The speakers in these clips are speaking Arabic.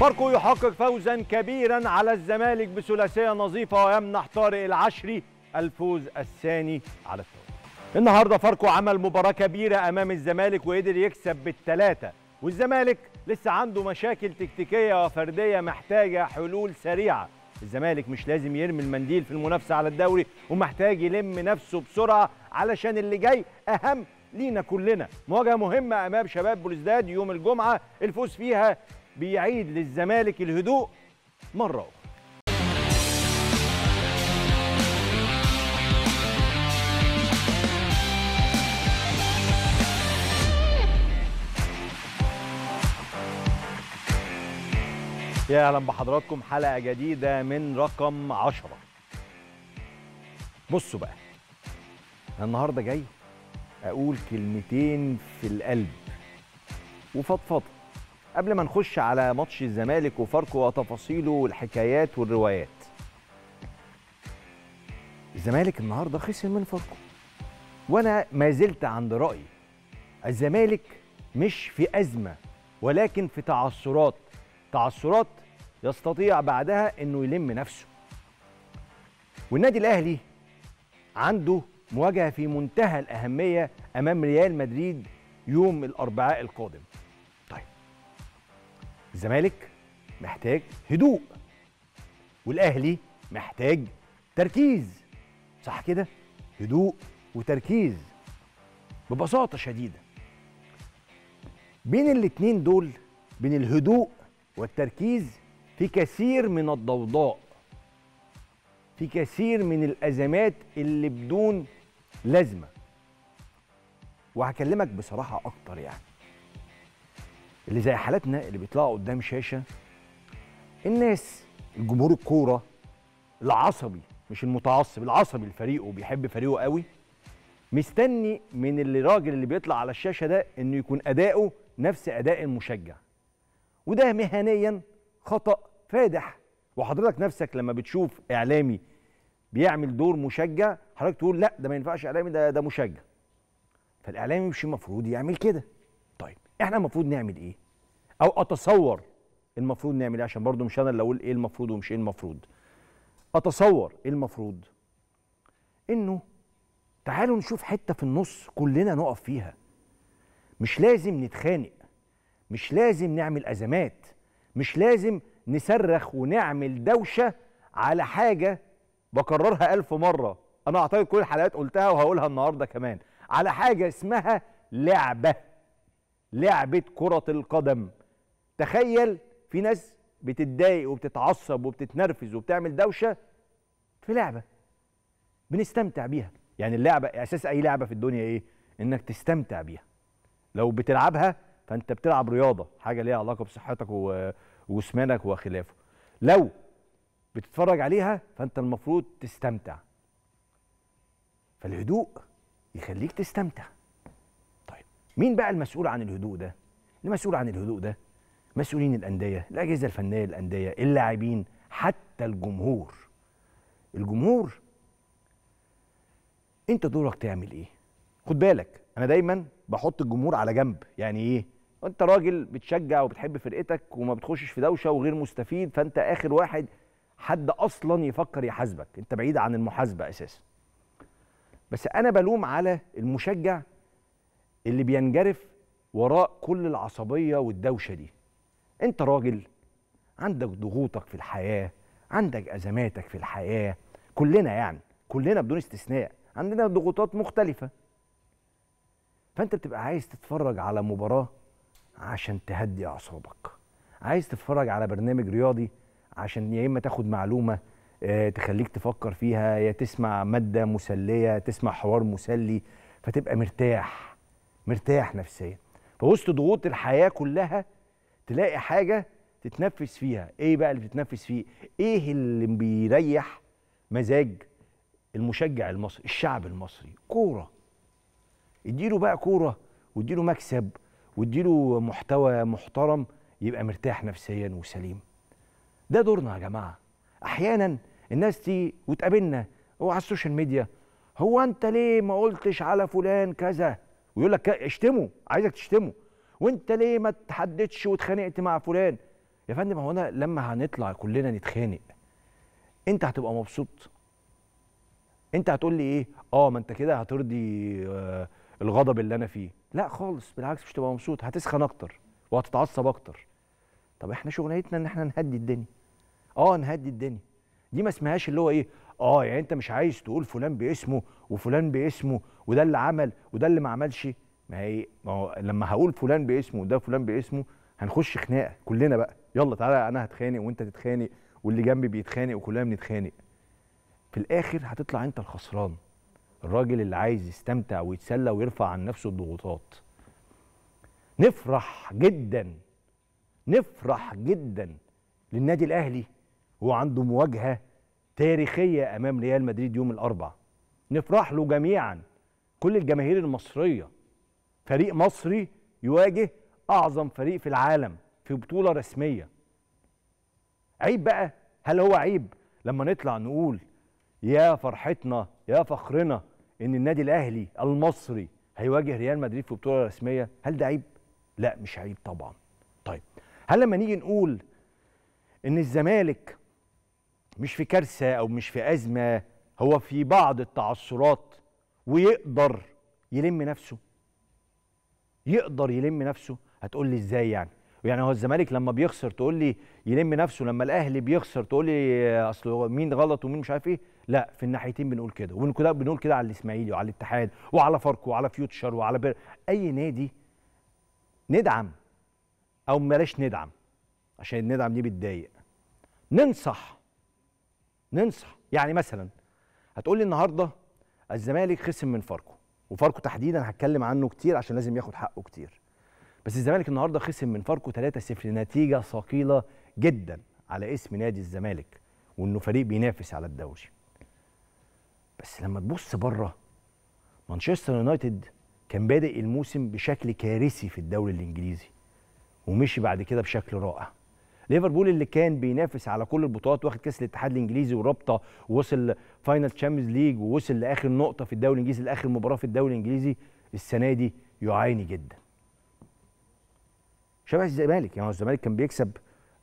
فاركو يحقق فوزا كبيرا على الزمالك بثلاثية نظيفة ويمنح طارق العشري الفوز الثاني على التوالي. النهارده فاركو عمل مباراة كبيرة أمام الزمالك وقدر يكسب بالثلاثة والزمالك لسه عنده مشاكل تكتيكية وفردية محتاجة حلول سريعة. الزمالك مش لازم يرمي المنديل في المنافسة على الدوري ومحتاج يلم نفسه بسرعة علشان اللي جاي أهم لينا كلنا مواجهة مهمة أمام شباب بلوزداد يوم الجمعة الفوز فيها بيعيد للزمالك الهدوء مرة أخرى. يا أهلا بحضراتكم حلقة جديدة من رقم عشرة. بصوا بقى أنا النهارده جاي أقول كلمتين في القلب. وفضفضه قبل ما نخش على ماتش الزمالك وفاركو وتفاصيله والحكايات والروايات. الزمالك النهارده خسر من فاركو. وأنا ما زلت عند رأيي الزمالك مش في أزمة ولكن في تعثرات. تعثرات يستطيع بعدها إنه يلم نفسه. والنادي الأهلي عنده مواجهة في منتهى الأهمية أمام ريال مدريد يوم الأربعاء القادم. الزمالك محتاج هدوء والأهلي محتاج تركيز. صح كده؟ هدوء وتركيز. ببساطة شديدة. بين الاتنين دول بين الهدوء والتركيز في كثير من الضوضاء. في كثير من الأزمات اللي بدون لازمة. وهكلمك بصراحة أكتر يعني. اللي زي حالاتنا اللي بيطلعوا قدام شاشة الناس الجمهور الكورة العصبي مش المتعصب العصبي لفريقه وبيحب فريقه قوي مستني من اللي الراجل اللي بيطلع على الشاشة ده إنه يكون أداؤه نفس أداء المشجع. وده مهنيا خطأ فادح. وحضرتك نفسك لما بتشوف إعلامي بيعمل دور مشجع حضرتك تقول لا ده ما ينفعش إعلامي ده ده مشجع. فالإعلامي مش المفروض يعمل كده. إحنا المفروض نعمل إيه؟ أو اتصور المفروض نعمل إيه؟ عشان برضو مش أنا اللي أقول إيه المفروض ومش إيه المفروض. اتصور إيه المفروض انه تعالوا نشوف حتة في النص كلنا نقف فيها. مش لازم نتخانق مش لازم نعمل أزمات مش لازم نصرخ ونعمل دوشة على حاجة بكررها ألف مرة. أنا اعتقد كل الحلقات قلتها وهقولها النهارده كمان. على حاجة اسمها لعبة. لعبة كرة القدم. تخيل في ناس بتتضايق وبتتعصب وبتتنرفز وبتعمل دوشة في لعبة بنستمتع بيها. يعني اللعبة أساس أي لعبة في الدنيا إيه؟ إنك تستمتع بيها. لو بتلعبها فأنت بتلعب رياضة حاجة ليها علاقة بصحتك. وجسمانك وخلافه. لو بتتفرج عليها فأنت المفروض تستمتع. فالهدوء يخليك تستمتع. مين بقى المسؤول عن الهدوء ده؟ المسؤول عن الهدوء ده مسؤولين الأندية الأجهزة الفنية للأندية اللاعبين حتى الجمهور. الجمهور انت دورك تعمل إيه؟ خد بالك أنا دايما بحط الجمهور على جنب. يعني إيه؟ انت راجل بتشجع وبتحب فرقتك وما بتخشش في دوشة وغير مستفيد فانت آخر واحد حد أصلا يفكر يحاسبك. انت بعيد عن المحاسبة أساسا. بس أنا بلوم على المشجع اللي بينجرف وراء كل العصبية والدوشة دي. انت راجل عندك ضغوطك في الحياة عندك أزماتك في الحياة كلنا يعني كلنا بدون استثناء عندنا ضغوطات مختلفة. فانت بتبقى عايز تتفرج على مباراة عشان تهدي أعصابك. عايز تتفرج على برنامج رياضي عشان يا إما تاخد معلومة آه، تخليك تفكر فيها يا تسمع مادة مسلية تسمع حوار مسلي فتبقى مرتاح. مرتاح نفسيا. فوسط ضغوط الحياة كلها تلاقي حاجة تتنفس فيها. إيه بقى اللي بتتنفس فيه؟ إيه اللي بيريح مزاج المشجع المصري الشعب المصري؟ كورة. اديله بقى كورة واديله مكسب واديله محتوى محترم يبقى مرتاح نفسيا وسليم. ده دورنا يا جماعة. أحيانا الناس تيجي وتقابلنا هو على ال social media هو أنت ليه ما قلتش على فلان كذا؟ ويقول لك اشتمه عايزك تشتمه وانت ليه ما تحددش واتخانقت مع فلان؟ يا فندم هو أنا لما هنطلع كلنا نتخانق أنت هتبقى مبسوط؟ أنت هتقول لي إيه؟ آه ما أنت كده هترضي آه الغضب اللي أنا فيه. لا خالص بالعكس مش تبقى مبسوط هتسخن أكتر وهتتعصب أكتر. طب إحنا شغلانتنا إن إحنا نهدي الدنيا. آه نهدي الدنيا. دي ما اسمهاش اللي هو إيه؟ آه يعني أنت مش عايز تقول فلان باسمه وفلان باسمه وده اللي عمل وده اللي ما عملش؟ ما هي ما هو لما هقول فلان باسمه وده فلان باسمه هنخش خناقة كلنا بقى. يلا تعالى أنا هتخانق وأنت تتخانق واللي جنبي بيتخانق وكلنا بنتخانق. في الآخر هتطلع أنت الخسران الراجل اللي عايز يستمتع ويتسلى ويرفع عن نفسه الضغوطات. نفرح جدا نفرح جدا للنادي الأهلي هو عنده مواجهة تاريخية أمام ريال مدريد يوم الأربعاء. نفرح له جميعا كل الجماهير المصرية. فريق مصري يواجه أعظم فريق في العالم في بطولة رسمية. عيب بقى هل هو عيب لما نطلع نقول يا فرحتنا يا فخرنا إن النادي الأهلي المصري هيواجه ريال مدريد في بطولة رسمية؟ هل ده عيب؟ لا مش عيب طبعا. طيب هل لما نيجي نقول إن الزمالك مش في كارثة أو مش في أزمة هو في بعض التعثرات ويقدر يلم نفسه. يقدر يلم نفسه. هتقول لي إزاي يعني؟ يعني هو الزمالك لما بيخسر تقول لي يلم نفسه لما الأهلي بيخسر تقول لي أصل مين غلط ومين مش عارف إيه؟ لا في الناحيتين بنقول كده. وبنقول بنقول كده على الإسماعيلي وعلى الاتحاد وعلى فاركو وعلى فيوتشر وعلى بير. أي نادي ندعم أو بلاش ندعم عشان الندعم دي بتضايق. ننصح ننصح. يعني مثلا هتقول لي النهارده الزمالك خسر من فاركو وفاركو تحديدا هتكلم عنه كتير عشان لازم ياخد حقه كتير. بس الزمالك النهارده خسر من فاركو 3-0 نتيجة ثقيلة جدا على اسم نادي الزمالك وإنه فريق بينافس على الدوري. بس لما تبص بره مانشستر يونايتد كان بادئ الموسم بشكل كارثي في الدوري الإنجليزي ومشي بعد كده بشكل رائع. ليفربول اللي كان بينافس على كل البطولات واخد كأس الاتحاد الإنجليزي ورابطة ووصل final Champions League ووصل لآخر نقطة في الدوري الإنجليزي لآخر مباراة في الدوري الإنجليزي السنة دي يعاني جدا. شبه الزمالك يعني الزمالك كان بيكسب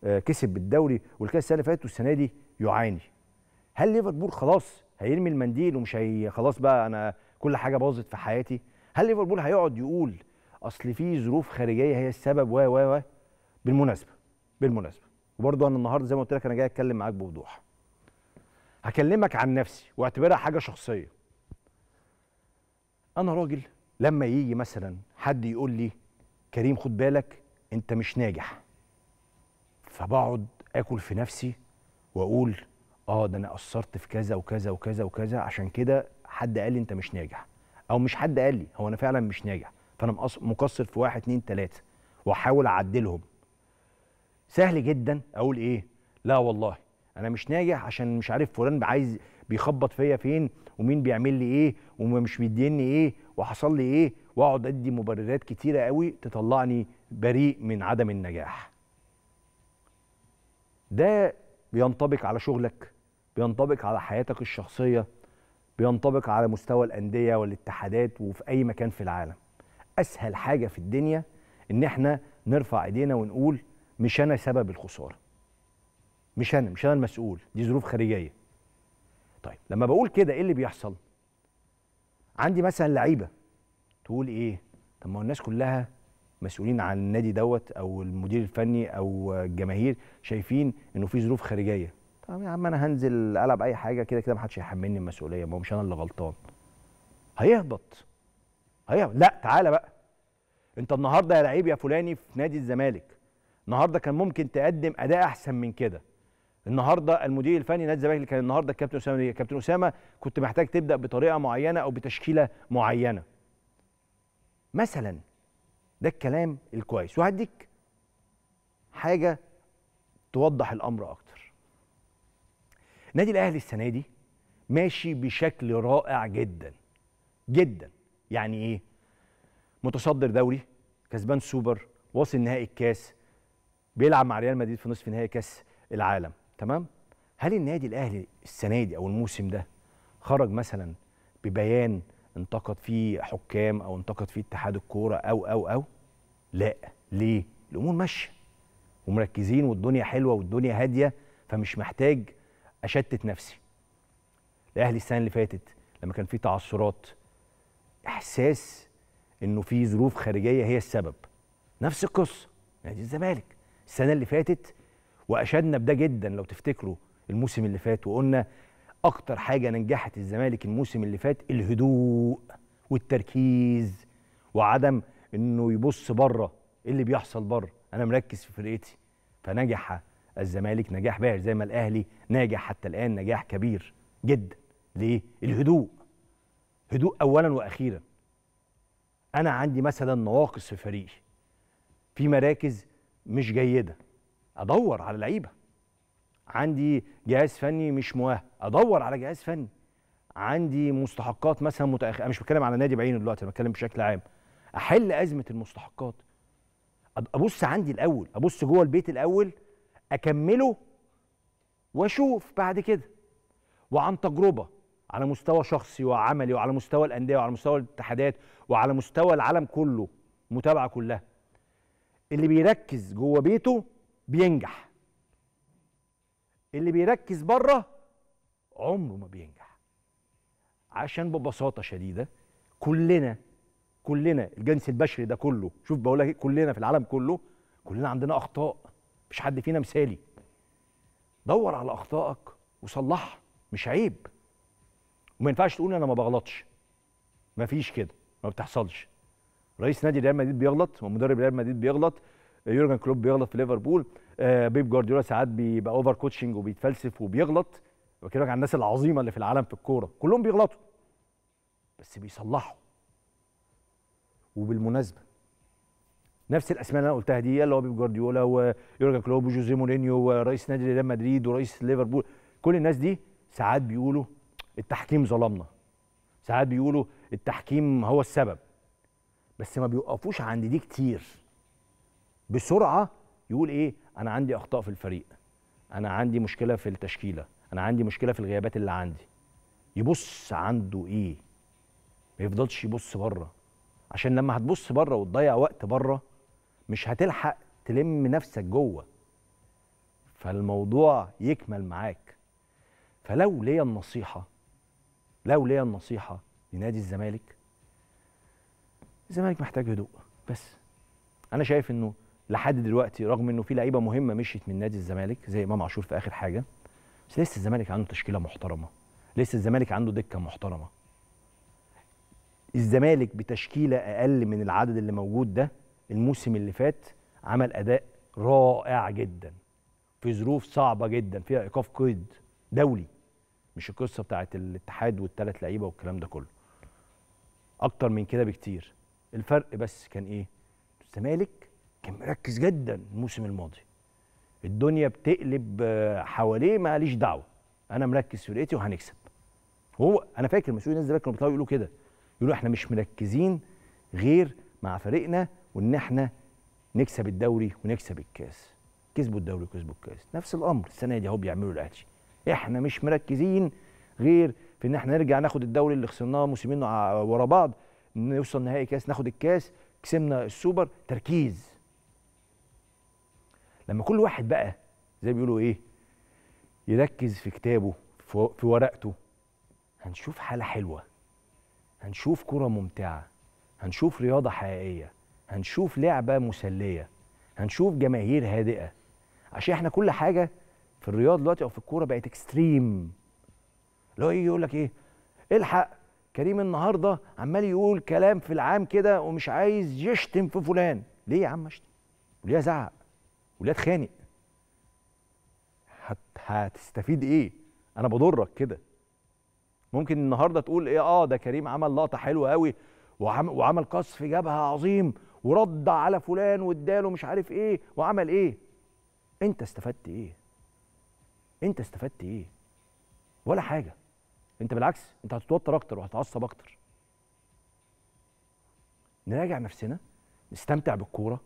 كسب بالدوري والكأس السنة اللي فاتت والسنة دي يعاني. هل ليفربول خلاص هيرمي المنديل ومش هي خلاص بقى أنا كل حاجة باظت في حياتي؟ هل ليفربول هيقعد يقول أصل في ظروف خارجية هي السبب و و و؟ بالمناسبة. بالمناسبة. وبرضه أنا النهارده زي ما قلت لك أنا جاي أتكلم معاك بوضوح. هكلمك عن نفسي واعتبرها حاجة شخصية. أنا راجل لما يجي مثلا حد يقول لي كريم خد بالك أنت مش ناجح. فبقعد آكل في نفسي وأقول آه ده أنا قصرت في كذا وكذا وكذا وكذا عشان كده حد قال لي أنت مش ناجح. أو مش حد قال لي هو أنا فعلا مش ناجح. فأنا مقصر في واحد اتنين تلاتة وأحاول أعدلهم. سهل جدا أقول إيه؟ لا والله أنا مش ناجح عشان مش عارف فلان عايز بيخبط فيا فين ومين بيعمل لي إيه ومش بيديني إيه وحصل لي إيه وأقعد أدي مبررات كتيرة قوي تطلعني بريء من عدم النجاح. ده بينطبق على شغلك بينطبق على حياتك الشخصية بينطبق على مستوى الأندية والاتحادات وفي أي مكان في العالم. أسهل حاجة في الدنيا إن إحنا نرفع إيدينا ونقول مش أنا سبب الخسارة. مش أنا مش أنا المسؤول. دي ظروف خارجية. طيب لما بقول كده إيه اللي بيحصل؟ عندي مثلا لعيبة تقول إيه؟ طب ما الناس كلها مسؤولين عن النادي دوت أو المدير الفني أو الجماهير شايفين إنه في ظروف خارجية. طب يا عم أنا هنزل ألعب أي حاجة كده كده محدش هيحملني المسؤولية. ما هو مش أنا اللي غلطان. هيهبط. هيهبط. لا تعالى بقى. أنت النهارده يا لعيب يا فلاني في نادي الزمالك. النهارده كان ممكن تقدم أداء أحسن من كده. النهارده المدير الفني نادي الزمالك اللي كان النهارده الكابتن أسامة كابتن أسامة كنت محتاج تبدأ بطريقة معينة أو بتشكيلة معينة. مثلا ده الكلام الكويس. وهديك حاجة توضح الأمر أكتر. النادي الأهلي السنة دي ماشي بشكل رائع جدا. جدا. يعني إيه؟ متصدر دوري كسبان سوبر واصل نهائي الكاس بيلعب مع ريال مدريد في نصف نهائي كاس العالم تمام؟ هل النادي الأهلي السنة دي أو الموسم ده خرج مثلا ببيان انتقد فيه حكام أو انتقد فيه اتحاد الكورة أو أو أو؟ لا. ليه؟ الأمور ماشية ومركزين والدنيا حلوة والدنيا هادية فمش محتاج أشتت نفسي. الأهلي السنة اللي فاتت لما كان في تعثرات إحساس إنه في ظروف خارجية هي السبب. نفس القصة. نادي الزمالك. السنة اللي فاتت وأشدنا بده جدا لو تفتكروا الموسم اللي فات وقلنا أكتر حاجة نجحت الزمالك الموسم اللي فات الهدوء والتركيز وعدم إنه يبص بره إيه اللي بيحصل بره أنا مركز في فرقتي. فنجح الزمالك نجاح باهر زي ما الأهلي ناجح حتى الآن نجاح كبير جدا. ليه؟ الهدوء. هدوء اولا وأخيرا. أنا عندي مثلا نواقص في فريقي. في مراكز مش جيدة. أدور على لعيبة. عندي جهاز فني مش مؤهل. أدور على جهاز فني. عندي مستحقات مثلا متأخر أنا مش بتكلم على نادي بعينه دلوقتي أنا بتكلم بشكل عام. أحل أزمة المستحقات. أبص عندي الأول أبص جوه البيت الأول أكمله وأشوف بعد كده. وعن تجربة على مستوى شخصي وعملي وعلى مستوى الأندية وعلى مستوى الاتحادات وعلى مستوى العالم كله متابعة كلها. اللي بيركز جوه بيته بينجح. اللي بيركز بره عمره ما بينجح. عشان ببساطة شديدة كلنا كلنا الجنس البشري ده كله شوف بقول لك كلنا في العالم كله كلنا عندنا أخطاء. مش حد فينا مثالي. دور على أخطائك وصلحها مش عيب. وما ينفعش تقول أنا ما بغلطش. ما فيش كده ما بتحصلش. رئيس نادي ريال مدريد بيغلط ومدرب ريال مدريد بيغلط. يورجن كلوب بيغلط في ليفربول. آه بيب جوارديولا ساعات بيبقى over coaching وبيتفلسف وبيغلط. بكلمك عن الناس العظيمة اللي في العالم في الكورة. كلهم بيغلطوا بس بيصلحوا. وبالمناسبة نفس الأسماء اللي أنا قلتها دي اللي هو بيب جوارديولا ويورجن كلوب وجوزيه مورينيو ورئيس نادي ريال مدريد ورئيس ليفربول. كل الناس دي ساعات بيقولوا التحكيم ظلمنا. ساعات بيقولوا التحكيم هو السبب. بس ما بيوقفوش عند دي كتير. بسرعة يقول إيه؟ أنا عندي أخطاء في الفريق. أنا عندي مشكلة في التشكيلة. أنا عندي مشكلة في الغيابات اللي عندي. يبص عنده إيه؟ ما يفضلش يبص بره. عشان لما هتبص بره وتضيع وقت بره مش هتلحق تلم نفسك جوه. فالموضوع يكمل معاك. فلو ليا النصيحة لو ليا النصيحة لنادي الزمالك الزمالك محتاج هدوء بس. أنا شايف إنه لحد دلوقتي رغم إنه في لعيبة مهمة مشيت من نادي الزمالك زي إمام عاشور في آخر حاجة بس لسه الزمالك عنده تشكيلة محترمة. لسه الزمالك عنده دكة محترمة. الزمالك بتشكيلة أقل من العدد اللي موجود ده الموسم اللي فات عمل أداء رائع جدا في ظروف صعبة جدا فيها إيقاف قيد دولي. مش القصة بتاعت الاتحاد والثلاث لعيبة والكلام ده كله. أكتر من كده بكتير. الفرق بس كان إيه؟ الزمالك كان مركز جدا الموسم الماضي. الدنيا بتقلب حواليه ماليش دعوة. أنا مركز في فرقتي وهنكسب. هو أنا فاكر مسؤولين الزمالك كانوا بيطلعوا يقولوا كده. يقولوا إحنا مش مركزين غير مع فريقنا وإن إحنا نكسب الدوري ونكسب الكاس. كسبوا الدوري وكسبوا الكاس. نفس الأمر. السنة دي أهو بيعملوا الأهلي. إحنا مش مركزين غير في إن إحنا نرجع ناخد الدوري اللي خسرناه موسمين ورا بعض. نوصل نهائي كاس ناخد الكاس كسبنا السوبر تركيز. لما كل واحد بقى زي بيقولوا إيه يركز في كتابه في ورقته هنشوف حالة حلوة هنشوف كرة ممتعة هنشوف رياضة حقيقية هنشوف لعبة مسلية هنشوف جماهير هادئة. عشان إحنا كل حاجة في الرياضه دلوقتي أو في الكورة بقت extreme هو يجي يقول لك إيه الحق كريم النهارده عمال يقول كلام في العام كده ومش عايز يشتم في فلان. ليه يا عم اشتم؟ وليه ازعق؟ وليه اتخانق؟ هت... هتستفيد إيه؟ أنا بضرك كده. ممكن النهارده تقول إيه؟ آه ده كريم عمل لقطة حلوة قوي وعمل, وعمل قصف جبهة عظيم ورد على فلان واداله مش عارف إيه وعمل إيه. انت استفدت إيه؟ انت استفدت إيه؟ ولا حاجة. انت بالعكس انت هتتوتر أكتر وهتعصب أكتر. نراجع نفسنا نستمتع بالكورة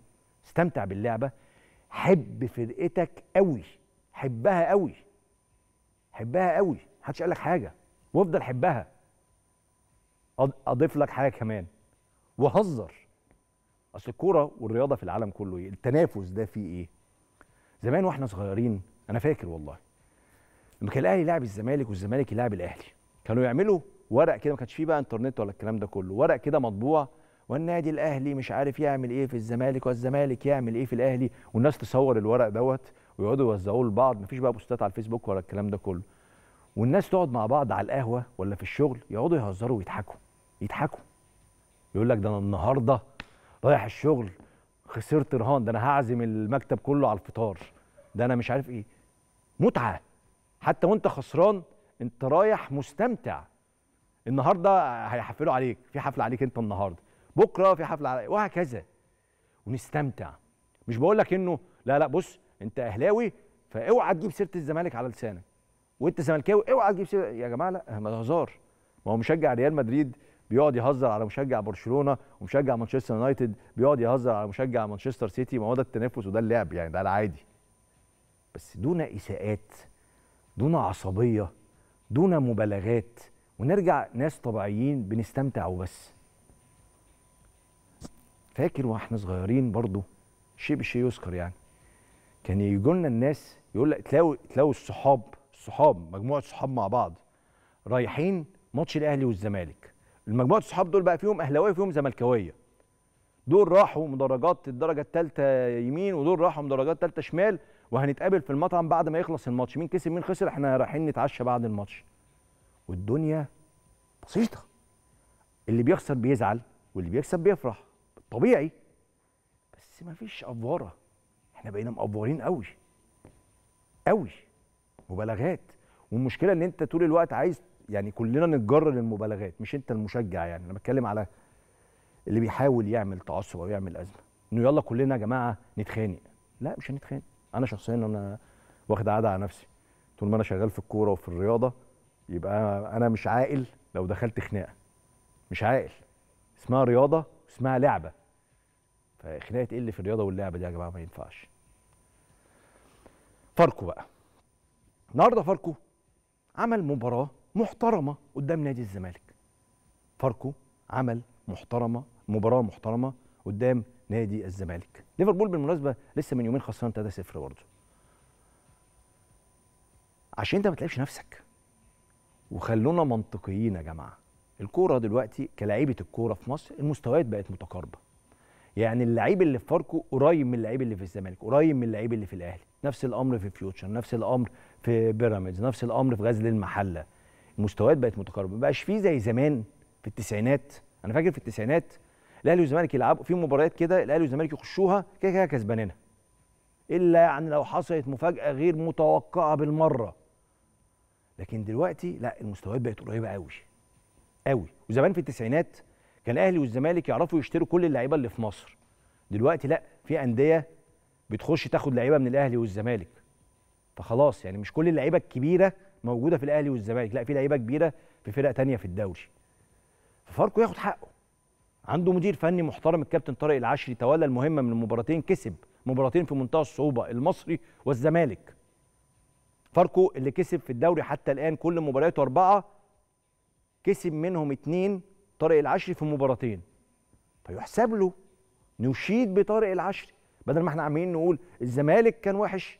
نستمتع باللعبة. حب فرقتك قوي حبها قوي حبها قوي. محدش قال لك حاجة. وافضل حبها. أضيف لك حاجة كمان. وهزر. أصل الكورة والرياضة في العالم كله إيه؟ التنافس ده فيه إيه؟ زمان وإحنا صغيرين أنا فاكر والله. لما كان الأهلي يلعب الزمالك والزمالك يلعب الأهلي. كانوا يعملوا ورق كده ما كانش فيه بقى انترنت ولا الكلام ده كله. ورق كده مطبوع والنادي الأهلي مش عارف يعمل إيه في الزمالك والزمالك يعمل إيه في الأهلي والناس تصور الورق دوت ويقعدوا يوزعوه لبعض. مفيش بقى بوستات على الفيسبوك ولا الكلام ده كله. والناس تقعد مع بعض على القهوة ولا في الشغل يقعدوا يهزروا ويضحكوا يضحكوا. يقول لك ده أنا النهارده رايح الشغل خسرت رهان ده أنا هعزم المكتب كله على الفطار ده أنا مش عارف إيه. متعة. حتى وأنت خسران انت رايح مستمتع. النهارده هيحفلوا عليك في حفلة عليك انت النهارده. بكرة في حفلة عليك وهكذا. ونستمتع. مش بقول لك انه لا لا بص انت أهلاوي فاوعى تجيب سيرة الزمالك على لسانك. وانت زملكاوي اوعى تجيب سيره يا جماعة لا ما هزار ما هو مشجع ريال مدريد بيقعد يهزر على مشجع برشلونة ومشجع مانشستر يونايتد بيقعد يهزر على مشجع مانشستر سيتي. ما هو ده التنافس وده اللعب يعني ده العادي. بس دون إساءات دون عصبية دون مبالغات ونرجع ناس طبيعيين بنستمتع وبس. فاكر وإحنا صغيرين برضو؟ شيء بالشيء يذكر يعني. كان يجوا لنا الناس يقول لك تلاقوا تلاقوا الصحاب الصحاب مجموعة صحاب مع بعض رايحين ماتش الأهلي والزمالك. المجموعة الصحاب دول بقى فيهم أهلاوية وفيهم زملكاوية. دول راحوا مدرجات الدرجة الثالثه يمين ودول راحوا مدرجات الثالثه شمال وهنتقابل في المطعم بعد ما يخلص الماتش. مين كسب مين خسر إحنا رايحين نتعشى بعد الماتش. والدنيا بسيطة. اللي بيخسر بيزعل واللي بيكسب بيفرح. طبيعي. بس ما فيش افوره إحنا بقينا مقفورين قوي. قوي. مبالغات. والمشكلة إن أنت طول الوقت عايز يعني كلنا نتجر للمبالغات مش أنت المشجع يعني. أنا بتكلم على اللي بيحاول يعمل تعصب أو يعمل أزمة. إنه يلا كلنا يا جماعة نتخانق. لا مش هنتخانق. أنا شخصيا أنا واخد عادة على نفسي. طول ما أنا شغال في الكورة وفي الرياضة يبقى أنا مش عاقل لو دخلت خناقة. مش عاقل. اسمها رياضة اسمها لعبة. فخناقة إيه اللي في الرياضة واللعبة دي يا جماعة؟ ما ينفعش. فاركو بقى. النهارده فاركو عمل مباراة محترمة قدام نادي الزمالك. فاركو عمل محترمة مباراة محترمة قدام نادي الزمالك. ليفربول بالمناسبة لسه من يومين خسران 3-0 برضه. عشان انت ما تلعبش نفسك. وخلونا منطقيين يا جماعة. الكورة دلوقتي كلاعيبة الكورة في مصر المستويات بقت متقاربة. يعني اللعيب اللي في فاركو قريب من اللعيب اللي في الزمالك قريب من اللعيب اللي في الأهلي. نفس الأمر في فيوتشر نفس الأمر في بيراميدز نفس الأمر في غزل المحلة. المستويات بقت متقاربة. ما بقاش في زي زمان في التسعينات. أنا فاكر في التسعينات الأهلي والزمالك يلعبوا في مباريات كده الأهلي والزمالك يخشوها كده كده كسبانينها. إلا يعني لو حصلت مفاجأة غير متوقعة بالمرة. لكن دلوقتي لا المستويات بقت قريبة قوي قوي وزمان في التسعينات كان الأهلي والزمالك يعرفوا يشتروا كل اللعيبة اللي في مصر. دلوقتي لا في أندية بتخش تاخد لعيبة من الأهلي والزمالك. فخلاص يعني مش كل اللعيبة الكبيرة موجودة في الأهلي والزمالك لا في لعيبة كبيرة في فرق تانية في الدوري. ففاركو ياخد حقه. عنده مدير فني محترم الكابتن طارق العشري تولى المهمة من المباراتين كسب مباراتين في منتهى الصعوبة المصري والزمالك. فاركو اللي كسب في الدوري حتى الآن كل مبارياته أربعة كسب منهم اتنين طارق العشري في مباراتين. فيحسب له نشيد بطارق العشري. بدل ما إحنا عمالين نقول الزمالك كان وحش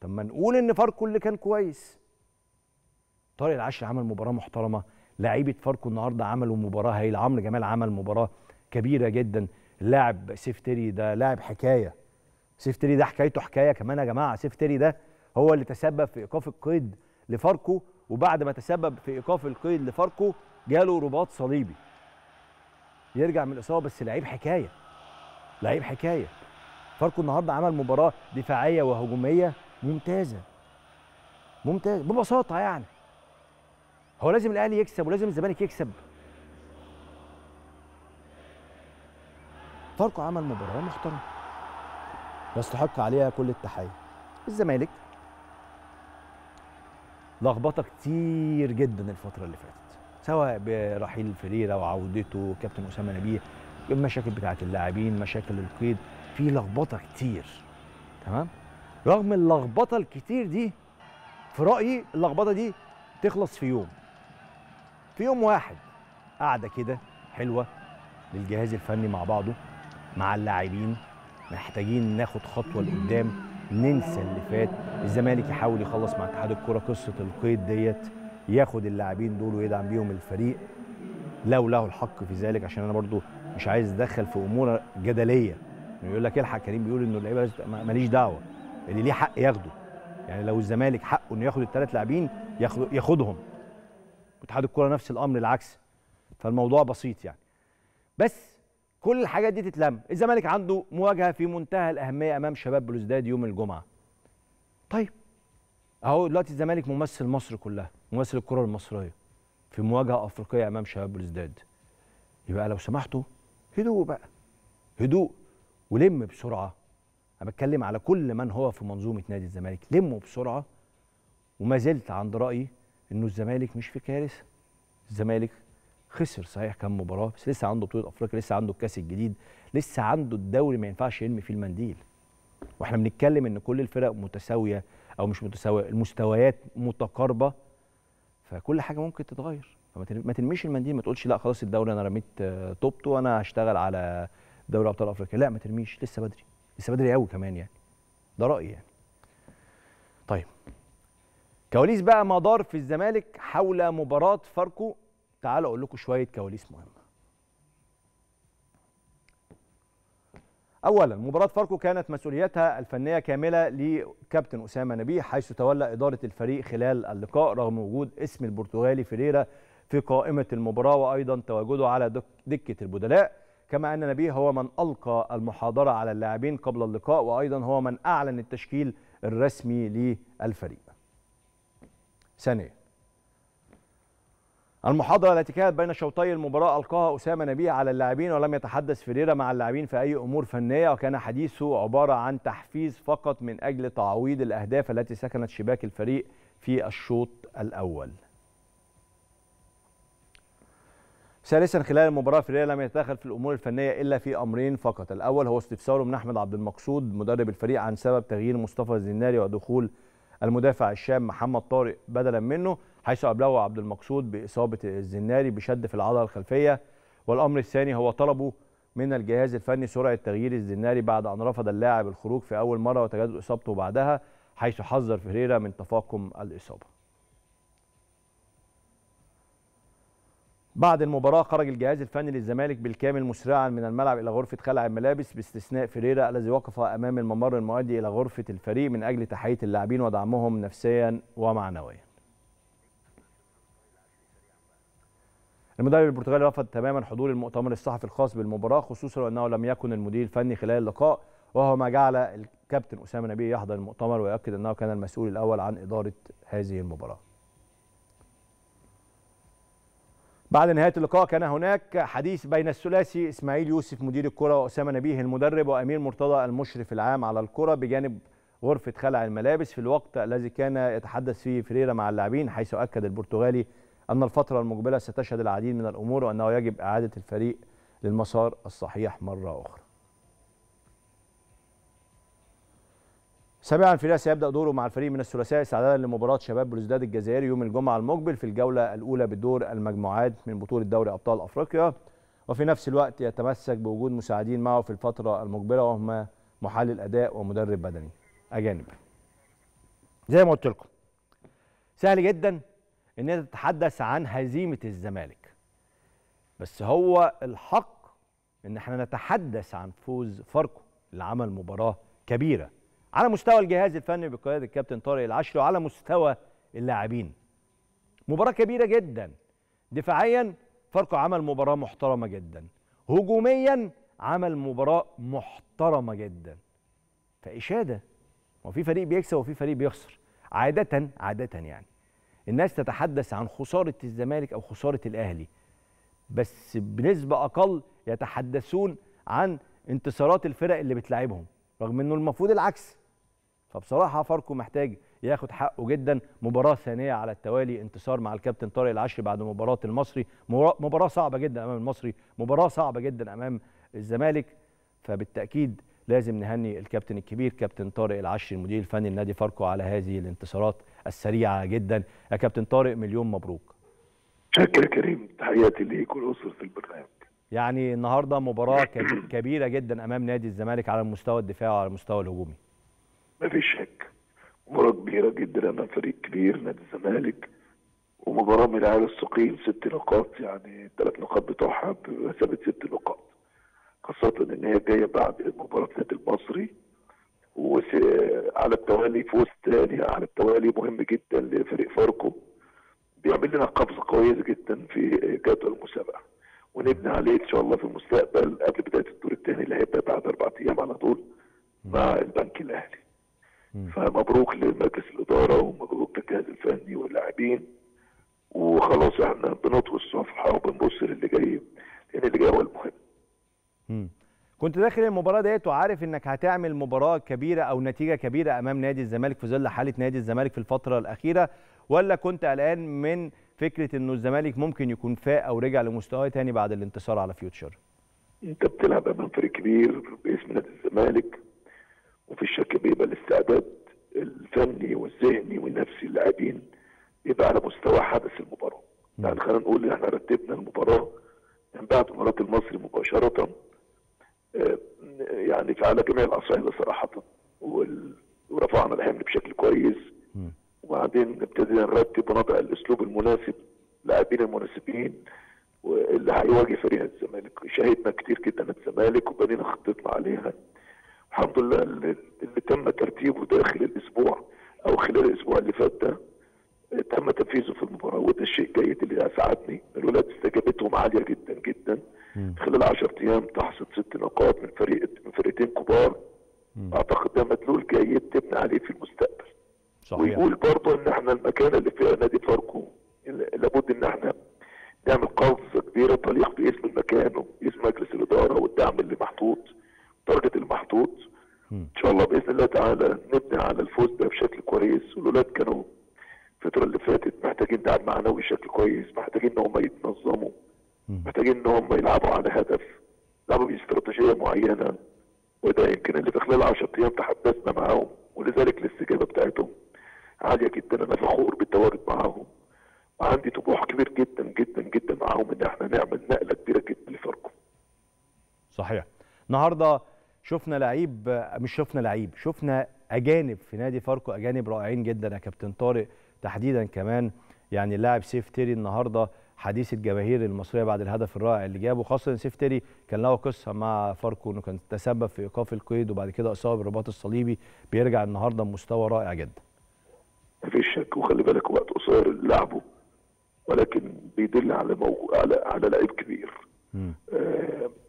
طب ما نقول إن فاركو اللي كان كويس. طارق العشري عمل مباراة محترمة لعيبة فاركو النهارده عملوا مباراة هايله عمرو جمال عمل مباراة كبيرة جدا. اللاعب سيف تيري ده لاعب حكاية. سيف تيري ده حكايته حكاية كمان يا جماعة. سيف تيري ده هو اللي تسبب في إيقاف القيد لفاركو وبعد ما تسبب في إيقاف القيد لفاركو جاله رباط صليبي. يرجع من الإصابة بس لعيب حكاية. لعيب حكاية. فاركو النهارده عمل مباراة دفاعية وهجومية ممتازة. ممتاز ببساطة يعني. هو لازم الأهلي يكسب ولازم الزمالك يكسب. فاركو عمل مباراة محترمة. يستحق عليها كل التحية. الزمالك لخبطة كتير جدا الفترة اللي فاتت. سواء برحيل فريرا وعودته كابتن أسامة نبيه المشاكل بتاعة اللاعبين مشاكل القيد في لخبطة كتير. تمام؟ رغم اللخبطة الكتير دي في رأيي اللخبطة دي تخلص في يوم. في يوم واحد قاعدة كده حلوة للجهاز الفني مع بعضه. مع اللاعبين. محتاجين ناخد خطوة لقدام ننسى اللي فات. الزمالك يحاول يخلص مع اتحاد الكره قصة القيد ديت. ياخد اللاعبين دول ويدعم بيهم الفريق. لو له الحق في ذلك عشان أنا برضو مش عايز اتدخل في امور جدلية. يقول لك الحق؟ كريم بيقول إنه اللعيبة ماليش دعوة. اللي ليه حق ياخده. يعني لو الزمالك حقه إنه ياخد الثلاث لاعبين ياخد ياخدهم. اتحاد الكورة نفس الأمر العكس. فالموضوع بسيط يعني. بس كل الحاجات دي تتلم. الزمالك عنده مواجهة في منتهى الأهمية أمام شباب بلوزداد يوم الجمعة. طيب أهو دلوقتي الزمالك ممثل مصر كلها ممثل الكرة المصرية في مواجهة أفريقية أمام شباب بلوزداد. يبقى لو سمحتوا هدوء بقى هدوء ولم بسرعة. أنا بتكلم على كل من هو في منظومة نادي الزمالك. لموا بسرعة وما زلت عند رأيي إنه الزمالك مش في كارثة. الزمالك خسر صحيح كم مباراة بس لسه عنده بطولة أفريقيا لسه عنده الكاس الجديد لسه عنده الدوري ما ينفعش يرمي فيه المنديل. وإحنا بنتكلم إن كل الفرق متساوية أو مش متساوية المستويات متقاربة فكل حاجة ممكن تتغير. فما ترميش المنديل ما تقولش لأ خلاص الدوري أنا رميت توبته وأنا هشتغل على دوري أبطال أفريقيا. لأ ما ترميش لسه بدري. لسه بدري قوي كمان يعني. ده رأيي يعني. طيب. كواليس بقى ما دار في الزمالك حول مباراة فاركو تعالوا أقول لكم شوية كواليس مهمه اولا مباراة فاركو كانت مسؤوليتها الفنية كاملة لكابتن أسامة نبيه حيث تولى إدارة الفريق خلال اللقاء رغم وجود اسم البرتغالي فيريرا في قائمة المباراة وأيضا تواجده على دكة البدلاء. كما أن نبيه هو من ألقى المحاضرة على اللاعبين قبل اللقاء وأيضا هو من أعلن التشكيل الرسمي للفريق. ثانيا المحاضرة التي كانت بين شوطي المباراة ألقاها أسامة نبيه على اللاعبين ولم يتحدث فيريرا مع اللاعبين في أي أمور فنية وكان حديثه عبارة عن تحفيز فقط من أجل تعويض الأهداف التي سكنت شباك الفريق في الشوط الأول. ثالثا خلال المباراة فيريرا لم يتدخل في الأمور الفنية إلا في أمرين فقط. الأول هو استفساره من احمد عبد المقصود مدرب الفريق عن سبب تغيير مصطفى الزناري ودخول المدافع الشام محمد طارق بدلا منه. حيث أبلغه عبد المقصود بإصابة الزناري بشد في العضلة الخلفية والأمر الثاني هو طلبه من الجهاز الفني سرعة تغيير الزناري بعد أن رفض اللاعب الخروج في أول مرة وتجدد إصابته بعدها حيث حذر فيريرا من تفاقم الإصابة بعد المباراة خرج الجهاز الفني للزمالك بالكامل مسرعا من الملعب إلى غرفة خلع الملابس باستثناء فيريرا الذي وقف أمام الممر المؤدي إلى غرفة الفريق من أجل تحية اللاعبين ودعمهم نفسيا ومعنويا. المدرب البرتغالي رفض تماما حضور المؤتمر الصحفي الخاص بالمباراة خصوصا وأنه لم يكن المدير الفني خلال اللقاء وهو ما جعل الكابتن أسامة نبيه يحضر المؤتمر ويؤكد أنه كان المسؤول الأول عن إدارة هذه المباراة. بعد نهاية اللقاء كان هناك حديث بين الثلاثي إسماعيل يوسف مدير الكرة وأسامة نبيه المدرب وأمير مرتضى المشرف العام على الكرة بجانب غرفة خلع الملابس في الوقت الذي كان يتحدث فيه فريرا مع اللاعبين حيث أكد البرتغالي أن الفترة المقبلة ستشهد العديد من الأمور وأنه يجب إعادة الفريق للمسار الصحيح مرة أخرى. سابعا فيريرا سيبدا دوره مع الفريق من الثلاثاء استعدادا لمباراة شباب بلوزداد الجزائري يوم الجمعة المقبل في الجولة الأولى بدور المجموعات من بطولة دوري أبطال أفريقيا. وفي نفس الوقت يتمسك بوجود مساعدين معه في الفترة المقبلة وهم محلل اداء ومدرب بدني. أجانب. زي ما قلت لكم سهل جدا إن انت تتحدث عن هزيمة الزمالك. بس هو الحق إن إحنا نتحدث عن فوز فاركو اللي عمل مباراة كبيرة على مستوى الجهاز الفني بقيادة الكابتن طارق العشري وعلى مستوى اللاعبين. مباراة كبيرة جدا. دفاعيا فاركو عمل مباراة محترمة جدا. هجوميا عمل مباراة محترمة جدا. فإشادة. هو في فريق بيكسب وفي فريق بيخسر. عادة عادة يعني. الناس تتحدث عن خسارة الزمالك أو خسارة الأهلي بس بنسبة أقل يتحدثون عن انتصارات الفرق اللي بتلعبهم رغم إنه المفروض العكس. فبصراحة فاركو محتاج ياخد حقه جدا مباراة ثانية على التوالي انتصار مع الكابتن طارق العشري بعد مباراة المصري. مباراة صعبة جدا أمام المصري مباراة صعبة جدا أمام الزمالك. فبالتأكيد لازم نهني الكابتن الكبير كابتن طارق العشري المدير الفني لنادي فاركو على هذه الانتصارات. السريعة جدا. يا كابتن طارق مليون مبروك. شكرا كريم. تحياتي ليك والاسر في البرنامج. يعني النهارده مباراة كبيرة جدا أمام نادي الزمالك على المستوى الدفاعي وعلى المستوى الهجومي. مفيش شك. مباراة كبيرة جدا أمام فريق كبير نادي الزمالك. ومباراة من العيال الثقيل ست نقاط يعني الثلاث نقاط بتوعها بمثابة ست نقاط. خاصة إن هي جاية بعد مباراة نادي المصري. وعلى التوالي فوز تاني على التوالي مهم جدا لفريق فاركو. بيعمل لنا قفزة كويسة جدا في جدول المسابقة. ونبني عليه إن شاء الله في المستقبل قبل بداية الدور الثاني اللي هيبدأ بعد أربع أيام على طول مع البنك الأهلي. مم. فمبروك لمجلس الإدارة ومبروك للجهاز الفني واللاعبين. وخلاص إحنا بنطوي الصفحة وبنبص للي جاي لأن اللي جاي هو المهم. كنت داخل المباراة ديت وعارف إنك هتعمل مباراة كبيرة أو نتيجة كبيرة أمام نادي الزمالك في ظل حالة نادي الزمالك في الفترة الأخيرة ولا كنت قلقان من فكرة إنه الزمالك ممكن يكون فاق أو رجع لمستواه تاني بعد الانتصار على فيوتشر؟ أنت بتلعب أمام فريق كبير باسم نادي الزمالك وفي شك بيبقى الاستعداد الفني والذهني والنفسي للاعبين بيبقى على مستوى حدث المباراة. يعني خلينا نقول إحنا رتبنا المباراة من بعد مباراة المصري مباشرة يعني على جميع الاصعده صراحة ورفعنا الحمل بشكل كويس. وبعدين ابتدينا نرتب ونضع الأسلوب المناسب لاعبين المناسبين واللي هيواجه فريق الزمالك. شاهدنا كتير جدا الزمالك وبنينا خطتنا عليها. الحمد لله اللي, تم ترتيبه داخل الأسبوع أو خلال الأسبوع اللي فات ده تم تنفيذه في المباراة. وده الشيء الجيد اللي اسعدني الولاد استجابتهم عالية جدا جدا. خلال 10 أيام تحصد ست نقاط من فريق من فرقتين كبار. مم. أعتقد ده مدلول جيد تبني عليه في المستقبل. صحيح. ويقول برضه إن إحنا المكان اللي فيها نادي فاركو لابد ان إحنا نعمل قفزه كبيره تليق باسم المكان وباسم مجلس الاداره والدعم اللي محطوط التارجت اللي محطوط مم. ان شاء الله باذن الله تعالى نبني على الفوز ده بشكل كويس والولاد كانوا الفترة اللي فاتت محتاجين دعم معنوي بشكل كويس محتاجين ان هم يتنظموا مم. محتاجين ان هم يلعبوا على هدف يلعبوا باستراتيجيه معينه وده يمكن اللي في خلال 10 أيام تحدثنا معاهم ولذلك الاستجابه بتاعتهم عاليه جدا أنا فخور بالتواجد معاهم وعندي طموح كبير جدا جدا جدا معاهم ان إحنا نعمل نقله كبيره جدا لفاركو صحيح النهارده شفنا لعيب مش شفنا لعيب شفنا أجانب في نادي فاركو أجانب رائعين جدا. يا كابتن طارق تحديدا كمان يعني اللاعب سيف تيري النهارده حديث الجماهير المصرية بعد الهدف الرائع اللي جابه. خاصة سيف تيري كان له قصة مع فاركو إنه كان تسبب في إيقاف القيد وبعد كده اصاب بالرباط الصليبي. بيرجع النهارده بمستوى رائع جدا. مفيش شك وخلي بالك وقت قصير لعبه ولكن بيدل على. على على لعيب كبير.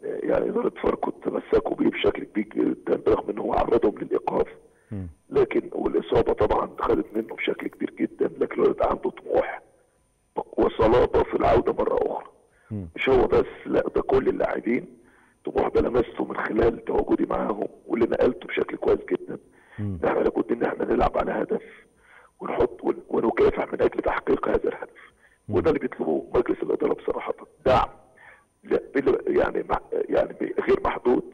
يعني إدارة فاركو تمسكوا بيه بشكل كبير جدا برغم إن هو عرضهم للإيقاف. مم. لكن والإصابة طبعا خدت منه بشكل كبير جدا لكن الولد عنده طموح وصلابة في العودة مرة أخرى. مم. مش هو بس لا ده كل اللاعبين. طموح ده لمسته من خلال تواجدي معاهم واللي نقلته بشكل كويس جدا. إن إحنا لابد إن إحنا نلعب على هدف ونحط ون- ونكافح من أجل تحقيق هذا الهدف. وده اللي بيطلبه مجلس الإدارة بصراحة. دعم يعني مع يعني غير محدود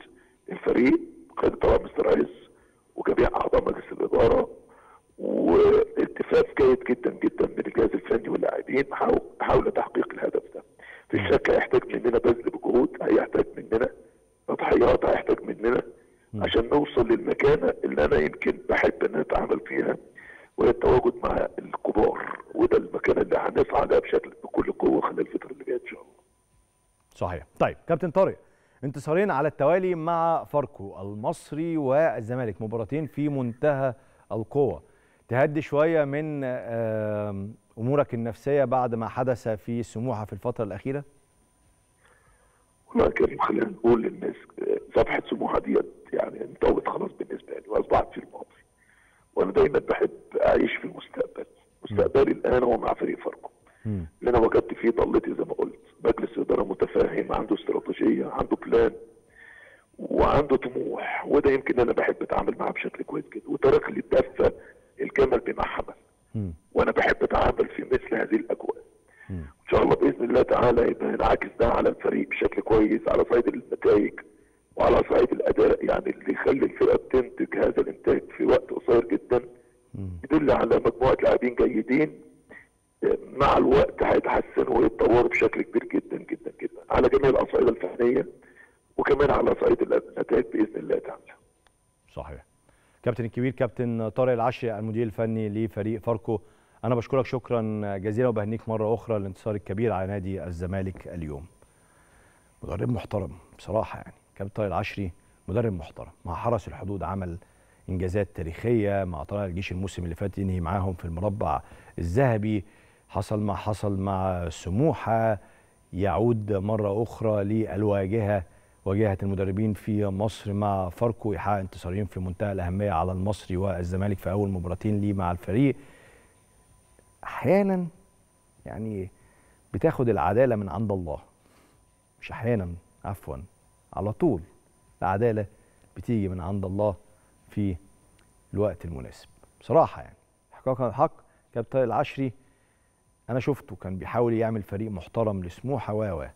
الفريق قيادة طبعا مستر عز وجميع أعضاء مجلس الإدارة والتفاف جيد جدا جدا من الجهاز الفني واللاعبين حول تحقيق الهدف ده. في الشك هيحتاج مننا بذل بجهود هيحتاج مننا تضحيات هيحتاج مننا عشان نوصل للمكانة اللي أنا يمكن بحب إن أتعامل فيها وهي التواجد مع الكبار وده المكان اللي هنسعى لها بشكل بكل قوة خلال الفترة اللي جاية إن شاء الله. صحيح. طيب كابتن طارق انتصارين على التوالي مع فاركو المصري والزمالك مباراتين في منتهى القوة. تهدي شوية من آم، أمورك النفسية بعد ما حدث في سموحة في الفترة الأخيرة؟ والله يا كريم خلينا نقول للناس آه، صفحه سموحه ديت يعني انطوت خلاص بالنسبة لي وأصبحت في الماضي. وأنا دايما بحب أعيش في المستقبل. مستقبلي الآن هو مع فريق فاركو. اللي أنا وجدت فيه ضلتي زي ما قلت مجلس إدارة متفاهم عنده استراتيجية عنده بلان وعنده طموح وده يمكن أنا بحب أتعامل معاه بشكل كويس جدا وترك لي الدفة الجمل بما حمل. وأنا بحب أتعامل في مثل هذه الأجواء. إن شاء الله بإذن الله تعالى يبقى ينعكس ده على الفريق بشكل كويس على صعيد النتائج وعلى صعيد الأداء يعني اللي يخلي الفرقة بتنتج هذا الإنتاج في وقت قصير جدا. يدل على مجموعة لاعبين جيدين آه، مع الوقت هيتحسنوا ويتطوروا بشكل كبير جدا جدا جدا على جميع الاصعده الفنيه وكمان على صعيد النتائج باذن الله تعالى صحيح كابتن الكبير كابتن طارق العشري المدير الفني لفريق فاركو. أنا بشكرك شكرا جزيلا وبهنيك مرة أخرى الانتصار الكبير على نادي الزمالك اليوم. مدرب محترم بصراحة يعني. كابتن طارق العشري مدرب محترم مع حرس الحدود عمل إنجازات تاريخية مع طلائع الجيش الموسم اللي فات ينهي معاهم في المربع الذهبي. حصل ما حصل مع سموحة يعود مرة أخرى للواجهة. واجهه المدربين في مصر مع فاركو يحقق انتصارين في منتهى الأهمية على المصري والزمالك في أول مباراتين ليه مع الفريق. أحيانا يعني بتاخد العدالة من عند الله. مش أحيانا عفوا على طول العدالة بتيجي من عند الله في الوقت المناسب. بصراحة يعني حقيقه الحق. كابتن العشري أنا شفته كان بيحاول يعمل فريق محترم لسموحة و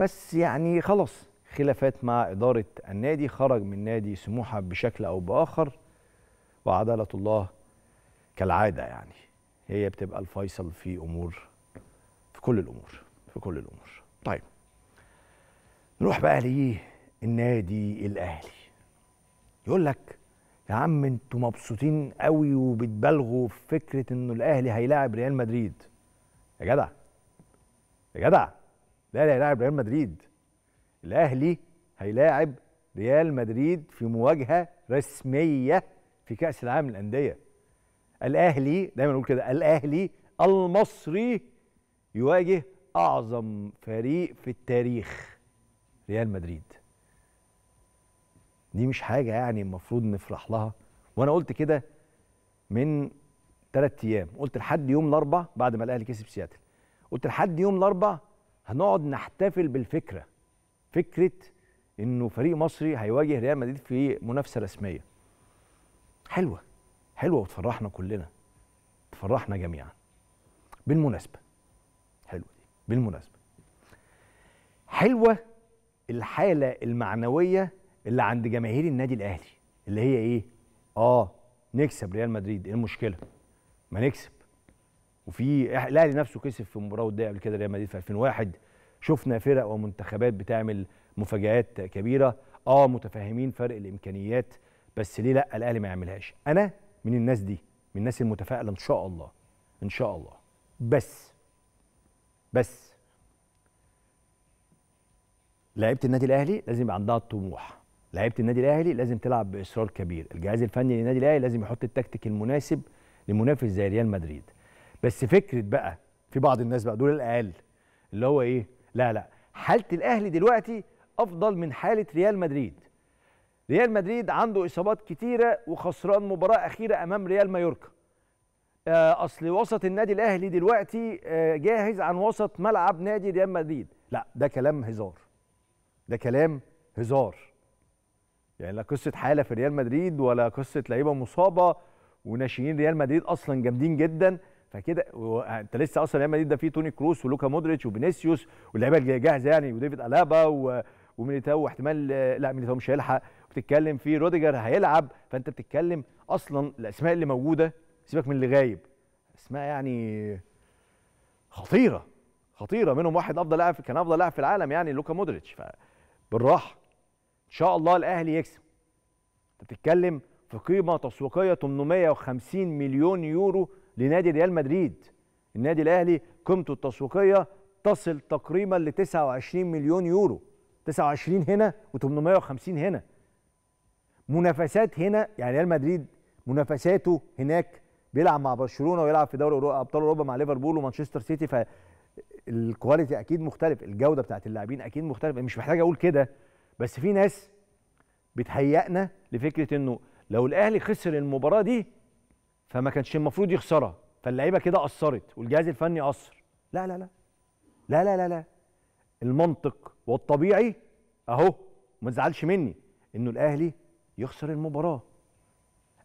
بس يعني خلاص خلافات مع إدارة النادي خرج من نادي سموحة بشكل أو بآخر وعدالة الله كالعادة يعني. هي بتبقى الفيصل في أمور في كل الأمور في كل الأمور. طيب نروح بقى للنادي الأهلي. يقول لك يا عم أنتوا مبسوطين قوي وبتبالغوا في فكرة إنه الأهلي هيلاعب ريال مدريد. يا جدع يا جدع الأهلي هيلاعب ريال مدريد. الأهلي هيلاعب ريال مدريد في مواجهة رسمية في كأس العالم للأندية. الأهلي دايما نقول كده الأهلي المصري يواجه أعظم فريق في التاريخ ريال مدريد. دي مش حاجة يعني المفروض نفرح لها. وأنا قلت كده من ثلاث أيام. قلت لحد يوم الأربع بعد ما الأهلي كسب سياتل. قلت لحد يوم الأربع هنقعد نحتفل بالفكرة. فكرة إنه فريق مصري هيواجه ريال مدريد في منافسة رسمية. حلوة حلوة وتفرحنا كلنا. تفرحنا جميعا. بالمناسبة. حلوة دي. بالمناسبة. حلوة الحالة المعنوية اللي عند جماهير النادي الأهلي اللي هي إيه؟ آه نكسب ريال مدريد. إيه المشكلة؟ ما نكسب. وفي الأهلي نفسه كسب في مباراه وديه قبل كده ريال مدريد في 2001 شفنا فرق ومنتخبات بتعمل مفاجآت كبيرة. آه متفاهمين فرق الإمكانيات بس ليه لأ؟ الأهلي ما يعملهاش. أنا من الناس دي من الناس المتفائلة إن شاء الله إن شاء الله. بس بس. لعيبة النادي الأهلي لازم يبقى عندها الطموح لعيبة النادي الأهلي لازم تلعب بإصرار كبير. الجهاز الفني للنادي الأهلي لازم يحط التكتيك المناسب لمنافس زي ريال مدريد. بس فكرة بقى في بعض الناس بقى دول الأقل اللي هو إيه؟ لا لا. حالة الأهلي دلوقتي أفضل من حالة ريال مدريد. ريال مدريد عنده إصابات كتيرة وخسران مباراة أخيرة أمام ريال مايوركا. آه، أصل وسط النادي الأهلي دلوقتي آه، جاهز عن وسط ملعب نادي ريال مدريد. لا ده كلام هزار. ده كلام هزار. يعني لا قصة حالة في ريال مدريد ولا قصة لعيبة مصابة وناشئين ريال مدريد أصلا جامدين جدا. فكده انت لسه أصلا ريال مدريد ده فيه توني كروس ولوكا مودريتش وفينيسيوس واللعيبه الجاهزه يعني وديفيد ألابا وميليتاو واحتمال لا ميليتاو مش هيلحق بتتكلم في روديجر هيلعب فانت بتتكلم أصلا الاسماء اللي موجوده سيبك من اللي غايب اسماء يعني خطيره خطيره منهم واحد أفضل لاعب كان أفضل لاعب في العالم يعني لوكا مودريتش فبالراحه إن شاء الله الأهلي يكسب. أنت بتتكلم في قيمة تسويقية 850 مليون يورو لنادي ريال مدريد. النادي الأهلي قيمته التسويقية تصل تقريبا ل 29 مليون يورو. 29 هنا و850 هنا. منافسات هنا يعني ريال مدريد منافساته هناك بيلعب مع برشلونة ويلعب في دوري أبطال أوروبا مع ليفربول ومانشستر سيتي فالكواليتي أكيد مختلف الجودة بتاعت اللاعبين أكيد مختلفة. مش محتاج أقول كده بس في ناس بتهيئنا لفكرة إنه لو الأهلي خسر المباراة دي فما كانش المفروض يخسرها. فاللعيبة كده قصرت والجهاز الفني قصر. لا لا لا. لا لا لا لا. المنطق والطبيعي أهو ما تزعلش مني إنه الأهلي يخسر المباراة.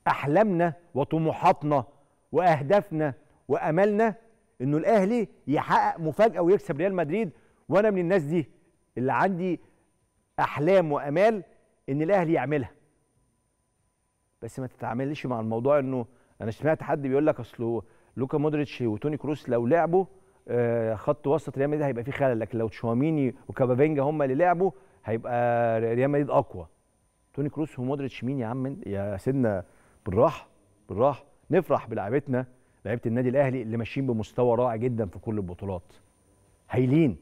أحلامنا وطموحاتنا وأهدافنا واملنا إنه الأهلي يحقق مفاجأة ويكسب ريال مدريد وأنا من الناس دي اللي عندي أحلام وأمال إن الأهلي يعملها. بس ما تتعاملش مع الموضوع إنه أنا سمعت حد بيقول لك اصله لوكا مودريتش وتوني كروس لو لعبوا آه، خط وسط ريال مدريد هيبقى فيه خلل لكن لو تشواميني وكابافينجا هم اللي لعبوا هيبقى ريال مدريد أقوى. توني كروس ومودريتش مين يا عم يا سيدنا بالراحة بالراحة. نفرح بلعيبتنا لعيبة النادي الأهلي اللي ماشيين بمستوى رائع جدا في كل البطولات. هايلين.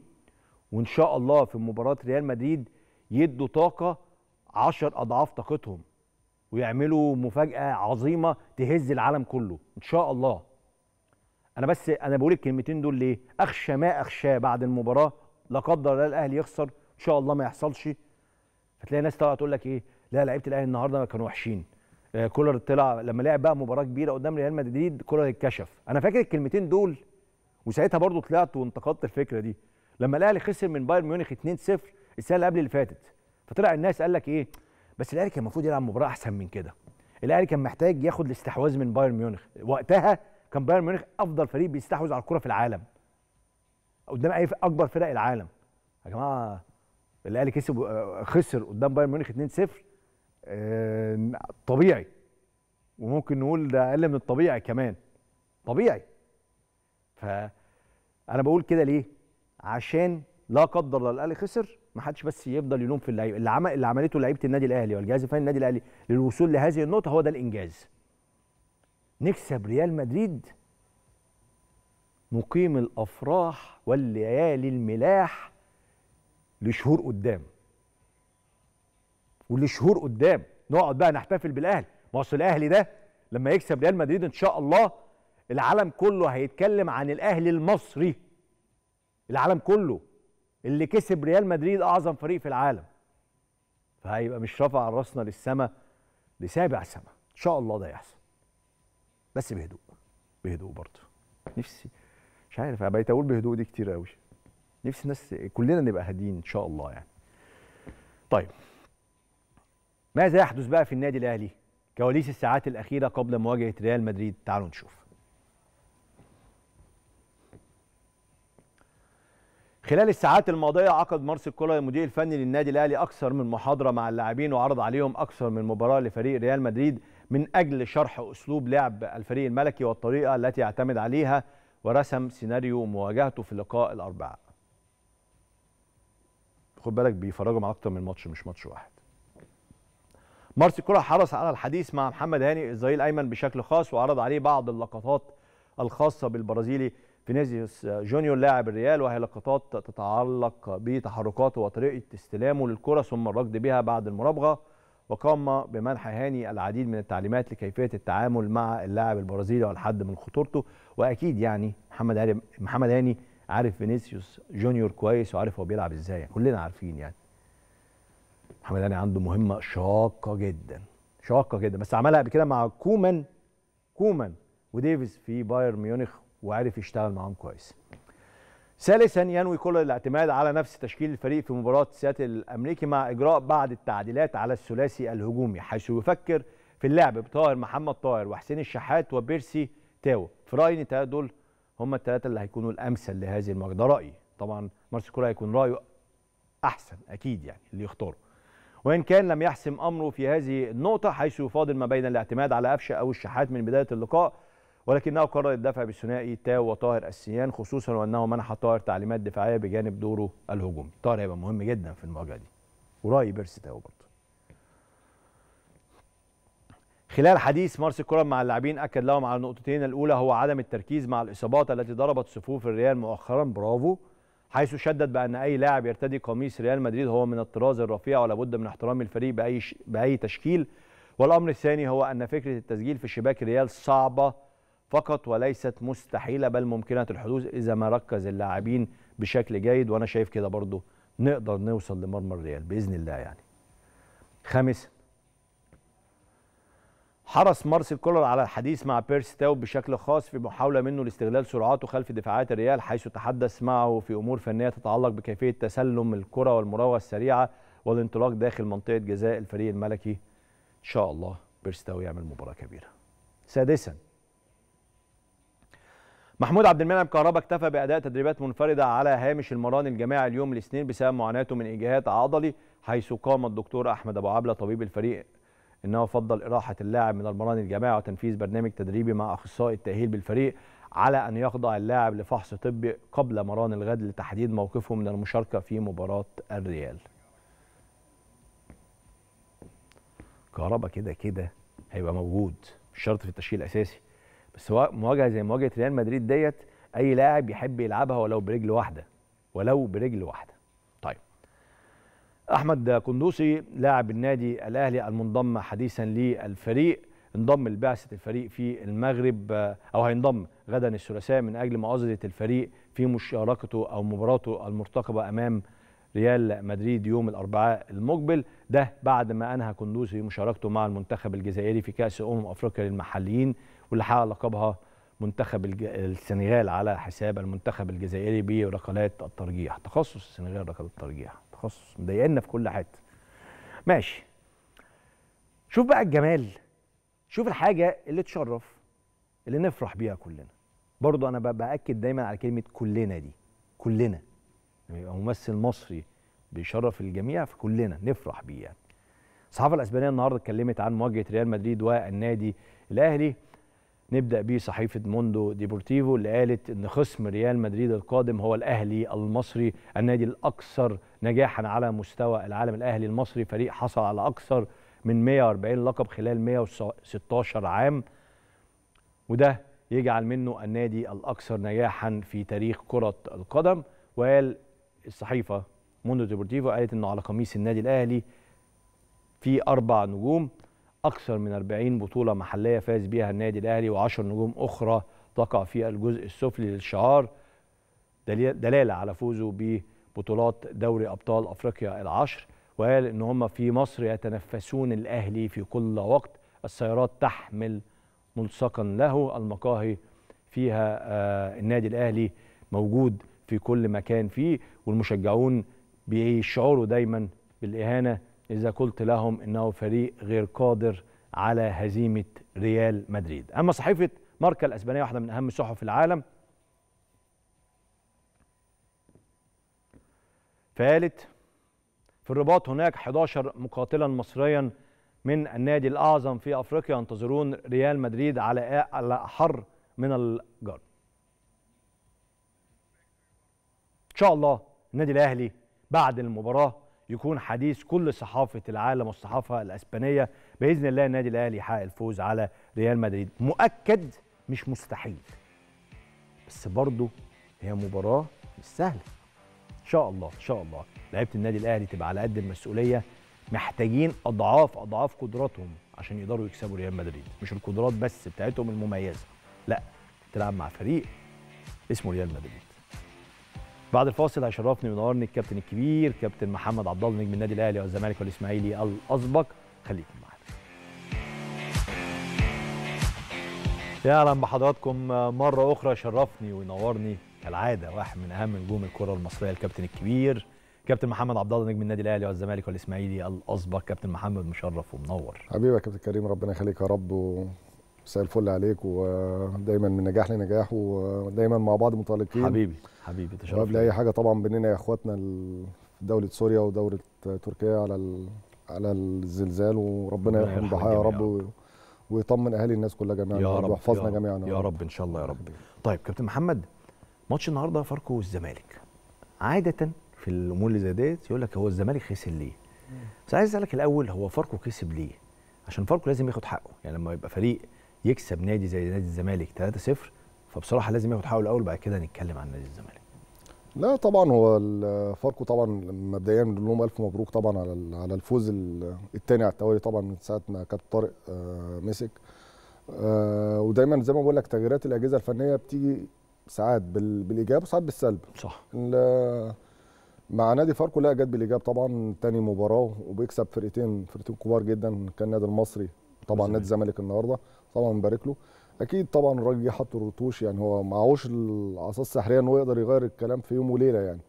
وإن شاء الله في مباراة ريال مدريد يدوا طاقة عشر أضعاف طاقتهم. ويعملوا مفاجأة عظيمة تهز العالم كله. إن شاء الله. أنا بس أنا بقول الكلمتين دول ليه؟ أخشى ما اخشاه بعد المباراة. لا قدر الله الأهلي يخسر. إن شاء الله ما يحصلش. فتلاقي ناس طالعة تقول لك إيه؟ لا لعيبة الأهلي النهارده كانوا وحشين. آه، كولر طلع لما لعب بقى مباراة كبيرة قدام ريال مدريد كولر اتكشف. أنا فاكر الكلمتين دول. وساعتها برضو طلعت وانتقدت الفكرة دي. لما الأهلي خسر من بايرن ميونخ 2-0 السنة اللي قبل اللي فاتت فطلع الناس قال لك إيه؟ بس الأهلي كان المفروض يلعب مباراة أحسن من كده. الأهلي كان محتاج ياخد الاستحواذ من بايرن ميونخ. وقتها كان بايرن ميونخ أفضل فريق بيستحوذ على الكرة في العالم. قدام أي أكبر فرق العالم. يا جماعة الأهلي كسب آه، خسر قدام بايرن ميونخ 2-0 آه، طبيعي. وممكن نقول ده أقل من الطبيعي كمان. طبيعي. فأنا بقول كده ليه؟ عشان لا قدر الله الأهلي خسر ما حدش بس يفضل يلوم في اللعيبه اللي عمل اللي عملته لعيبة النادي الأهلي والجهاز الفني النادي الأهلي للوصول لهذه النقطة هو ده الإنجاز. نكسب ريال مدريد نقيم الأفراح والليالي الملاح لشهور قدام. ولشهور قدام. نقعد بقى نحتفل بالأهلي. ما أصل الأهلي ده لما يكسب ريال مدريد إن شاء الله العالم كله هيتكلم عن الأهلي المصري. العالم كله. اللي كسب ريال مدريد أعظم فريق في العالم. فهيبقى مش رافع راسنا للسماء لسابع سما. إن شاء الله ده يحصل. بس بهدوء بهدوء برضه. نفسي مش عارف أنا بقيت أقول بهدوء دي كتير قوي نفسي الناس كلنا نبقى هاديين إن شاء الله يعني. طيب. ماذا يحدث بقى في النادي الأهلي؟ كواليس الساعات الأخيرة قبل مواجهة ريال مدريد؟ تعالوا نشوف. خلال الساعات الماضية عقد مارسيل كولر المدير الفني للنادي الأهلي أكثر من محاضرة مع اللاعبين وعرض عليهم أكثر من مباراة لفريق ريال مدريد من أجل شرح أسلوب لعب الفريق الملكي والطريقة التي يعتمد عليها ورسم سيناريو مواجهته في لقاء الأربعاء. خد بالك بيفرجوا على أكتر من ماتش مش ماتش واحد. مارسيل كولر حرص على الحديث مع محمد هاني الظهير الايمن بشكل خاص وعرض عليه بعض اللقطات الخاصة بالبرازيلي فينيزيوس جونيور لاعب الريال وهي لقطات تتعلق بتحركاته وطريقة استلامه للكرة ثم الركض بها بعد المراوغه وقام بمنح هاني العديد من التعليمات لكيفية التعامل مع اللاعب البرازيلي والحد من خطورته. وأكيد يعني محمد هاني محمد هاني عارف فينيسيوس جونيور كويس وعارف هو بيلعب إزاي يعني كلنا عارفين يعني. محمد هاني عنده مهمة شاقة جدا شاقة جدا بس عملها قبل كده مع كومان كومان وديفيس في بايرن ميونخ. وعرف يشتغل معاهم كويس. ثالثا ينوي كولر الاعتماد على نفس تشكيل الفريق في مباراة سياتل الأمريكي مع إجراء بعض التعديلات على الثلاثي الهجومي حيث يفكر في اللعب بطاهر محمد طاهر وحسين الشحات وبيرسي تاو. في الثلاثه دول هم الثلاثه اللي هيكونوا الأمثل لهذه المواجهه ده رأيي طبعا مارسيل كولر هيكون رأيه أحسن أكيد يعني اللي يختاره. وإن كان لم يحسم أمره في هذه النقطة حيث يفاضل ما بين الاعتماد على قفشة أو الشحات من بداية اللقاء ولكنه قرر الدفع بالثنائي تاو وطاهر أساسيان خصوصا وأنه منح طاهر تعليمات دفاعية بجانب دوره الهجومي طاهر هيبقى مهم جدا في المواجهة دي. ورايي بيرسي تاو برضه. خلال حديث مارسيل كولر مع اللاعبين أكد لهم على النقطتين الأولى هو عدم التركيز مع الإصابات التي ضربت صفوف الريال مؤخرا. برافو. حيث شدد بأن أي لاعب يرتدي قميص ريال مدريد هو من الطراز الرفيع ولا بد من احترام الفريق بأي ش... بأي تشكيل. والأمر الثاني هو أن فكرة التسجيل في شباك الريال صعبة فقط وليست مستحيلة بل ممكنة الحدوث إذا ما ركز اللاعبين بشكل جيد. وأنا شايف كده برضو نقدر نوصل لمرمى الريال بإذن الله يعني. خامسا حرص مارسيل كولر على الحديث مع بيرسي تاو بشكل خاص في محاولة منه لاستغلال سرعاته خلف دفاعات الريال حيث تحدث معه في أمور فنية تتعلق بكيفية تسلم الكرة والمراوغة السريعة والانطلاق داخل منطقة جزاء الفريق الملكي. إن شاء الله بيرس تاو يعمل مباراة كبيرة. سادسا محمود عبد المنعم كهربا اكتفى بأداء تدريبات منفردة على هامش المران الجماعي اليوم الاثنين بسبب معاناته من إجهاد عضلي حيث قام الدكتور أحمد أبو عبلة طبيب الفريق إنه فضل إراحة اللاعب من المران الجماعي وتنفيذ برنامج تدريبي مع أخصائي التأهيل بالفريق على أن يخضع اللاعب لفحص طبي قبل مران الغد لتحديد موقفه من المشاركة في مباراة الريال. كهربا كده كده هيبقى موجود مش شرط في التشكيل الأساسي بس هو مواجهة زي مواجهة ريال مدريد ديت أي لاعب يحب يلعبها ولو برجل واحدة ولو برجل واحدة. طيب. أحمد قندوسي لاعب النادي الأهلي المنضم حديثا للفريق انضم لبعثة الفريق في المغرب أو هينضم غدا الثلاثاء من أجل مؤازرة الفريق في مشاركته أو مباراته المرتقبة أمام ريال مدريد يوم الأربعاء المقبل. ده بعد ما أنهى قندوسي مشاركته مع المنتخب الجزائري في كأس أمم أفريقيا للمحليين واللي حقق لقبها منتخب الج- السنغال على حساب المنتخب الجزائري بركلات الترجيح تخصص السنغال ركلات الترجيح تخصص مضايقنا في كل حتة. ماشي. شوف بقى الجمال شوف الحاجة اللي تشرف اللي نفرح بيها كلنا. برضو أنا بأكد دايما على كلمة كلنا دي كلنا. لما يبقى ممثل مصري بيشرف الجميع فكلنا نفرح بيه يعني. الصحافة الأسبانية النهارده اتكلمت عن مواجهة ريال مدريد والنادي الأهلي. نبدأ بصحيفه موندو ديبورتيفو اللي قالت إن خصم ريال مدريد القادم هو الأهلي المصري النادي الأكثر نجاحا على مستوى العالم الأهلي المصري فريق حصل على أكثر من 140 لقب خلال 116 عام. وده يجعل منه النادي الأكثر نجاحا في تاريخ كرة القدم. وقال الصحيفة موندو ديبورتيفو قالت إنه على قميص النادي الأهلي في أربع نجوم. أكثر من 40 بطولة محلية فاز بها النادي الأهلي و10 نجوم أخرى تقع في الجزء السفلي للشعار. دلالة على فوزه ببطولات دوري أبطال أفريقيا العشر وقال إن هم في مصر يتنفسون الأهلي في كل وقت. السيارات تحمل ملصقا له المقاهي فيها آه النادي الأهلي موجود في كل مكان فيه والمشجعون بيشعروا دايما بالإهانة إذا قلت لهم إنه فريق غير قادر على هزيمة ريال مدريد. أما صحيفة ماركا الأسبانية واحدة من أهم صحف العالم فقالت في الرباط هناك 11 مقاتلا مصريا من النادي الأعظم في أفريقيا ينتظرون ريال مدريد على على احر من الجر إن شاء الله النادي الأهلي بعد المباراة يكون حديث كل صحافة العالم والصحافة الأسبانية بإذن الله النادي الأهلي يحقق الفوز على ريال مدريد. مؤكد مش مستحيل بس برضه هي مباراة مش سهلة. إن شاء الله إن شاء الله لعيبة النادي الأهلي تبقى على قد المسؤولية محتاجين أضعاف أضعاف قدراتهم عشان يقدروا يكسبوا ريال مدريد. مش القدرات بس بتاعتهم المميزة لا تلعب مع فريق اسمه ريال مدريد. بعد الفاصل هيشرفني وينورني الكابتن الكبير كابتن محمد عبد الله نجم النادي الأهلي والزمالك والإسماعيلي الأسبق. خليكم معانا. يا أهلا بحضراتكم مرة أخرى شرفني وينورني كالعادة واحد من أهم نجوم الكرة المصرية الكابتن الكبير كابتن محمد عبد الله نجم النادي الأهلي والزمالك والإسماعيلي الأسبق. كابتن محمد مشرف ومنور. حبيبي يا كابتن كريم ربنا يخليك يا رب. ومساء الفل عليك ودايما من نجاح لنجاح ودايما مع بعض متألقين. حبيبي حبيبي تشرف قبل أي حاجة طبعا بيننا يا إخواتنا دولة سوريا ودولة تركيا على على الزلزال وربنا ربنا يرحم الضحايا يا رب ويطمن أهالي الناس كلها جميعا يا رب ويحفظنا يا رب، جميعا يا رب إن شاء الله يا رب. طيب كابتن محمد ماتش النهارده فاركو والزمالك. عادة في الأمور اللي زي ديت يقول لك هو الزمالك خسر ليه؟ بس عايز أسألك الأول هو فاركو كسب ليه؟ عشان فاركو لازم ياخد حقه. يعني لما يبقى فريق يكسب نادي زي نادي الزمالك 3-0 فبصراحة لازم ياخد حقه الأول بعد كده نتكلم عن نادي الزمالك. لا طبعا هو فاركو طبعا مبدئيا بنقول لهم ألف مبروك طبعا على على الفوز الثاني على التوالي طبعا من ساعة ما كابتن طارق آه، مسك. آه، ودايما زي ما بقول لك تغييرات الأجهزة الفنية بتيجي ساعات بال- بالإيجاب وساعات بالسلب. صح. مع نادي فاركو لا جت بالإيجاب طبعا تاني مباراة وبيكسب فرقتين فرقتين كبار جدا كان النادي المصري طبعا نادي الزمالك النهارده. طبعا بنبارك له. أكيد طبعا الراجل جه حط الرتوش يعني هو معهوش العصا السحريه انه يقدر يغير الكلام في يوم وليلة يعني.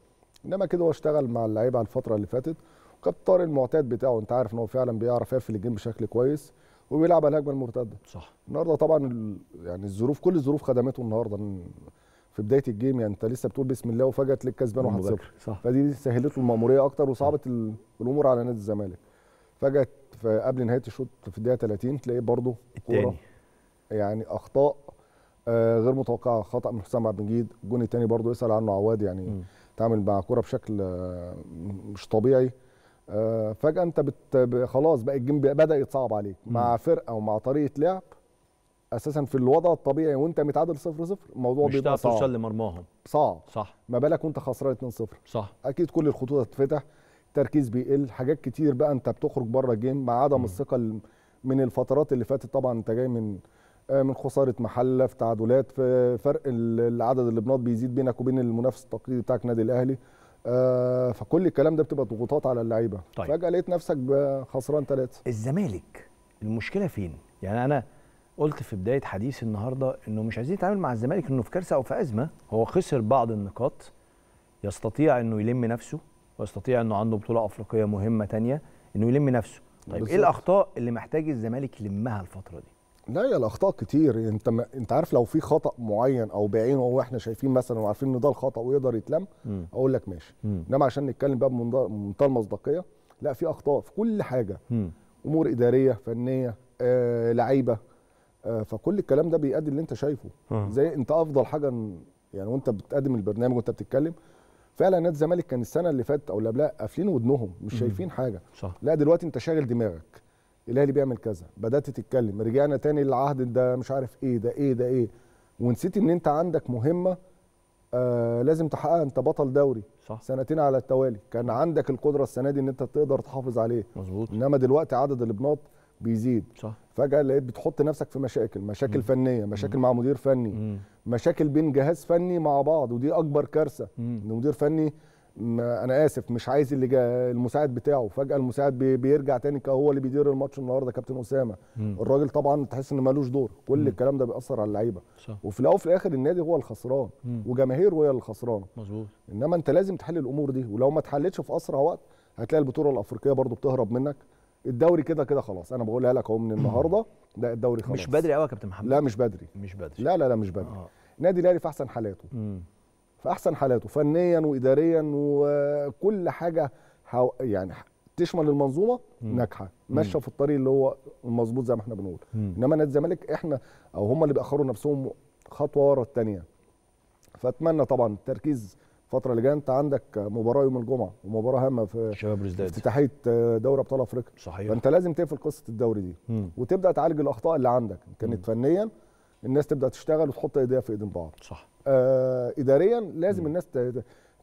إنما كده هو اشتغل مع اللعيبة على الفترة اللي فاتت وكابتن طارق المعتاد بتاعه أنت عارف إن هو فعلا بيعرف يقفل الجيم بشكل كويس وبيلعب على الهجمة المرتدة. صح. النهارده طبعا يعني الظروف كل الظروف خدمته النهارده. في بداية الجيم يعني أنت لسه بتقول بسم الله وفجأة تلاقيك كسبان 1-0 مبكر، صح. فدي سهلت له المأمورية أكتر وصعبت ال- الأمور على نادي الزمالك. في- قبل نهاية الشوط في الدقيقة 30 تلاقيه برضه كورة. التاني. يعني أخطاء آه، غير متوقعة. خطأ من حسام عبد المجيد. الجون التاني برضه يسأل عنه عواد يعني مم. تعامل مع كورة بشكل آه، مش طبيعي. آه، فجأة أنت بت... خلاص بقى الجيم بدأ يتصعب عليك. مع فرقة ومع طريقة لعب أساسا في الوضع الطبيعي وأنت متعادل 0 0 الموضوع مش بيبقى هتعرف توصل صعب. لمرماهم صعب. صح. ما بالك وأنت خسران 2 0 صح. أكيد كل الخطوط هتتفتح التركيز بيقل حاجات كتير بقى أنت بتخرج بره الجيم مع عدم الثقة ال- من الفترات اللي فاتت. طبعا أنت جاي من من خسارة محله في تعادلات. في فرق ال- العدد الابناط بيزيد بينك وبين المنافس التقليدي بتاعك نادي الأهلي. آه، فكل الكلام ده بتبقى ضغوطات على اللعيبة. طيب. فجأة لقيت نفسك خسران ثلاثة الزمالك المشكلة فين؟ يعني أنا قلت في بداية حديثي النهارده إنه مش عايزين يتعامل مع الزمالك إنه في كارثة أو في أزمة. هو خسر بعض النقاط. يستطيع إنه يلم نفسه ويستطيع إنه عنده بطولة أفريقية مهمة تانية إنه يلم نفسه. طيب إيه بالظبط. الأخطاء اللي محتاج الزمالك يلمها الفترة دي؟ لا هي الأخطاء كتير أنت ما أنت عارف لو في خطأ معين أو بعينه أو إحنا شايفين مثلا وعارفين إن ده الخطأ ويقدر يتلم مم. أقول لك ماشي. إنما عشان نتكلم بقى بمنتهى المصداقية لا في أخطاء في كل حاجة مم. أمور إدارية فنية آه، لعيبة آه، فكل الكلام ده بيؤدي اللي أنت شايفه آه. زي أنت أفضل حاجة يعني وأنت بتقدم البرنامج وأنت بتتكلم فعلا نادي الزمالك كان السنة اللي فاتت أو اللي قبلها قافلين ودنهم مش شايفين حاجة صح لا دلوقتي أنت شاغل دماغك الاهلي بيعمل كذا. بدأت تتكلم. رجعنا تاني للعهد ده مش عارف إيه ده إيه ده إيه. ونسيت إن أنت عندك مهمة آه لازم تحققها. أنت بطل دوري صح. سنتين على التوالي. كان عندك القدرة السنة دي إن أنت تقدر تحافظ عليه. مظبوط. إنما دلوقتي عدد الإبناط بيزيد. صح. فجأة لقيت بتحط نفسك في مشاكل. مشاكل فنية مشاكل مع مدير فني. مم. مشاكل بين جهاز فني مع بعض ودي أكبر كارثة. مم. إن مدير فني ما أنا آسف مش عايز اللي جا المساعد بتاعه. فجأة المساعد بي بيرجع تاني هو اللي بيدير الماتش النهارده كابتن أسامة. مم. الراجل طبعا تحس إن مالوش دور. كل الكلام ده بيأثر على اللعيبة. وفي الأول وفي الآخر النادي هو الخسران. مم. وجماهيره هي الخسرانه مظبوط. إنما أنت لازم تحل الأمور دي. ولو ما اتحلتش في أسرع وقت هتلاقي البطولة الأفريقية برضو بتهرب منك. الدوري كده كده خلاص. أنا بقولها لك أهو من النهارده. لا الدوري خلاص. مش بدري قوي يا كابتن محمد. لا مش بدري. مش بدري. لا لا لا مش بدري. آه. النادي الأهلي في أحسن حالاته. مم. في أحسن حالاته فنيا واداريا وكل حاجة حو... يعني تشمل المنظومة ناجحة ماشية في الطريق اللي هو المظبوط زي ما إحنا بنقول. مم. إنما نادي الزمالك إحنا أو هم اللي بيأخروا نفسهم خطوة ورا الثانية فأتمنى طبعا التركيز الفترة اللي جاية. أنت عندك مباراة يوم الجمعة ومباراة هامة في شباب رزداد افتتاحية دوري أبطال أفريقيا. صحيح. فأنت لازم تقفل قصة الدوري دي. مم. وتبدأ تعالج الأخطاء اللي عندك كانت فنيا الناس تبدأ تشتغل وتحط إيديها في إيدين بعض. صح. آه اداريا لازم الناس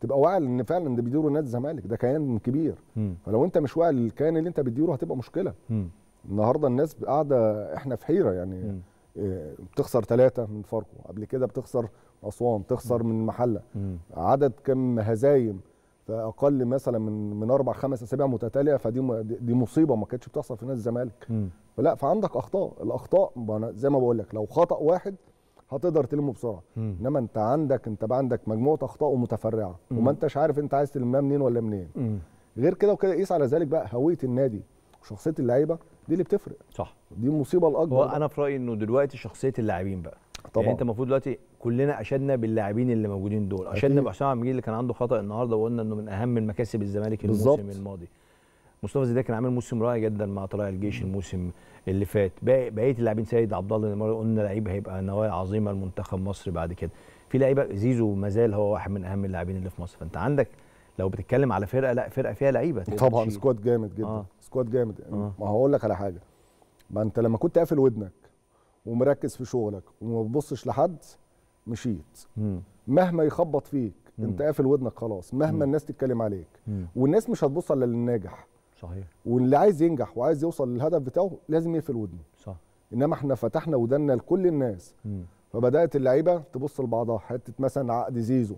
تبقى واعيه إن فعلا ده بيديروا نادي الزمالك ده كيان كبير. مم. فلو أنت مش واعي للكيان اللي أنت بتديره هتبقى مشكلة. مم. النهارده الناس قاعدة إحنا في حيرة يعني. مم. آه، بتخسر ثلاثة من فاركو. قبل كده بتخسر أسوان تخسر من محلة. مم. عدد كم هزايم. في أقل مثلا من من أربع خمس اسابيع متتالية. فدي دي مصيبة ما كانتش بتحصل في نادي الزمالك. فلا فعندك أخطاء الأخطاء زي ما بقول لك لو خطأ واحد هتقدر تلمه بسرعة مم. إنما أنت عندك أنت بقى عندك مجموعة أخطاء متفرعه مم. وما أنتش عارف أنت عايز تلمها منين ولا منين مم. غير كده وكده قيس على ذلك بقى هوية النادي وشخصية اللعيبة دي اللي بتفرق صح دي المصيبة الأكبر هو. أنا في رأيي إنه دلوقتي شخصية اللاعبين بقى طبعا يعني أنت المفروض دلوقتي كلنا أشدنا باللاعبين اللي موجودين دول أشدنا. بحسام عبد المجيد اللي كان عنده خطأ النهارده وقلنا إنه من أهم المكاسب الزمالك. الموسم الماضي مصطفى زيدان كان عامل موسم رائع جدا مع طلائع الجيش الموسم اللي فات بقية اللاعبين سيد عبد الله قلنا لعيب هيبقى نوايا عظيمة لمنتخب مصر بعد كده في لعيبة زيزو ما زال هو واحد من أهم اللاعبين اللي في مصر فأنت عندك لو بتتكلم على فرقة لا فرقة فيها لعيبة طبعا. سكواد جامد جدا آه. squad جامد آه. ما هقول لك على حاجة ما أنت لما كنت قافل ودنك ومركز في شغلك وما بتبصش لحد مشيت مم. مهما يخبط فيك مم. أنت قافل ودنك خلاص مهما مم. الناس تتكلم عليك مم. والناس مش هتبص إلا للناجح صحيح. واللي عايز ينجح وعايز يوصل للهدف بتاعه لازم يقفل ودنه. صح. إنما إحنا فتحنا ودنا لكل الناس. مم. فبدأت اللعيبة تبص لبعضها. حتة مثلا عقد زيزو.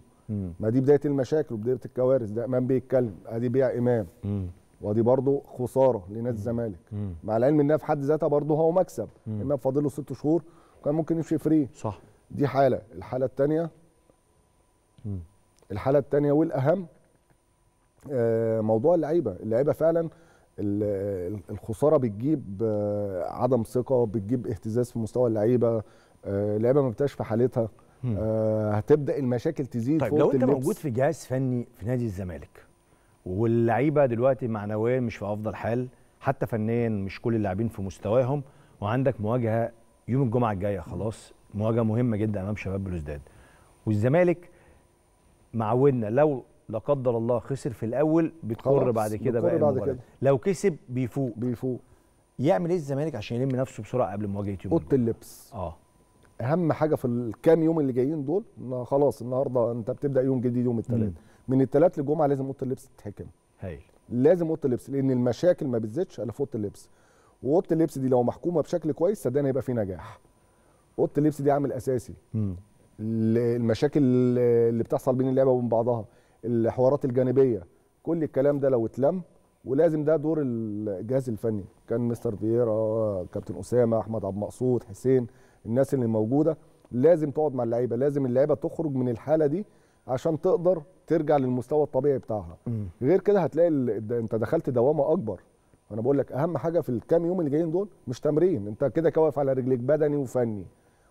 ما دي بداية المشاكل وبداية الكوارث. ده امام بيتكلم. أدي بيع إمام. مم. ودي برضه خسارة لنادي الزمالك. مع العلم انها في حد ذاتها برضه هو مكسب. مم. إمام فاضل له ست شهور كان ممكن يمشي فري. صح. دي حالة. الحالة الثانية. الحالة الثانية والأهم موضوع اللعيبة اللعيبة فعلا ال- الخسارة بتجيب آه، عدم ثقة بتجيب اهتزاز في مستوى اللعيبة آه، اللعيبة ما بتبقاش في حالتها. آه، هتبدأ المشاكل تزيد طيب لو انت اللبس. موجود في جهاز فني في نادي الزمالك واللعيبة دلوقتي معنويا مش في أفضل حال حتى فنيا مش كل اللاعبين في مستواهم وعندك مواجهة يوم الجمعة الجاية خلاص مواجهة مهمة جدا أمام شباب بلوزداد والزمالك معودنا لو لا قدر الله خسر في الأول بتكر خلاص، بعد كده بقى بعد. كده. لو كسب بيفوق. بيفوق. يعمل إيه الزمالك عشان يلم نفسه بسرعة قبل مواجهه يوم أوضة اللبس. آه. أهم حاجة في الكام يوم اللي جايين دول خلاص النهارده أنت بتبدأ يوم جديد يوم الثلاث. من الثلاث للجمعه لازم أوضة اللبس تتحكم. هايل. لازم أوضة اللبس لأن المشاكل ما بتزيدش إلا في أوضة اللبس. وأوضة اللبس دي لو محكومة بشكل كويس صدقني هيبقى في نجاح. أوضة اللبس دي عامل أساسي. مم. ال- المشاكل اللي بتحصل بين اللعبة وبين بعضها. الحوارات الجانبية. كل الكلام ده لو اتلم ولازم ده دور الجهاز الفني. كان مستر فييرا كابتن أسامة أحمد عبد المقصود حسين الناس اللي موجودة. لازم تقعد مع اللعيبة لازم اللعيبة تخرج من الحالة دي عشان تقدر ترجع للمستوى الطبيعي بتاعها. غير كده هتلاقي ال- انت دخلت دوامة أكبر. أنا بقول لك أهم حاجة في الكام يوم اللي جايين دول مش تمرين. أنت كده كده واقف على رجليك بدني وفني.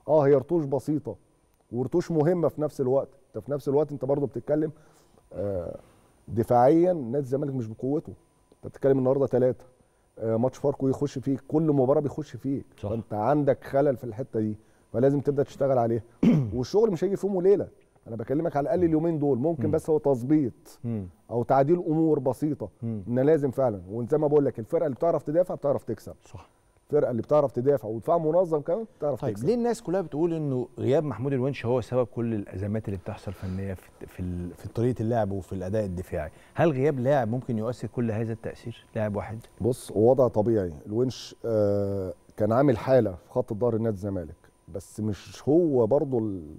آه هي رتوش بسيطة ورتوش مهمة في نفس الوقت. أنت في نفس الوقت أنت برضه بتتكلم دفاعيا نادي الزمالك مش بقوته. أنت بتتكلم النهارده ثلاثة آه ماتش فاركو يخش فيك كل مباراة بيخش فيك صح. فأنت عندك خلل في الحتة دي فلازم تبدأ تشتغل عليها والشغل مش هيجي في يوم وليلة. أنا بكلمك على الأقل اليومين دول. ممكن مم. بس هو تظبيط. أو تعديل أمور بسيطة. إن لازم فعلا. وزي ما بقول لك الفرقة اللي بتعرف تدافع بتعرف تكسب. صح. الفرقة اللي بتعرف تدافع ودفاع منظم كمان بتعرف طيب تكسب. ليه الناس كلها بتقول إنه غياب محمود الونش هو سبب كل الأزمات اللي بتحصل فنية في في, في طريقة اللعب وفي الأداء الدفاعي؟ هل غياب لاعب ممكن يؤثر كل هذا التأثير؟ لاعب واحد. بص وضع طبيعي. الونش آه كان عامل حالة في خط الظهر نادي الزمالك بس مش هو برضه ال-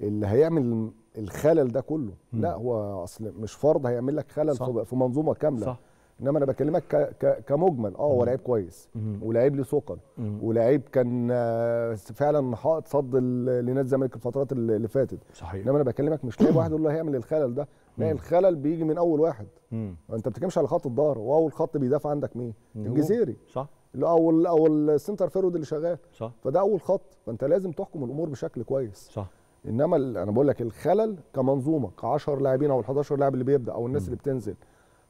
اللي هيعمل الخلل ده كله. مم. لا هو أصل مش فرد هيعمل لك خلل صح. في- في منظومة كاملة. صح. انما أنا بكلمك ك- ك- كمجمل. آه هو. لعيب كويس مم. ولعيب ليه ثقل. مم. ولعيب كان آه، فعلا حائط صد لنادي الزمالك الفترات اللي فاتت. صحيح. انما أنا بكلمك مش لاعب واحد يقول له هيعمل الخلل ده. لا. الخلل بيجي من أول واحد. انت بتتكلمش على خط الظهر. واول خط بيدافع عندك مين. الجزيري. صح. اللي أو ال- أو ال centre forward اللي شغال. صح. فده أول خط. فانت لازم تحكم الأمور بشكل كويس. صح. انما أنا بقول لك الخلل كمنظومة ك 10 لاعبين أو ال 11 لاعب اللي بيبدأ أو الناس مم. اللي بتنزل.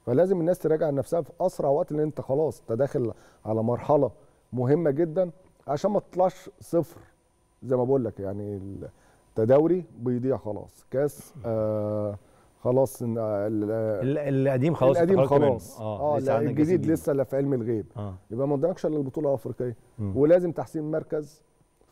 فلازم الناس تراجع نفسها في أسرع وقت لأن أنت خلاص أنت داخل على مرحلة مهمة جدا. عشان ما تطلعش صفر زي ما بقول لك يعني التداوري بيضيع خلاص. كاس آه خلاص ال- ال- القديم خلاص القديم. خلاص. آه عندك الجديد جديد. لسه لا في علم الغيب. آه. يبقى ما قدامكش إلا البطولة الأفريقية. ولازم تحسين مركز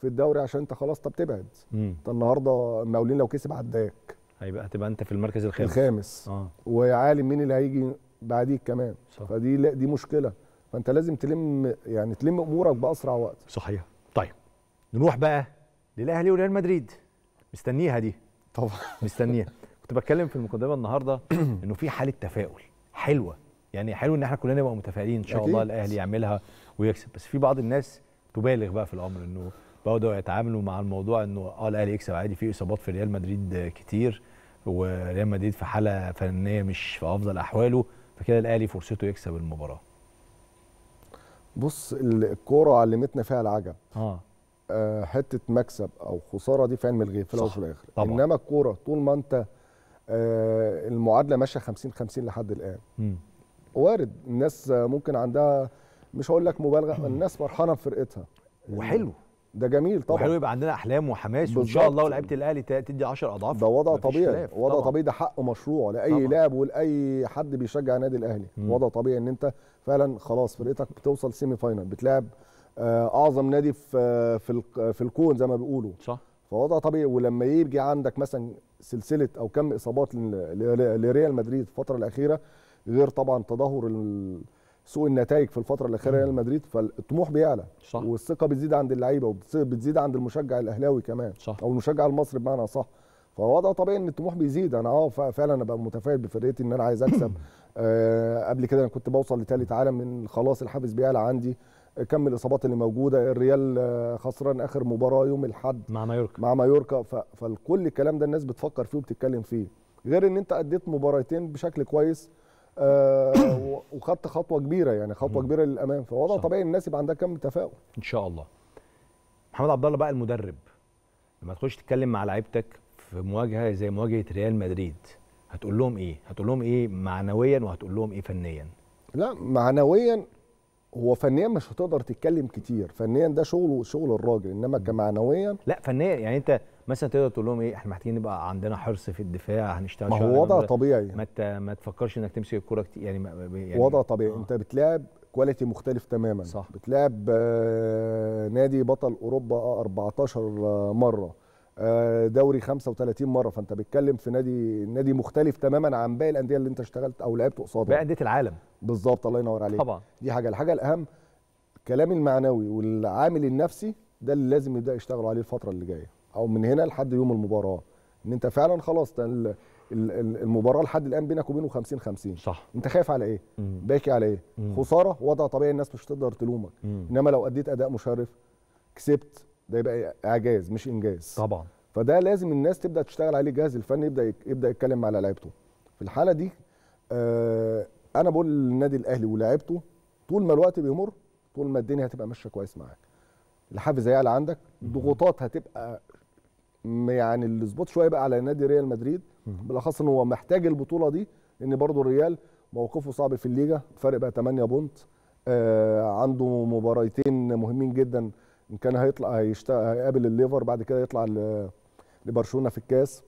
في الدوري عشان أنت خلاص طب تبعد. أنت النهارده المقاولين لو كسب عداك. هيبقى هتبقى أنت في المركز الخامس. الخامس. آه. وعالم مين اللي هيجي بعديك كمان. صح. فدي لا دي مشكلة. فأنت لازم تلم يعني تلم أمورك بأسرع وقت. صحيح. طيب نروح بقى للأهلي وريال مدريد. مستنيها دي. طبعا. مستنيها. كنت بتكلم في المقدمة النهارده إنه في حالة تفاؤل حلوة. يعني حلو إن إحنا كلنا نبقى متفائلين إن شاء أكيد. الله الأهلي يعملها ويكسب. بس في بعض الناس تبالغ بقى في الأمر إنه بدأوا يتعاملوا مع الموضوع إنه آه الأهلي يكسب عادي. في إصابات في ريال مدريد كتير وريال مدريد في حالة فنية مش في أفضل أحواله. فكده الاهلي فرصته يكسب المباراه. بص ال- الكوره علمتنا فيها العجب. آه. آه، حتة مكسب أو خسارة دي في علم الغيب في الأول وفي الآخر. طبعا. إنما الكورة طول ما أنت آه، المعادلة ماشية 50 50 لحد الآن. مم. وارد. الناس ممكن عندها مش هقول لك مبالغة الناس فرحانة بفرقتها. وحلو. ده جميل وحلو طبعا يبقى عندنا أحلام وحماس وإن شاء. الله لعيبة الأهلي تدي 10 أضعاف ده وضع طبيعي. وضع. طبيعي ده حق مشروع لأي. لاعب ولأي حد بيشجع النادي الأهلي مم. وضع طبيعي إن أنت فعلا خلاص فرقتك بتوصل semi final بتلعب آه، أعظم نادي في في الك- في الكون زي ما بيقولوا صح فوضع طبيعي ولما يجي عندك مثلا سلسلة أو كم إصابات لريال مدريد الفترة الأخيرة غير طبعا تدهور سوء النتائج في الفترة الأخيرة ريال مدريد فالطموح بيعلى. صح. والثقة بتزيد عند اللعيبة وبتزيد عند المشجع الأهلاوي كمان. صح. أو المشجع المصري بمعنى صح. فوضع طبيعي إن الطموح بيزيد. أنا آه فعلا أبقى متفائل بفرقتي إن أنا عايز أكسب. آه قبل كده أنا كنت بوصل لثالث عالم من خلاص الحافز بيعلى عندي. كم الإصابات اللي موجودة. الريال آه، خسران آخر مباراة يوم الأحد مع مايوركا. مع مايوركا. فالكل الكلام ده الناس بتفكر فيه وبتتكلم فيه. غير إن أنت أديت مباراتين بشكل كويس آه وخدت خطوة كبيرة يعني خطوة. كبيرة للأمام فوضع صح. طبيعي الناس يبقى عندها كم تفاؤل. إن شاء الله. محمد عبد الله بقى المدرب. لما تخش تتكلم مع لعيبتك في مواجهة زي مواجهة ريال مدريد هتقول لهم إيه؟ هتقول لهم إيه معنويا وهتقول لهم إيه فنيا؟ لا معنويا هو فنيا مش هتقدر تتكلم كتير. فنيا ده شغل شغل الراجل إنما كمعنويا لا فنيا يعني أنت مثلا تقدر تقول لهم إيه إحنا محتاجين نبقى عندنا حرص في الدفاع هنشتغل ما هو وضع طبيعي. ما ما تفكرش إنك تمسك الكورة كتير يعني, ما- يعني وضع طبيعي. آه. أنت بتلاعب كواليتي مختلف تماما. صح. بتلاعب آه، نادي بطل أوروبا آه، 14 مرة. آه، دوري 35 مرة. فأنت بتتكلم في نادي نادي مختلف تماما عن باقي الأندية اللي أنت اشتغلت أو لعبت قصادها. أندية العالم. بالظبط. الله ينور عليك. طبعا. دي حاجة الحاجة الأهم الكلام المعنوي والعامل النفسي ده اللي لازم يبدأ يشتغلوا عليه الفترة اللي جاية. أو من هنا لحد يوم المباراة. إن أنت فعلا خلاص المباراة لحد الآن بينك وبينه 50 50 صح. أنت خايف على إيه؟ مم. باكي على إيه؟ مم. خسارة وضع طبيعي الناس مش تقدر تلومك. مم. إنما لو أديت أداء مشرف كسبت ده يبقى إعجاز مش إنجاز. طبعا. فده لازم الناس تبدأ تشتغل عليه الجهاز الفني يبدأ يبدأ يتكلم على لعيبته. في الحالة دي آه أنا بقول للنادي الأهلي ولاعيبته طول ما الوقت بيمر طول ما الدنيا هتبقى ماشية كويس معاك. الحافز هيعلى عندك الضغوطات هتبقى يعني ال spot شوية بقى على نادي ريال مدريد. بالاخص إن هو محتاج البطولة دي لأن برضه الريال موقفه صعب في الليجا. فرق بقى 8 point. آه عنده مباراتين مهمين جدا. إن كان هيطلع هيقابل الليفر بعد كده يطلع لبرشلونة في الكاس.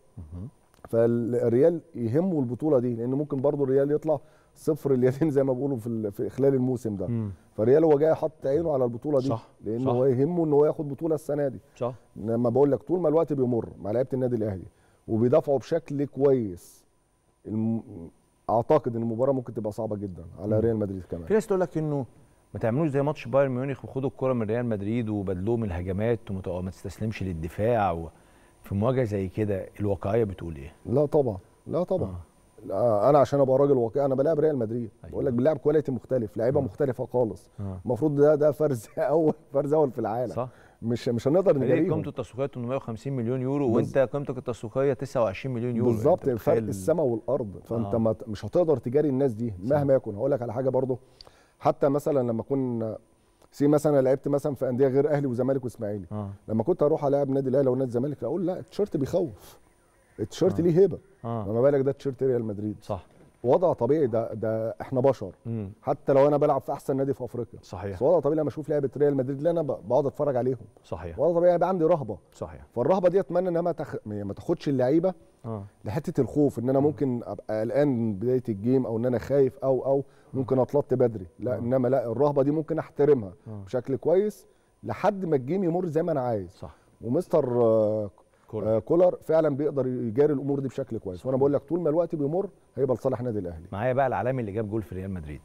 فالريال يهمه البطولة دي لأن ممكن برضه الريال يطلع صفر اليدين زي ما بيقولوا في في خلال الموسم ده. مم. فالريال هو جاي حاطط عينه على البطولة دي صح، لأن صح. هو يهمه إن هو ياخد بطولة السنة دي. صح. لما بقول لك طول ما الوقت بيمر مع لعيبة النادي الأهلي وبيدافعوا بشكل كويس الم... أعتقد إن المباراة ممكن تبقى صعبة جدا على ريال مدريد كمان. في ناس تقول لك إنه ما تعملوش زي ماتش بايرن ميونخ وخدوا الكرة من ريال مدريد وبدلوه من الهجمات وما تستسلمش للدفاع و... في مواجهة زي كده الواقعية بتقول إيه؟ لا طبعا لا طبعا. لا أنا عشان ابقى راجل واقعي أنا بلاعب ريال مدريد. أيوة. بقول لك بنلعب quality مختلف لعيبة مختلفة خالص. آه. المفروض ده ده فرز أول فرز أول في العالم. صح. مش مش هنقدر نجاريهم. قيمته التسويقية 850 مليون يورو وانت قيمتك التسويقية 29 مليون يورو؟ بالظبط. فرق السماء والأرض. فأنت آه. ما مش هتقدر تجاري الناس دي مهما يكن. هقول لك على حاجة برضو. حتى مثلا لما كنا C مثلا لعبت مثلا في أندية غير أهلي وزمالك وإسماعيلي. آه. لما كنت أروح ألعب نادي الأهلي ونادي الزمالك أقول لا التيشيرت بيخوف. التيشيرت ليه هيبة. آه. فما بالك ده تيشيرت ريال مدريد. صح. وضع طبيعي ده ده إحنا بشر. امم حتى لو أنا بلعب في أحسن نادي في أفريقيا. صحيح. بس وضع طبيعي لما أشوف لعبه ريال مدريد اللي أنا بقعد أتفرج عليهم. صحيح. وضع طبيعي يبقى عندي رهبة. صحيح. فالرهبة دي أتمنى إنها ما تخ... ما تاخدش اللعيبة آه. لحتة الخوف إن أنا ممكن أبقى قلقان من بداية ال game أو إن أنا خايف أو أو ممكن اتلط بدري. لا آه. إنما لا الرهبة دي ممكن أحترمها آه. بشكل كويس لحد ما ال game يمر زي ما أنا عايز. صح. ومستر آه، كوره آه، كولر فعلا بيقدر يجاري الأمور دي بشكل كويس. وأنا بقول لك طول ما الوقت بيمر هيبقى لصالح النادي الأهلي. معايا بقى العالمي اللي جاب جول في ريال مدريد.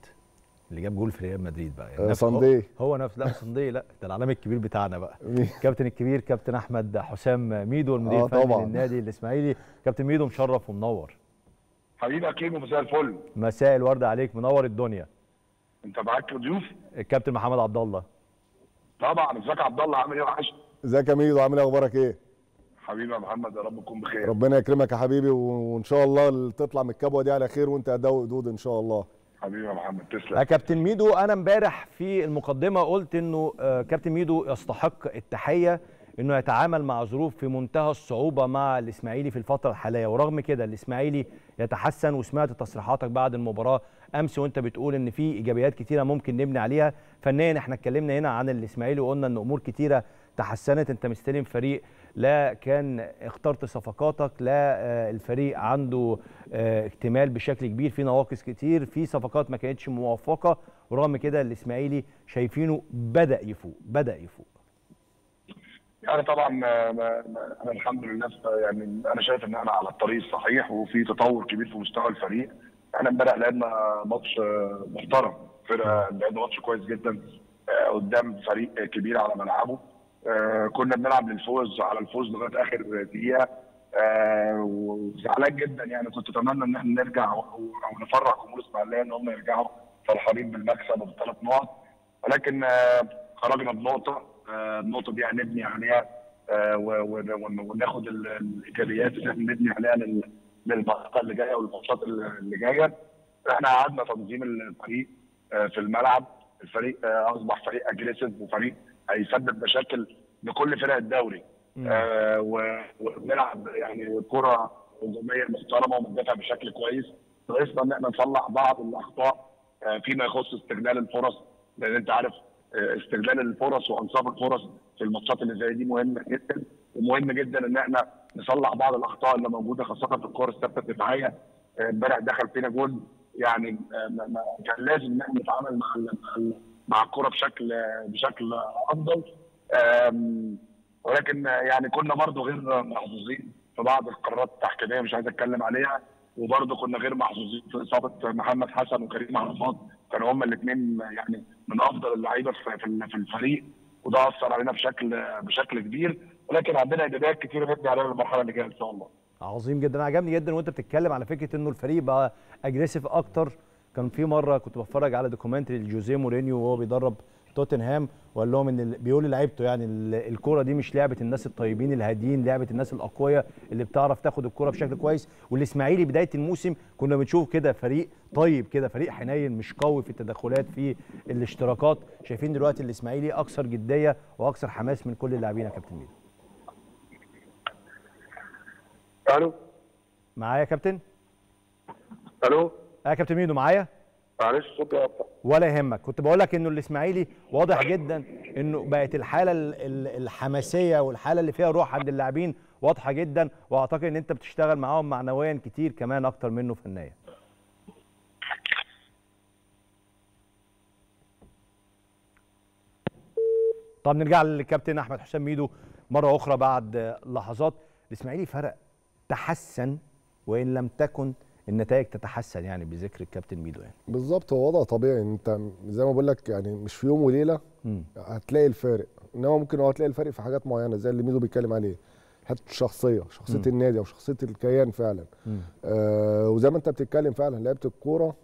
اللي جاب جول في ريال مدريد بقى. آه، هو- صندي. هو نفس لا صندي لا ده العالمي الكبير بتاعنا بقى. كابتن الكبير كابتن أحمد حسام ميدو المدير آه، الفني طبعاً. للنادي الإسماعيلي. كابتن ميدو مشرف ومنور. حبيبي يا كيمو مساء الفل. مساء الورد عليك منور الدنيا. أنت معاك ضيوف؟ الكابتن محمد عبد الله. طبعا. إزيك يا عبد الله؟ عامل إيه؟ وحش إزيك يا ميدو؟ عامل إيه؟ أخبارك إيه؟ حبيبي يا محمد يا رب تكون بخير. ربنا يكرمك يا حبيبي وإن شاء الله تطلع من الكبوة دي على خير وأنت اداء وقدود إن شاء الله. حبيبي يا محمد تسلم. يا كابتن ميدو أنا امبارح في المقدمة قلت إنه آه، كابتن ميدو يستحق التحية إنه يتعامل مع ظروف في منتهى الصعوبة مع الإسماعيلي في الفترة الحالية. ورغم كده الإسماعيلي يتحسن وسمعت تصريحاتك بعد المباراة أمس وأنت بتقول إن في إيجابيات كتيرة ممكن نبني عليها. فنيا إحنا اتكلمنا هنا عن الإسماعيلي وقلنا إن أمور كتيرة تحسنت. أنت مستلم فريق لا كان اخترت صفقاتك لا آه، الفريق عنده آه، اكتمال بشكل كبير في نواقص كتير في صفقات ما كانتش موفقة. ورغم كده الإسماعيلي شايفينه بدأ يفوق بدأ يفوق. يعني طبعا ما- ما- ما- أنا الحمد لله يعني أنا شايف إن إحنا على الطريق الصحيح وفي تطور كبير في مستوى الفريق. إحنا امبارح لعبنا ماتش آه، محترم فرقة لعبنا ماتش كويس جدا آه، قدام فريق كبير على ملعبه. آه، كنا بنلعب للفوز على الفوز لغاية آخر دقيقة. آه، وزعلان جدا يعني كنت أتمنى إن إحنا نرجع أو نفرح جمهور الاسماعيليه إن هم يرجعوا فرحانين بالمكسب وبالثلاث نقط. ولكن آه، خرجنا بنقطة آه، النقطه دي هنبني عليها آه، وناخد ال- الإيجابيات اللي إحنا نبني عليها لل- للمرحله اللي جاية والماتشات اللي جاية. إحنا قعدنا تنظيم الفريق آه، في الملعب. الفريق آه، أصبح فريق أجريسيف وفريق هيسبب مشاكل لكل فرق الدوري. آه، وبنلعب يعني كرة هجومية محترمة وبندافع بشكل كويس. ناقصنا ان إحنا نصلح بعض الأخطاء آه، فيما يخص استغلال الفرص. لأن أنت عارف آه، استغلال الفرص وانصاف الفرص في الماتشات اللي زي دي مهم جدا. ومهم جدا إن إحنا نصلح بعض الأخطاء اللي موجودة خاصة في الكور الثابتة الدفاعية. آه، امبارح دخل فينا جول يعني آه، كان لازم إن إحنا نتعامل مع مع ال- مع الكرة بشكل بشكل أفضل. ولكن يعني كنا برضو غير محظوظين في بعض القرارات التحكيمية مش عايز أتكلم عليها. وبرضه كنا غير محظوظين في إصابة محمد حسن وكريم عرفات كانوا هما الاثنين يعني من أفضل اللعيبة في الفريق. وده أثر علينا بشكل بشكل كبير. ولكن عندنا إيجابيات كتير نبني عليها المرحلة اللي جاية إن شاء الله. عظيم جدا. عجبني جدا وأنت بتتكلم على فكرة إنه الفريق بقى aggressive أكتر. كان في مرة كنت بتفرج على documentary لجوزيه مورينيو وهو بيدرب توتنهام وقال لهم إن بيقول لعيبته يعني ال- الكورة دي مش لعبة الناس الطيبين الهاديين لعبة الناس الأقوياء اللي بتعرف تاخد الكورة بشكل كويس. والإسماعيلي بداية الموسم كنا بنشوف كده فريق طيب كده فريق حنين مش قوي في التدخلات في الاشتراكات. شايفين دلوقتي الإسماعيلي أكثر جدية وأكثر حماس من كل اللاعبين يا كابتن ميدو. ألو؟ معايا يا كابتن؟ ألو؟ يا كابتن ميدو معايا؟ معلش صوتي قطع ولا يهمك. كنت بقول لك إنه الإسماعيلي واضح جدا إنه بقت الحالة ال- ال- الحماسية والحالة اللي فيها روح عند اللاعبين واضحة جدا وأعتقد إن أنت بتشتغل معاهم معنويا كتير كمان أكتر منه فنيا. طب نرجع للكابتن أحمد حسام ميدو مرة أخرى بعد لحظات. الإسماعيلي فرق تحسن وإن لم تكن النتائج تتحسن يعني بذكر الكابتن ميدو يعني بالظبط هو وضع طبيعي انت زي ما بقول لك يعني مش في يوم وليلة. هتلاقي الفارق انما ممكن هو هتلاقي الفرق في حاجات معينة زي اللي ميدو بيتكلم عليه حتة الشخصية شخصية مم. النادي أو شخصية الكيان فعلا. آه وزي ما انت بتتكلم فعلا لعيبة الكورة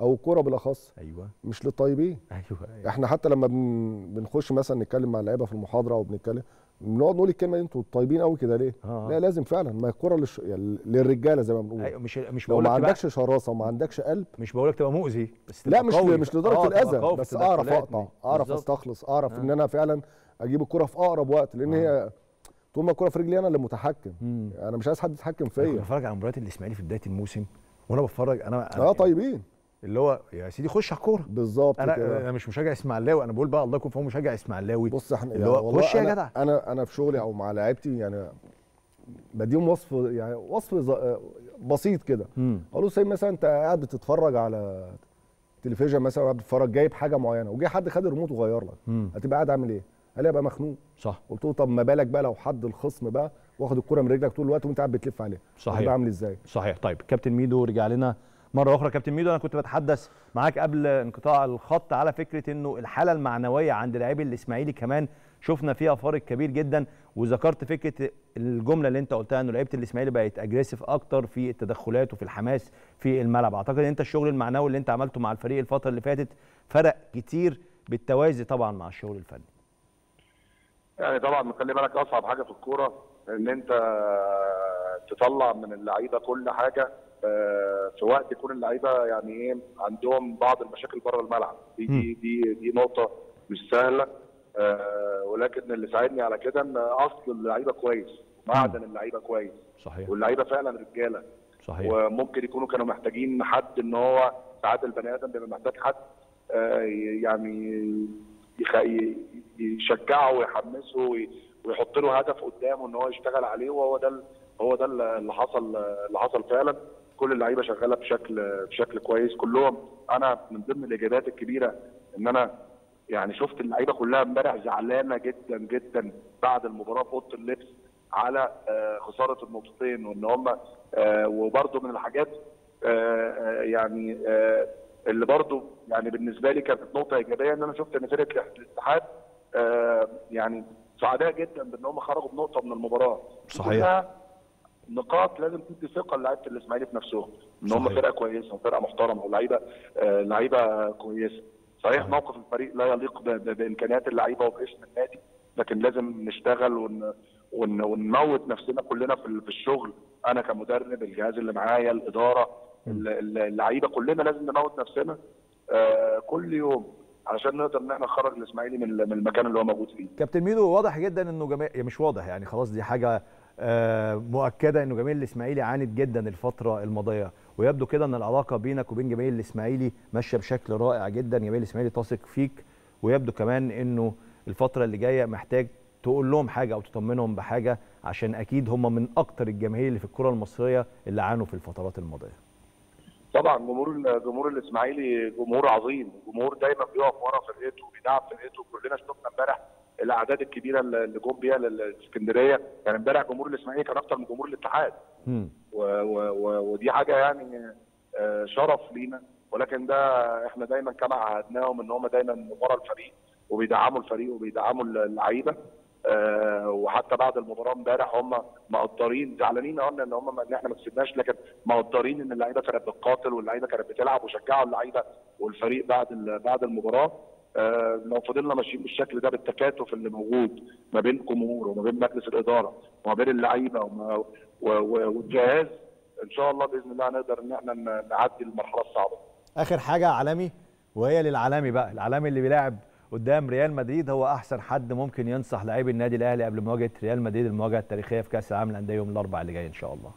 أو الكورة بالأخص أيوه مش للطيبين أيوه, أيوة. إحنا حتى لما بن بنخش مثلا نتكلم مع اللعيبه في المحاضرة أو بنتكلم بنقعد نقول الكلمة دي أنتوا طيبين قوي كده ليه؟ آه. لا لازم فعلا ما الكوره للش... يعني للرجالة زي ما بنقول أيوه مش مش لو بقول ما لك تبقى عندكش شراسة وما عندكش قلب مش بقول لك تبقى مؤذي بس لا تبقى مش قوي. مش لدرجة آه، الأذى بس أعرف. أقطع أعرف. أستخلص أعرف آه. ان أنا فعلا أجيب الكرة في أقرب وقت لأن هي طول ما الكرة في رجلي أنا اللي متحكم مم. أنا مش عايز حد يتحكم فيا بتفرج على مباريات الإسماعيلي في بداية الموسم وأنا بتفرج أنا آه طيبين اللي هو يا سيدي خش على الكورة بالظبط أنا كده أنا مش مشجع إسماعيلاوي أنا بقول بقى الله يكون في مشجع إسماعيلاوي بص إحنا اللي يعني هو والله خش يا جدع. أنا أنا في شغلي أو مع لعيبتي يعني بديهم وصف يعني وصف بسيط كده. أقول له سيد مثلا أنت قاعد بتتفرج على تلفزيون مثلا قاعد بتتفرج جايب حاجة معينة وجه حد خد الريموت وغير لك. هتبقى قاعد عامل إيه؟ قال لي أبقى مخنوق صح قلت له طب ما بالك بقى لو حد الخصم بقى واخد الكره من رجلك طول الوقت وأنت قاعد بتلف عليها صحيح. هتبقى عامل إزاي؟ صحيح طيب كابتن ميدو رجع لنا مرة أخرى كابتن ميدو أنا كنت بتحدث معاك قبل انقطاع الخط على فكرة إنه الحالة المعنوية عند لاعبي الإسماعيلي كمان شفنا فيها فارق كبير جدا وذكرت فكرة الجملة اللي أنت قلتها إنه لعيبة الإسماعيلي بقت اجريسيف أكتر في التدخلات وفي الحماس في الملعب. أعتقد إن أنت الشغل المعنوي اللي أنت عملته مع الفريق الفترة اللي فاتت فرق كتير بالتوازي طبعا مع الشغل الفني. يعني طبعا خلي بالك أصعب حاجة في الكورة إن أنت تطلع من اللعيبة كل حاجة في وقت يكون اللعيبة يعني إيه عندهم بعض المشاكل بره الملعب. دي دي دي, دي نقطة مش سهلة. آه، ولكن اللي ساعدني على كده إن أصل اللعيبة كويس معدن اللعيبة كويس. صحيح. واللعيبة فعلا رجالة. صحيح. وممكن يكونوا كانوا محتاجين حد إن هو ساعات البني آدم بيبقى محتاج حد آه، يعني يشجعه ويحمسه وي- ويحط له هدف قدامه إن هو يشتغل عليه وهو ده هو ده اللي حصل اللي حصل فعلا. كل اللعيبة شغالة بشكل بشكل كويس كلهم أنا من ضمن الإجابات الكبيرة إن أنا يعني شفت اللعيبة كلها امبارح زعلانة جدا جدا بعد المباراة في أوضة اللبس على آه، خسارة النقطتين وإن هم وبرده من الحاجات آه، آه، يعني آه، اللي برضو يعني بالنسبة لي كانت نقطة إيجابية إن أنا شفت إن فرقه الاتحاد آه، يعني سعداء جدا بإن هم خرجوا بنقطة من المباراة صحيح. نقاط لازم تدي ثقة لعيبه الإسماعيلي في نفسهم إن هم. فرقة كويسة وفرقة محترمة ولعيبه آه، لعيبة كويسة. صحيح موقف الفريق لا يليق بإمكانيات اللعيبة وباسم النادي لكن لازم نشتغل ون ون ونموت نفسنا كلنا في ال- في الشغل. أنا كمدرب الجهاز اللي معايا الإدارة ال- ال- اللعيبة كلنا لازم نموت نفسنا آه، كل يوم علشان نقدر إن إحنا نخرج الإسماعيلي من ال- من المكان اللي هو موجود فيه. كابتن ميدو واضح جدا إنه جميع يعني مش واضح يعني خلاص دي حاجة مؤكدة إنه جماهير الإسماعيلي عانت جدا الفترة الماضية. ويبدو كده إن العلاقة بينك وبين جماهير الإسماعيلي ماشية بشكل رائع جدا. جماهير الإسماعيلي تثق فيك. ويبدو كمان إنه الفترة اللي جاية محتاج تقول لهم حاجة أو تطمنهم بحاجة عشان أكيد هم من أكتر الجماهير اللي في الكرة المصرية اللي عانوا في الفترات الماضية. طبعا جمهور جمهور الإسماعيلي جمهور عظيم. جمهور دايما بيقف ورا فرقته وبيدعم فرقته. كلنا شفنا امبارح الاعداد الكبيره اللي جم بيها للاسكندريه. يعني امبارح جمهور الاسماعيلي كان أكتر من جمهور الاتحاد. و و و ودي حاجة يعني آه، شرف لينا. ولكن ده إحنا دايما كما عهدناهم إن هم دايما ورا الفريق وبيدعموا الفريق وبيدعموا اللعيبة. آه، وحتى بعد المباراة امبارح هم مقدرين زعلانين قلنا إن هم إن إحنا ما كسبناش لكن مقدرين إن اللعيبة كانت بتقاتل واللعيبة كانت بتلعب وشجعوا اللعيبة والفريق بعد بعد المباراة. آه، لو فضلنا ماشيين بالشكل ده بالتكاتف اللي موجود ما بين الجمهور وما بين مجلس الإدارة وما بين اللعيبة والجهاز إن شاء الله بإذن الله نقدر إن إحنا نعدي المرحلة الصعبة. آخر حاجة عالمي وهي للعالمي بقى. العالمي اللي بيلاعب قدام ريال مدريد هو أحسن حد ممكن ينصح لاعبي النادي الأهلي قبل مواجهة ريال مدريد المواجهة التاريخية في كأس العالم للأندية يوم الأربعاء اللي جاي إن شاء الله.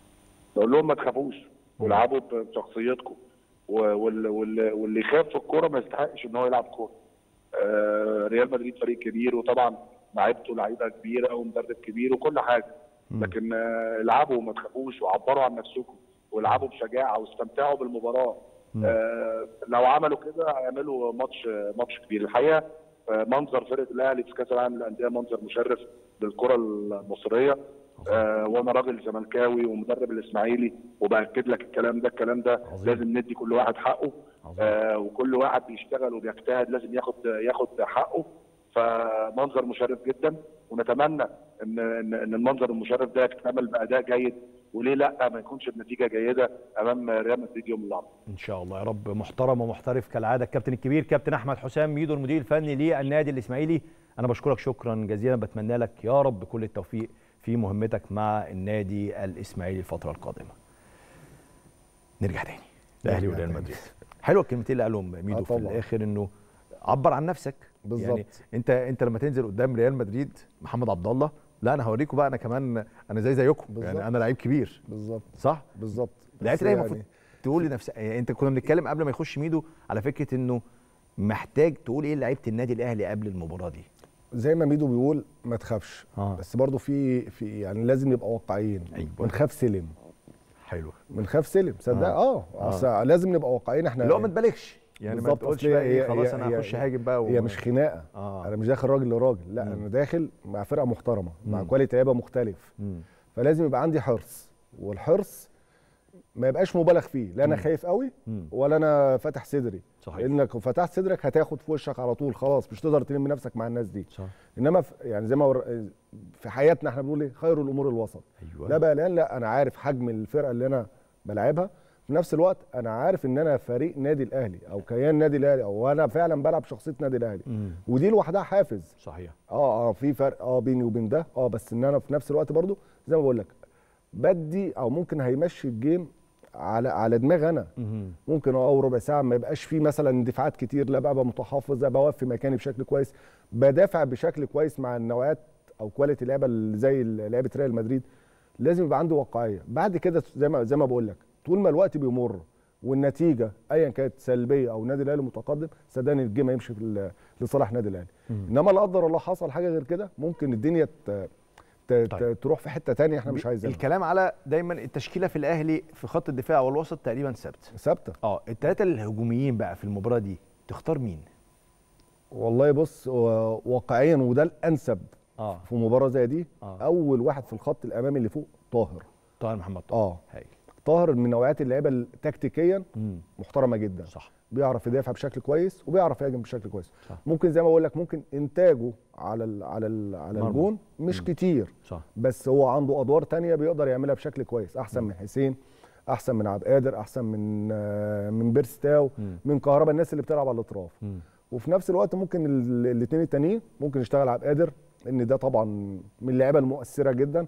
نقول لهم ما تخافوش والعبوا بشخصيتكم و- وال- وال- واللي يخاف في الكورة ما يستحقش إن هو يلعب كورة. آه، ريال مدريد فريق كبير وطبعا لعيبته لعيبة كبيرة ومدرب كبير وكل حاجة. لكن آه، العبوا وما تخافوش وعبروا عن نفسكم والعبوا بشجاعة واستمتعوا بالمباراة. آه، لو عملوا كده هيعملوا ماتش ماتش كبير. الحقيقة آه، منظر فرقة الأهلي في كأس العالم للأندية منظر مشرف للكرة المصرية. آه، وأنا راجل زملكاوي ومدرب الاسماعيلي وباكد لك الكلام ده الكلام ده عظيم. لازم ندي كل واحد حقه. عظيم. آه وكل واحد بيشتغل وبيجتهد لازم ياخد ياخد حقه. فمنظر مشرف جدا ونتمنى إن إن, إن المنظر المشرف ده يكتمل بأداء جيد. وليه لأ؟ ما يكونش بنتيجة جيدة أمام ريال مدريد يوم الأربعاء. إن شاء الله يا رب. محترم ومحترف كالعادة الكابتن الكبير كابتن أحمد حسام ميدو المدير الفني للنادي الإسماعيلي. أنا بشكرك شكرا جزيلا بتمنى لك يا رب كل التوفيق في مهمتك مع النادي الإسماعيلي الفترة القادمة. نرجع تاني الاهلي وريال. مدريد. حلوة الكلمتين اللي قالهم ميدو آه في. الآخر إنه عبر عن نفسك. بالظبط. يعني أنت أنت لما تنزل قدام ريال مدريد محمد عبد الله لا أنا هوريكم بقى أنا كمان أنا زي زيكم. يعني أنا لعيب كبير. بالظبط. صح؟ بالظبط. لعيبة الاهلي يعني المفروض تقول لنفسك يعني أنت كنا بنتكلم قبل ما يخش ميدو على فكرة إنه محتاج تقول إيه لعيبة النادي الأهلي قبل المباراة دي. زي ما ميدو بيقول ما تخافش آه. بس برضو في في يعني لازم نبقى واقعيين أيوة. ونخاف سلم حلو بنخاف سلم صدق آه. آه, آه. لازم نبقى واقعيين إحنا هو ما تبالغش يعني ما تقولش بقى إيه خلاص أنا هخش هاجم بقى هي مش خناقة آه. أنا مش داخل راجل لراجل لا مم. أنا داخل مع فرقة محترمة مع. quality لعيبة مختلف مم. فلازم يبقى عندي حرص والحرص ما يبقاش مبالغ فيه لا أنا. خايف قوي. ولا أنا فاتح صدري. صحيح. لأنك لو فتحت صدرك هتاخد في وشك على طول خلاص مش تقدر تلم نفسك مع الناس دي. صح. إنما في يعني زي ما ور... في حياتنا إحنا بنقول إيه؟ خير الأمور الوسط. أيوه. لا بقى لأن لا أنا عارف حجم الفرقة اللي أنا بلعبها. في نفس الوقت أنا عارف إن أنا فريق نادي الأهلي أو كيان نادي الأهلي أو أنا فعلا بلعب شخصية نادي الأهلي. مم. ودي لوحدها حافز. صحيح. آه آه في فرق آه بيني وبين ده. آه بس إن أنا في نفس الوقت برضو زي ما بقول لك بداية أو ممكن هيمشي ال game على على دماغ أنا. مم. ممكن أو ربع ساعة ما يبقاش فيه مثلا اندفاعات كتير لا بقى ابقى متحفظ ابقى واقف في مكاني بشكل كويس. بدافع بشكل كويس مع النوعيات أو quality اللعيبة زي لعيبة ريال مدريد. لازم يبقى عندي واقعية. بعد كده زي ما زي ما بقول لك طول ما الوقت بيمر والنتيجة ايا كانت سلبية أو النادي الأهلي متقدم صدقني ال game هيمشي لصالح النادي الأهلي. إنما لا قدر الله حصل حاجة غير كده ممكن الدنيا. طيب. تروح في حتة تانية إحنا مش عايزينها. الكلام على دايما التشكيلة في الأهلي في خط الدفاع والوسط تقريبا ثابته ثابتة. آه الثلاثه الهجوميين بقى في المباراة دي تختار مين؟ والله بص واقعيا وده الأنسب آه. في مباراة زي دي. آه. أول واحد في الخط الأمامي اللي فوق طاهر. طاهر محمد طاهر. آه. هايل. طاهر من نوعيات اللعيبة تكتيكيا. محترمة جدا. صح. بيعرف يدافع بشكل كويس وبيعرف يهاجم بشكل كويس. صح. ممكن زي ما بقول لك ممكن إنتاجه على ال على ال على. الجون مش كتير صح. بس هو عنده أدوار تانية بيقدر يعملها بشكل كويس. أحسن من حسين أحسن من عبد قادر أحسن من آه، من بيرستاو مم. من كهربا الناس اللي بتلعب على الأطراف. مم. وفي نفس الوقت ممكن الاثنين التانيين ممكن يشتغل عبد قادر ان ده طبعا من اللعيبة المؤثرة جدا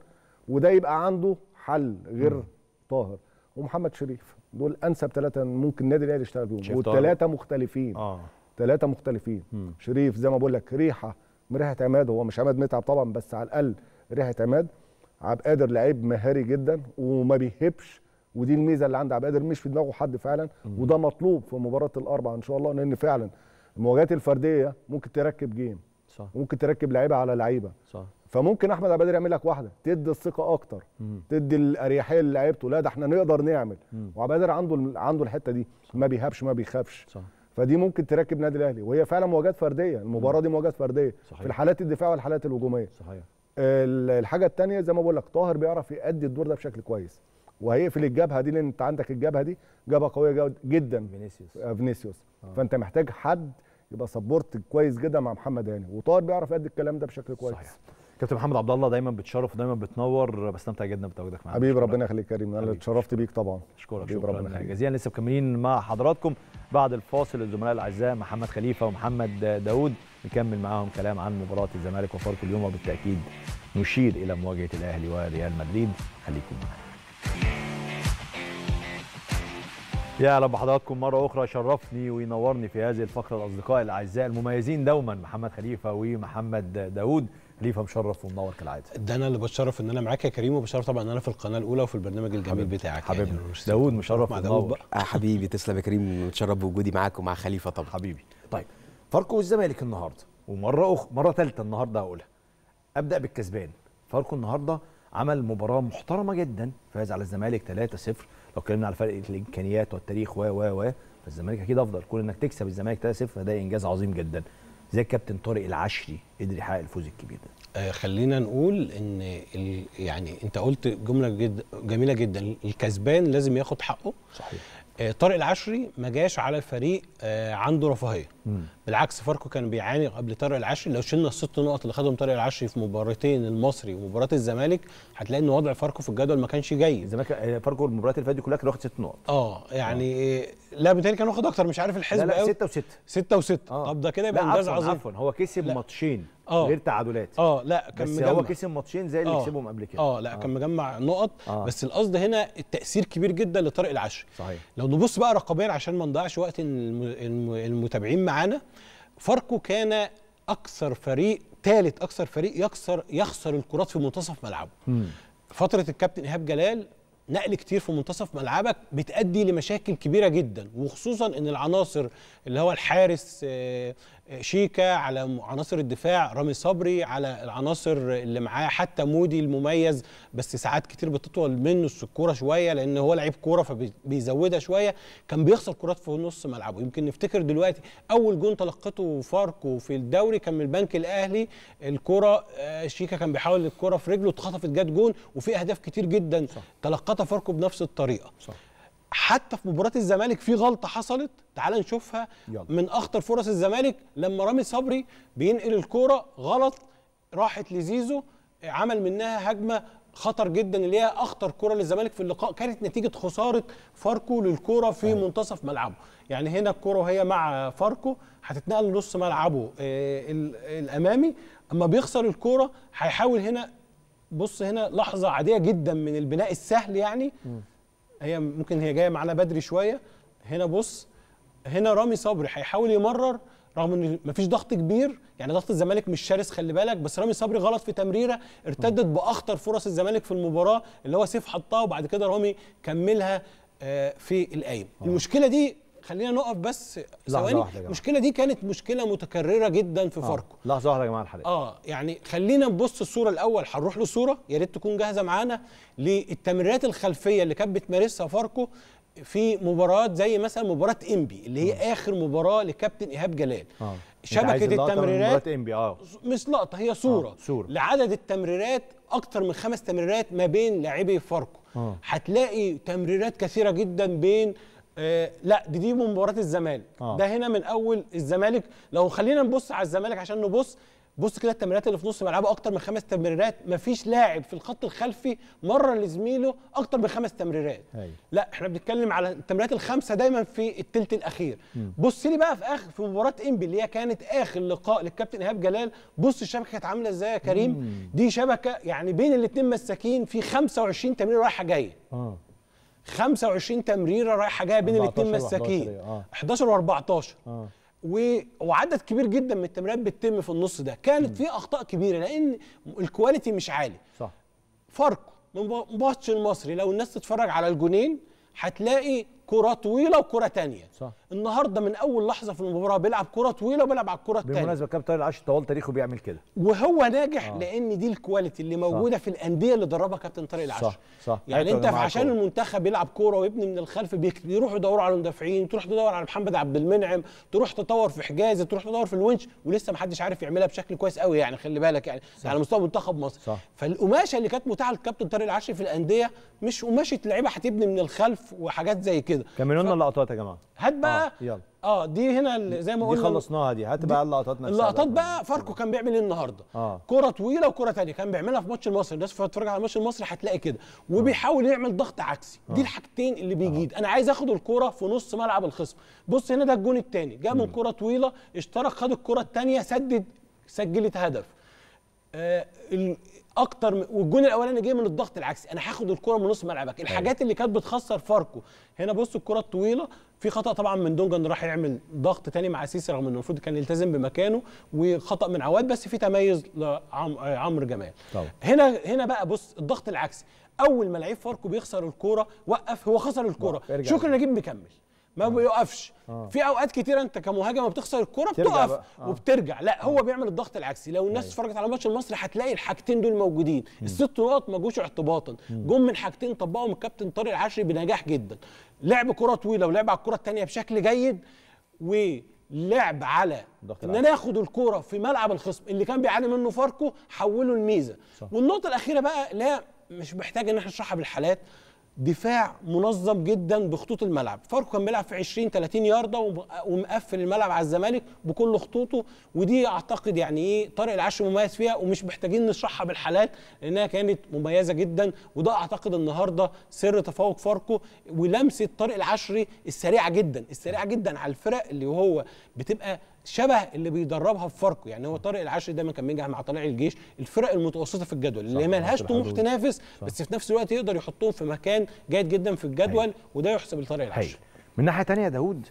وده يبقى عنده حل غير طاهر. ومحمد شريف. دول أنسب ثلاثة ممكن النادي الأهلي يشتغل بيهم؟ والثلاثه مختلفين. آه. ثلاثة مختلفين. مم. شريف زي ما بقول لك ريحة ريحة عماد. هو مش عماد متعب طبعا بس على الأقل ريحة عماد. عبد قادر لعيب مهاري جدا وما بيهبش. ودي الميزة اللي عند عبد قادر. مش في دماغه حد فعلا. وده مطلوب في مباراة الأربعة إن شاء الله لأن فعلا المواجهات الفردية ممكن تركب جيم. صح. ممكن تركب لعيبة على لعيبة. صح. فممكن أحمد عبد القادر يعمل لك واحدة تدي الثقة أكتر مم. تدي الأريحية للعيبته لا ده إحنا نقدر نعمل. القادر عنده عنده الحتة دي ما بيهابش ما بيخافش. صح. فدي ممكن تركب نادي الأهلي. وهي فعلا مواجهات فردية المباراة دي مواجهات فردية. صحيح. في الحالات الدفاع والحالات الهجومية. صحيح. ال- الحاجة الثانية زي ما بقول لك طاهر بيعرف يأدي الدور ده بشكل كويس. وهيقفل الجبهة دي لأن انت عندك الجبهة دي جبهة قوية جد- جدا. فينيسيوس. آه، فينيسيوس. فأنت محتاج حد يبقى support كويس جدا مع محمد هاني. وطاهر بيعرف يأدي الكلام ده بشكل كويس. صحيح. كابتن محمد عبد الله دايما بتشرف ودايما بتنور. بستمتع جدا بتواجدك معانا. حبيبي. ربنا يخليك كريم. أنا. اتشرفت بيك طبعا. أشكرك شكرا. ربنا. جزيلا لسه مكملين مع حضراتكم بعد الفاصل. الزملاء الأعزاء محمد خليفة ومحمد داوود نكمل معاهم كلام عن مباراة الزمالك وفاركو اليوم وبالتأكيد نشير إلى مواجهة الأهلي وريال مدريد. خليكم معنا. يا أهلا بحضراتكم مرة أخرى شرفني وينورني في هذه الفقرة الأصدقاء الأعزاء المميزين دوما محمد خليفة ومحمد داوود. خليفه مشرف ومنور كالعادة ده أنا اللي بتشرف إن أنا معاك يا كريم وبشرف طبعا إن أنا في القناة الأولى وفي البرنامج الجميل حبيبي. بتاعك حبيبنا. يعني. داوود مشرف مع داوود ومنور. بقى آه حبيبي تسلم يا كريم متشرف بوجودي معاك ومع خليفة طبعا حبيبي طيب فاركو والزمالك النهارده ومرة أخ... مرة ثالثه النهارده هقولها أبدأ بالكسبان فاركو النهارده عمل مباراة محترمة جدا فاز على الزمالك 3-0 لو اتكلمنا على فرق الإمكانيات والتاريخ و و و فالزمالك أكيد أفضل كون إنك تكسب الزمالك 3-0 فده إنجاز عظيم جدا زي الكابتن طارق العشري قدر يحقق الفوز الكبير ده؟ آه خلينا نقول إن. يعني أنت قلت جملة جد... جميلة جدا. الكسبان لازم ياخد حقه. صحيح. آه طارق العشري ما جاش على الفريق آه عنده رفاهية. بالعكس فاركو كان بيعاني قبل طارق العشري لو شلنا الست نقط اللي خدهم طارق العشري في مباراتين المصري ومباراه الزمالك هتلاقي إن وضع فاركو في الجدول ما كانش جيد. الزمالك آه، فاركو المباريات اللي فاتت دي كلها كان واخد ست نقط. آه يعني لا بالتالي كان واخد أكتر مش عارف لا الحسبه لا قوي 6 و6 6 و6 طب ده كده يبقى لا انجاز عظيم. عفوا. هو كسب لا. ماتشين آه. غير تعادلات. آه لا كان بس مجمع. هو كسب ماتشين زي اللي آه. كسبهم قبل كده. آه لا كان مجمع نقط. آه. بس القصد هنا التأثير كبير جدا لطارق العشري صحيح. لو نبص بقى رقميا عشان ما نضيعش وقت الم- الم- المتابعين معانا فاركو كان أكثر فريق ثالث أكثر فريق يكسر يخسر الكرات في منتصف ملعبه. فترة الكابتن إيهاب جلال نقل كتير في منتصف ملعبك بتؤدي لمشاكل كبيرة جدا وخصوصا إن العناصر اللي هو الحارس آه، آه، شيكا على عناصر الدفاع رامي صبري على العناصر اللي معاه حتى مودي المميز بس ساعات كتير بتطول منه الكورة شوية لأن هو لعيب كورة فبيزودها شوية. كان بيخسر كرات في نص ملعبه. يمكن نفتكر دلوقتي أول جون تلقته فاركو في الدوري كان من البنك الأهلي. الكورة آه، شيكا كان بيحاول الكورة في رجله اتخطفت جت جون وفي أهداف كتير جدا تلقتها فاركو بنفس الطريقة. صح. حتى في مباراة الزمالك في غلطة حصلت. تعال نشوفها يلا. من أخطر فرص الزمالك لما رامي صبري بينقل الكورة غلط راحت لزيزو عمل منها هجمة خطر جدا اللي هي أخطر كره للزمالك في اللقاء. كانت نتيجة خسارة فاركو للكورة في منتصف ملعبه. يعني هنا الكره وهي مع فاركو هتتنقل لنص ملعبه آه، ال- الأمامي. أما بيخسر الكورة هيحاول هنا بص هنا لحظة عادية جدا من البناء السهل يعني. هي ممكن هي جاية معانا بدري شوية. هنا بص هنا رامي صبري هيحاول يمرر رغم إن مفيش ضغط كبير يعني ضغط الزمالك مش شرس خلي بالك بس رامي صبري غلط في تمريرة ارتدت بأخطر فرص الزمالك في المباراة اللي هو سيف حطها وبعد كده رامي كملها آه، في القايم. المشكلة دي خلينا نقف بس ثواني. المشكلة دي كانت مشكلة متكررة جدا في فاركو. لحظة واحدة يا جماعة الحلقة آه يعني خلينا نبص الصورة الأول. هنروح لصورة؟ يا ريت تكون جاهزة معانا للتمريرات الخلفية اللي كانت بتمارسها فاركو في مباريات زي مثلا مباراة إنبي اللي هي آخر مباراة لكابتن إيهاب جلال. آه. شبكة التمريرات إنبي آه. مش لقطة هي صورة. آه، صورة. لعدد التمريرات أكتر من خمس تمريرات ما بين لاعبي فاركو. آه. هتلاقي تمريرات كثيرة جدا بين آه لا دي دي من مباراه الزمالك. آه. ده هنا من أول الزمالك. لو خلينا نبص على الزمالك عشان نبص بص كده التمريرات اللي في نص ملعبه أكتر من خمس تمريرات. مفيش لاعب في الخط الخلفي مرة لزميله أكتر من خمس تمريرات. أيوة. لا إحنا بنتكلم على التمريرات الخمسة دايما في الثلث الأخير. بص لي بقى في آخر في مباراة إنبي اللي هي كانت آخر لقاء للكابتن إيهاب جلال. بص الشبكة كانت عاملة إزاي يا كريم؟ دي شبكة يعني بين الاثنين مساكين في 25 تمريره رايحة جاية. آه. 25 تمريرة رايحة جاية بين 14 الاثنين و11 مساكين آه. 11 و14 آه. و... وعدد كبير جدا من التمريرات بتتم في النص ده. كانت في أخطاء كبيرة لأن ال quality مش عالي. صح. فاركو من ماتش المصري. لو الناس تتفرج على الجونين هتلاقي كرة طويلة وكرة تانية. صح. النهارده من أول لحظة في المباراة بيلعب كرة طويلة وبيلعب على الكرة التانية بالمناسبه كابتن طارق العشري طوال تاريخه بيعمل كده وهو ناجح آه. لأن دي ال quality اللي موجودة في الأندية اللي دربها كابتن طارق العشري صح، صح. يعني أيوة، أنت أنا معاك عشان أهو. المنتخب يلعب كورة ويبني من الخلف بيروحوا يدوروا على المدافعين تروح تدور على محمد عبد المنعم تروح تطور في حجازي تروح تدور في الونش ولسه ما حدش عارف يعملها بشكل كويس قوي يعني خلي بالك يعني صح. على مستوى منتخب مصر صح. فالقماشة اللي كانت متاحة للكابتن طارق العشر في الأندية مش قماشة لعيبة هتبني من الخلف وحاجات زي كده كملوا لنا اللقطات يا جماعة هات بقى آه، يلا. آه دي هنا زي ما دي قلنا خلصناها دي. هات بقى اللقطات نفسها اللقطات بقى فاركو كان بيعمل إيه النهارده؟ آه. كرة طويلة وكرة تانية. كان بيعملها في ماتش المصري. الناس بتتفرج على ماتش المصري هتلاقي كده. وبيحاول يعمل ضغط عكسي. دي الحاجتين اللي بيجيد. أنا عايز آخد الكرة في نص ملعب الخصم. بص هنا ده الجون الثاني جاء من كرة طويلة اشترك خد الكرة الثانية سدد سجلت هدف. آه، أكتر من والجون الأولاني جه من الضغط العكسي. أنا هاخد الكرة من نص ملعبك. الحاجات اللي كانت بتخسر فاركو. هنا بص الكرة الطويلة. في خطأ طبعا من دونجا انه راح يعمل ضغط تاني مع سيسي رغم إنه المفروض كان يلتزم بمكانه وخطأ من عواد بس في تميز لعمرو جمال. طبعا. هنا هنا بقى بص الضغط العكسي. أول ما لعيب فاركو بيخسر الكوره وقف هو خسر الكوره شكرا نجيب مكمل. ما بيوقفش في أوقات كتيره أنت كمهاجم بتخسر الكورة بتقف. آه. وبترجع. لا هو بيعمل الضغط العكسي. لو الناس اتفرجت على ماتش المصري هتلاقي الحاجتين دول موجودين. الست نقط ما جوش اعتباطا جم من حاجتين طبقهم الكابتن طارق العشري بنجاح جدا. لعب كرة طويلة ولعب على الكرة الثانية بشكل جيد ولعب على الضغط إن أنا اخد الكوره في ملعب الخصم. اللي كان بيعاني منه فاركو حوله الميزة. والنقطة الأخيرة بقى لا مش محتاج إن إحنا نشرحها بالحالات. دفاع منظم جدا بخطوط الملعب. فاركو كان بيلعب في 20 30 ياردة وم- ومقفل الملعب على الزمالك بكل خطوطه. ودي أعتقد يعني إيه طارق العشر مميز فيها ومش محتاجين نشرحها بالحالات لأنها كانت مميزة جدا. وده أعتقد النهارده سر تفوق فاركو ولمسة طارق العشري السريعة جدا السريعة جدا على الفرق اللي هو بتبقى شبه اللي بيدربها في فاركو. يعني هو طارق العشري دايما كان بينجح مع طلائع الجيش الفرق المتوسطة في الجدول اللي ما لهاش طموح. تنافس بس في نفس الوقت يقدر يحطهم في مكان جيد جدا في الجدول وده يحسب لطارق العشري من ناحية تانية يا داوود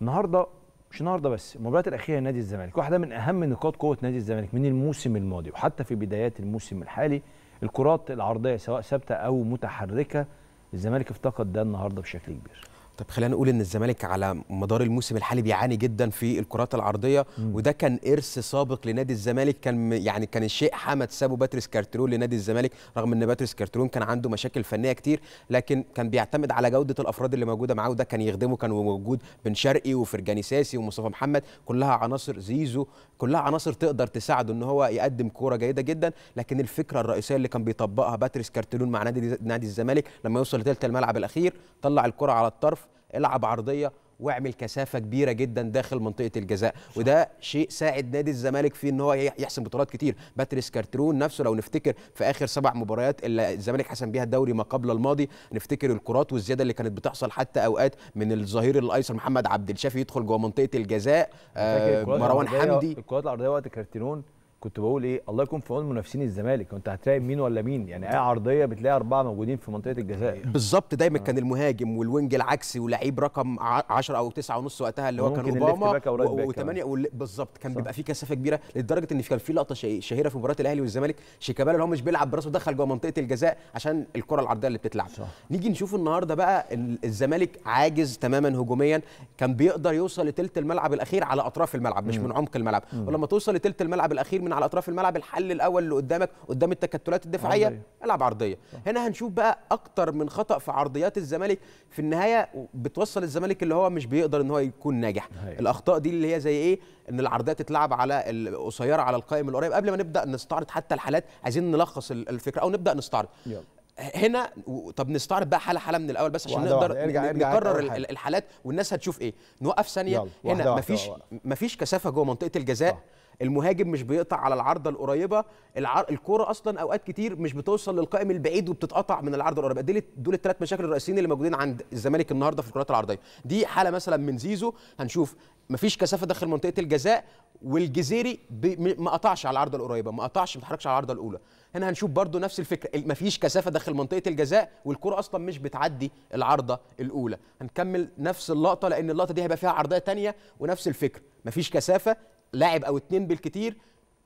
النهارده مش النهارده بس المباريات الأخيرة لنادي الزمالك. واحدة من أهم نقاط قوة نادي الزمالك من الموسم الماضي وحتى في بدايات الموسم الحالي الكرات العرضية سواء ثابتة أو متحركة الزمالك افتقد ده النهارده بشكل كبير. طب خلينا نقول إن الزمالك على مدار الموسم الحالي بيعاني جدا في الكرات العرضية وده كان إرث سابق لنادي الزمالك كان يعني كان شيء حميد سابه باتريس كارتيرون لنادي الزمالك رغم إن باتريس كارتيرون كان عنده مشاكل فنية كتير لكن كان بيعتمد على جودة الأفراد اللي موجودة معاه وده كان يخدمه كان موجود بن شرقي وفرجاني ساسي ومصطفى محمد كلها عناصر زيزو كلها عناصر تقدر تساعده إن هو يقدم كورة جيدة جدا لكن الفكرة الرئيسية اللي كان بيطبقها باتريس كارتيرون مع نادي نادي الزمالك لما يوصل لثلث الملعب الأخير طلع الكرة على الطرف العب عرضية واعمل كثافة كبيرة جدا داخل منطقة الجزاء. وده شيء ساعد نادي الزمالك في إن هو يح- يحسم بطولات كتير. باتريس كارتيرون نفسه لو نفتكر في آخر سبع مباريات اللي الزمالك حسم بيها الدوري ما قبل الماضي نفتكر الكرات والزيادة اللي كانت بتحصل حتى أوقات من الظهير الأيسر محمد عبد الشافي يدخل جوه منطقة الجزاء. آه مروان حمدي. الكرات العرضية وقت كارتيرون كنت بقول إيه الله يكون في عون منافسين الزمالك. كنت هتراقب مين ولا مين؟ يعني أي عرضية بتلاقي أربعة موجودين في منطقة الجزاء. بالظبط. دايما كان المهاجم وال wing العكسي ولعيب رقم 10 أو 9 ونص وقتها اللي هو كان أوباما back أو right back كمان. و8 بالظبط. كان بيبقى في كثافة كبيرة لدرجة إن كان في لقطة شهي- شهيرة في مباراة الأهلي والزمالك. شيكابالا اللي هو مش بيلعب براسه دخل جوه منطقة الجزاء عشان الكرة العرضيه اللي بتتلعب. صح. نيجي نشوف النهارده بقى ال- الزمالك عاجز تماما هجوميا. كان بيقدر يوصل لثلث الملعب الأخير على أطراف الملعب مش من عمق الملعب. ولما توصل لثلث الملعب الأخير من على اطراف الملعب الحل الأول اللي قدامك قدام التكتلات الدفاعية عرضية. العب عرضية هنا هنشوف بقى أكتر من خطأ في عرضيات الزمالك في النهاية بتوصل الزمالك اللي هو مش بيقدر إن هو يكون ناجح هاي. الأخطاء دي اللي هي زي إيه إن العرضيه تتلعب على القصيره على القائم القريب قبل ما نبدأ نستعرض حتى الحالات عايزين نلخص ال- الفكرة أو نبدأ نستعرض يلا. هنا طب نستعرض بقى حالة حالة من الأول بس عشان نقدر واحدة. ارجع- ن- ارجع هات نكرر الحالات والناس هتشوف إيه نوقف ثانية هنا مفيش. مفيش كثافة جوه منطقة الجزاء صح. المهاجم مش بيقطع على العارضه القريبة. العر... الكورة أصلا أوقات كتير مش بتوصل للقائم البعيد وبتتقطع من العارضه القريبة. دي دول الثلاث مشاكل الرئيسيين اللي موجودين عند الزمالك النهارده في الكرات العرضية. دي حالة مثلا من زيزو. هنشوف مفيش كثافة داخل منطقة الجزاء والجزيري ب... م- ما قطعش على العارضه القريبة ما قطعش ما اتحركش على العارضه الأولى. هنا هنشوف برضو نفس الفكرة. ال- مفيش كثافة داخل منطقة الجزاء والكره أصلا مش بتعدي العارضه الأولى. هنكمل نفس اللقطة لأن اللقطة دي هيبقى فيها عرضية تانية ونفس الفكرة مفيش كثافة لاعب أو اتنين بالكتير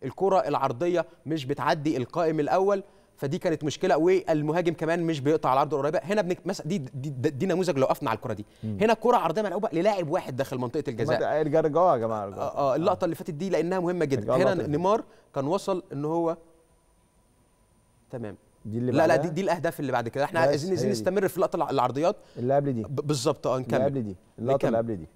الكرة العرضية مش بتعدي القائم الأول فدي كانت مشكلة. والمهاجم كمان مش بيقطع على العرض القريبة. هنا بنك... مثلا دي دي, دي, دي نموذج لو وقفنا على الكرة دي. هنا كرة عرضية ملعوبة للاعب واحد داخل منطقة الجزاء. ارجع يا جماعة. رجعوها. آه آه، اللقطة اللي فاتت دي لأنها مهمة جدا. هنا. نيمار كان وصل إن هو تمام. دي اللي لا لا؟ دي, دي الأهداف اللي بعد كده. إحنا عايزين. نستمر في اللقطه الع- العرضيات. اللي قبل دي. بالظبط. آه اللي قبل نكمل دي. اللقطة اللي نكمل. قبل دي.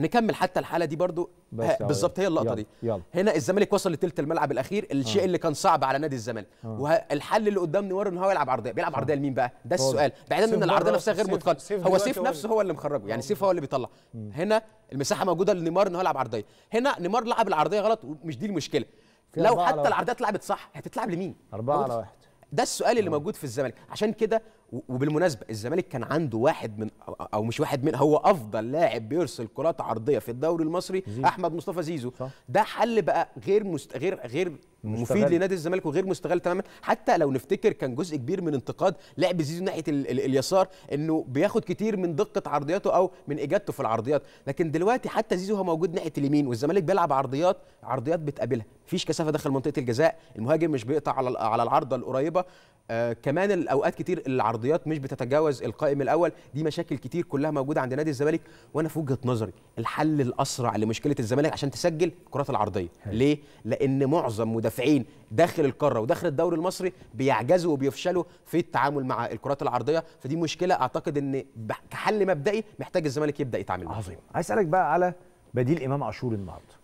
نكمل حتى الحالة دي برضو. بالظبط هي اللقطة يلا، دي. يلا. هنا الزمالك وصل لثلث الملعب الأخير الشيء اللي كان صعب على نادي الزمالك. والحل اللي قدام نيمار إن هو يلعب عرضية. بيلعب عرضية لمين بقى؟ ده السؤال. بعيدا إن العرضية نفسها غير سيف هو سيف نفسه هو اللي مخرجه. يعني سيف هو اللي بيطلع. هنا المساحة موجودة لنيمار إن هو يلعب عرضية. هنا نيمار لعب العرضية غلط ومش دي المشكلة. لو حتى. العرضيه اتلعبت صح هتتلعب لمين؟ أربعة على واحد. ده السؤال اللي موجود في الزمالك. عشان كده وبالمناسبة الزمالك كان عنده واحد من أو- أو مش واحد من هو أفضل لاعب بيرسل كرات عرضية في الدوري المصري أحمد مصطفى زيزو. صح. ده حل بقى غير مست... غير غير مفيد مستغل. لنادي الزمالك وغير مستغل تماما. حتى لو نفتكر كان جزء كبير من انتقاد لعب زيزو ناحية ال... ال... اليسار إنه بياخد كتير من دقة عرضياته أو من اجادته في العرضيات. لكن دلوقتي حتى زيزو هو موجود ناحية اليمين والزمالك بيلعب عرضيات عرضيات بتقابلها. مفيش كثافة داخل منطقة الجزاء المهاجم مش بيقطع على على العارضة القريبة. آه كمان الأوقات كتير العرضيات مش بتتجاوز القائم الأول. دي مشاكل كتير كلها موجودة عند نادي الزمالك. وأنا في وجهة نظري الحل الأسرع لمشكلة الزمالك عشان تسجل الكرات العرضية. ليه؟ لأن معظم مدافعين داخل القارة وداخل الدوري المصري بيعجزوا وبيفشلوا في التعامل مع الكرات العرضية. فدي مشكلة أعتقد إن كحل مبدئي محتاج الزمالك يبدأ يتعامل معاها عظيم. عايز أسألك بقى على بديل إمام عاشور النهارده.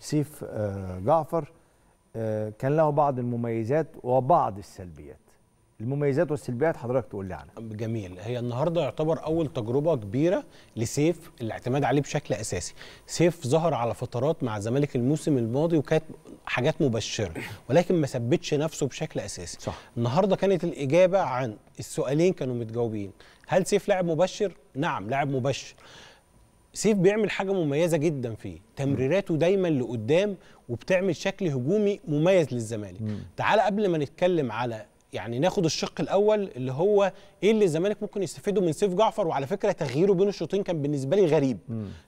سيف آه، جعفر آه، كان له بعض المميزات وبعض السلبيات. المميزات والسلبيات حضرتك تقول لي عنها. جميل. هي النهارده يعتبر أول تجربة كبيرة لسيف الاعتماد عليه بشكل أساسي. سيف ظهر على فترات مع الزمالك الموسم الماضي وكانت حاجات مبشرة ولكن ما ثبتش نفسه بشكل أساسي. صح. النهارده كانت الإجابة عن السؤالين كانوا متجاوبين. هل سيف لاعب مبشر؟ نعم لاعب مبشر. سيف بيعمل حاجة مميزة جدا فيه. تمريراته دايما لقدام وبتعمل شكل هجومي مميز للزمالك. تعال قبل ما نتكلم على يعني ناخد الشق الأول اللي هو إيه اللي الزمالك ممكن يستفيده من سيف جعفر وعلى فكرة تغييره بين الشوطين كان بالنسبة لي غريب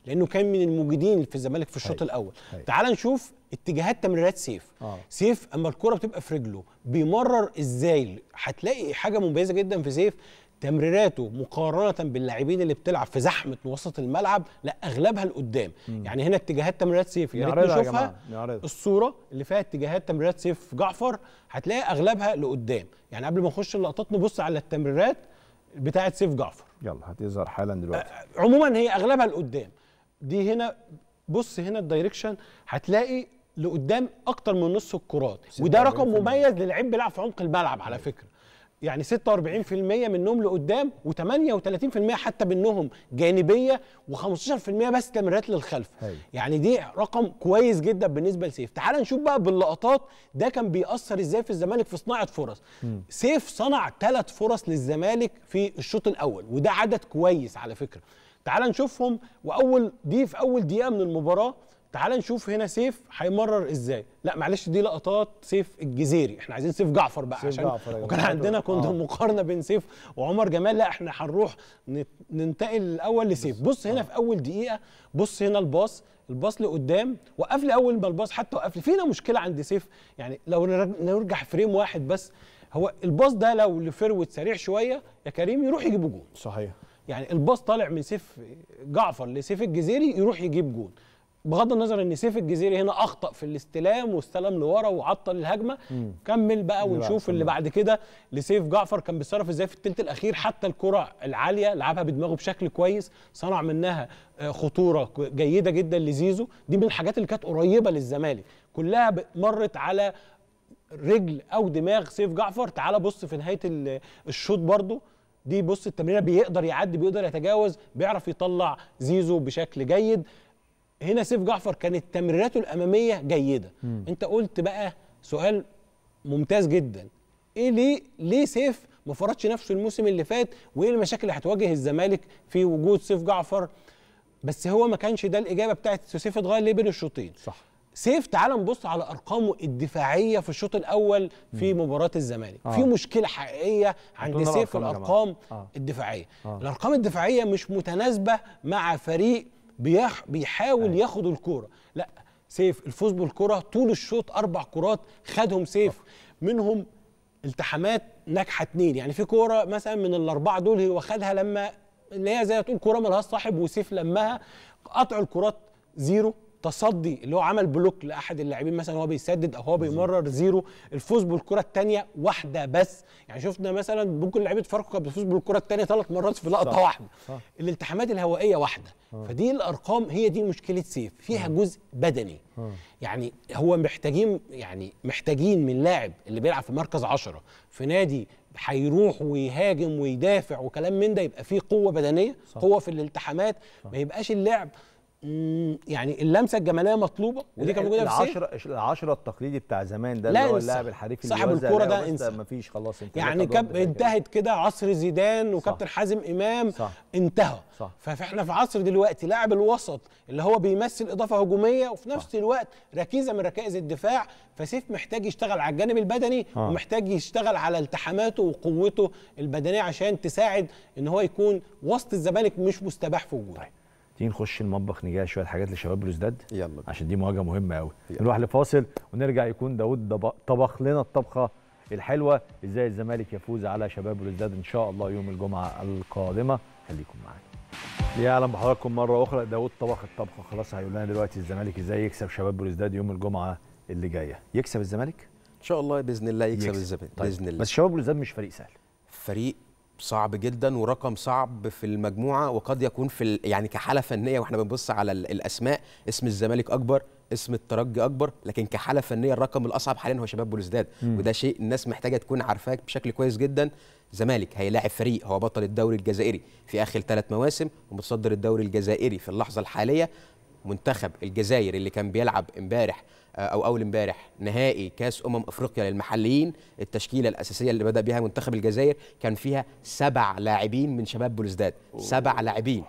لأنه كان من الموجودين في الزمالك في الشوط الأول. تعال نشوف اتجاهات تمريرات سيف. آه. سيف أما الكرة بتبقى في رجله بيمرر إزاي؟ هتلاقي حاجة مميزة جدا في سيف. تمريراته مقارنة باللاعبين اللي بتلعب في زحمة وسط الملعب لا أغلبها لقدام. يعني هنا اتجاهات تمريرات سيف يا ريت نشوفها. الصورة اللي فيها اتجاهات تمريرات سيف جعفر هتلاقي أغلبها لقدام. يعني قبل ما نخش اللقطات نبص على التمريرات بتاعه سيف جعفر. يلا هتظهر حالا دلوقتي. عموما هي أغلبها لقدام. دي هنا بص هنا ال direction هتلاقي لقدام أكتر من نص الكرات. وده رقم مميز للعيب بيلعب في عمق الملعب على فكرة. يعني 46% منهم لقدام و38% حتى منهم جانبية و15% بس تمريرات للخلف. هاي. يعني دي رقم كويس جدا بالنسبة لسيف تعال نشوف بقى باللقطات. ده كان بيأثر إزاي في الزمالك في صناعة فرص. سيف صنع ثلاث فرص للزمالك في الشوط الأول وده عدد كويس على فكرة. تعال نشوفهم. وأول دي في أول دقيقة من المباراة تعال نشوف هنا سيف هيمرر إزاي. لا معلش دي لقطات سيف الجزيري. إحنا عايزين سيف جعفر بقى سيف عشان جعفر، أيوة. وكان عندنا كنت آه. مقارنة بين سيف وعمر جمال. لا إحنا هنروح نت- ننتقل الأول لسيف. بص هنا في أول دقيقة بص هنا ال pass ال pass لقدام. وقف لي أول ما ال pass حتى وقف لي فينا مشكلة عند سيف. يعني لو نرج- نرجع frame واحد بس هو ال pass ده لو ل forward سريع شوية يا كريم يروح يجيب جون. صحيح. يعني ال pass طالع من سيف جعفر لسيف الجزيري يروح يجيب جون. بغض النظر إن سيف الجزيري هنا أخطأ في الاستلام واستلم لورا وعطل الهجمة. كمل بقى ونشوف اللي بعد كده لسيف جعفر كان بيتصرف إزاي في الثلث الأخير. حتى الكرة العالية لعبها بدماغه بشكل كويس صنع منها آه، خطورة جيدة جدا لزيزو. دي من الحاجات اللي كانت قريبة للزمالك. كلها مرت على رجل أو دماغ سيف جعفر. تعال بص في نهاية ال- الشوط برضو. دي بص التمريره بيقدر يعدي بيقدر يتجاوز بيعرف يطلع زيزو بشكل جيد. هنا سيف جعفر كانت تمريراته الأمامية جيدة. انت قلت بقى سؤال ممتاز جدا. إيه ليه ليه سيف ما فرضش نفسه الموسم اللي فات؟ وايه المشاكل اللي هتواجه الزمالك في وجود سيف جعفر؟ بس هو ما كانش ده الإجابة بتاعت سيف اتغير ليه بين الشوطين؟ صح. سيف تعال نبص على أرقامه الدفاعية في الشوط الأول في مباراة الزمالك. آه. في مشكلة حقيقية عند سيف في. الأرقام آه. الدفاعية. آه. الأرقام الدفاعية مش متناسبة مع فريق بيح بيحاول ياخد الكورة. لأ سيف الفوز بالكره طول الشوط أربع كرات خدهم سيف. منهم التحامات ناجحة اتنين. يعني في كورة مثلا من الأربعة دول هو خدها لما اللي هي زي ما تقول كورة ملهاش صاحب وسيف لمها قطع الكرات زيرو. تصدي اللي هو عمل block لأحد اللاعبين مثلا وهو بيسدد أو هو بيمرر زيرو الفوز بالكرة الثانية واحدة بس. يعني شفنا مثلا ممكن لعيبة فاركو كانت بتفوز بالكرة الثانية ثلاث مرات في لقطة صح، واحدة. صح. الالتحامات الهوائية واحدة. فدي الأرقام هي دي مشكلة سيف. فيها جزء بدني. يعني هو محتاجين يعني محتاجين من لاعب اللي بيلعب في مركز عشرة في نادي هيروح ويهاجم ويدافع وكلام من ده يبقى فيه قوة بدنية صح. قوة في الالتحامات. ما يبقاش اللعب يعني اللمسة الجمالية مطلوبة ودي كانت موجودة في سيف العشرة التقليدي بتاع زمان ده اللي هو. اللاعب الحريف اللي صاحب لعبة ده انسى. مفيش خلاص انت يعني دفاعية. انتهت كده عصر زيدان وكابتن حازم إمام صح. انتهى صح. فاحنا في عصر دلوقتي لاعب الوسط اللي هو بيمثل إضافة هجومية وفي نفس الوقت ركيزة من ركائز الدفاع فسيف محتاج يشتغل على الجانب البدني آه. ومحتاج يشتغل على التحاماته وقوته البدنية عشان تساعد إن هو يكون وسط الزمالك مش مستباح في وجوده تيجي نخش المطبخ نجهز شوية حاجات لشباب بلوزداد يلا بينا. عشان دي مواجهة مهمة قوي يلا. نروح لفاصل ونرجع يكون داود دب- طبخ لنا الطبخة الحلوة. إزاي الزمالك يفوز على شباب بلوزداد إن شاء الله يوم الجمعة القادمة؟ خليكم معانا يا أهلا بحضراتكم. مرة أخرى داود طبخ الطبخة. خلاص هيقول لنا دلوقتي الزمالك إزاي يكسب شباب بلوزداد يوم الجمعة اللي جاية. يكسب الزمالك؟ إن شاء الله بإذن الله يكسب يكسب. الزمالك. طيب. بإذن الله. بس شباب بلوزداد مش فريق سهل. فريق صعب جدا ورقم صعب في المجموعة وقد يكون في ال... يعني كحالة فنية وإحنا بنبص على ال- الأسماء اسم الزمالك أكبر اسم الترجي أكبر لكن كحالة فنية الرقم الأصعب حاليا هو شباب بلوزداد وده شيء الناس محتاجة تكون عارفاه بشكل كويس جدا. زمالك هيلاعب فريق هو بطل الدوري الجزائري في آخر ثلاث مواسم ومتصدر الدوري الجزائري في اللحظة الحالية. منتخب الجزائر اللي كان بيلعب امبارح أو أول امبارح نهائي كأس أمم أفريقيا للمحليين التشكيلة الأساسية اللي بدأ بها منتخب الجزائر كان فيها سبع لاعبين من شباب بلوزداد سبع لاعبين.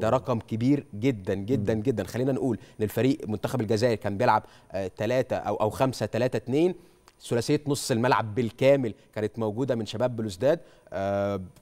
ده رقم كبير جدا جدا جدا. خلينا نقول ان الفريق منتخب الجزائر كان بيلعب ثلاثة أو أو خمسة ثلاثة اتنين. ثلاثية نص الملعب بالكامل كانت موجودة من شباب بلوزداد آه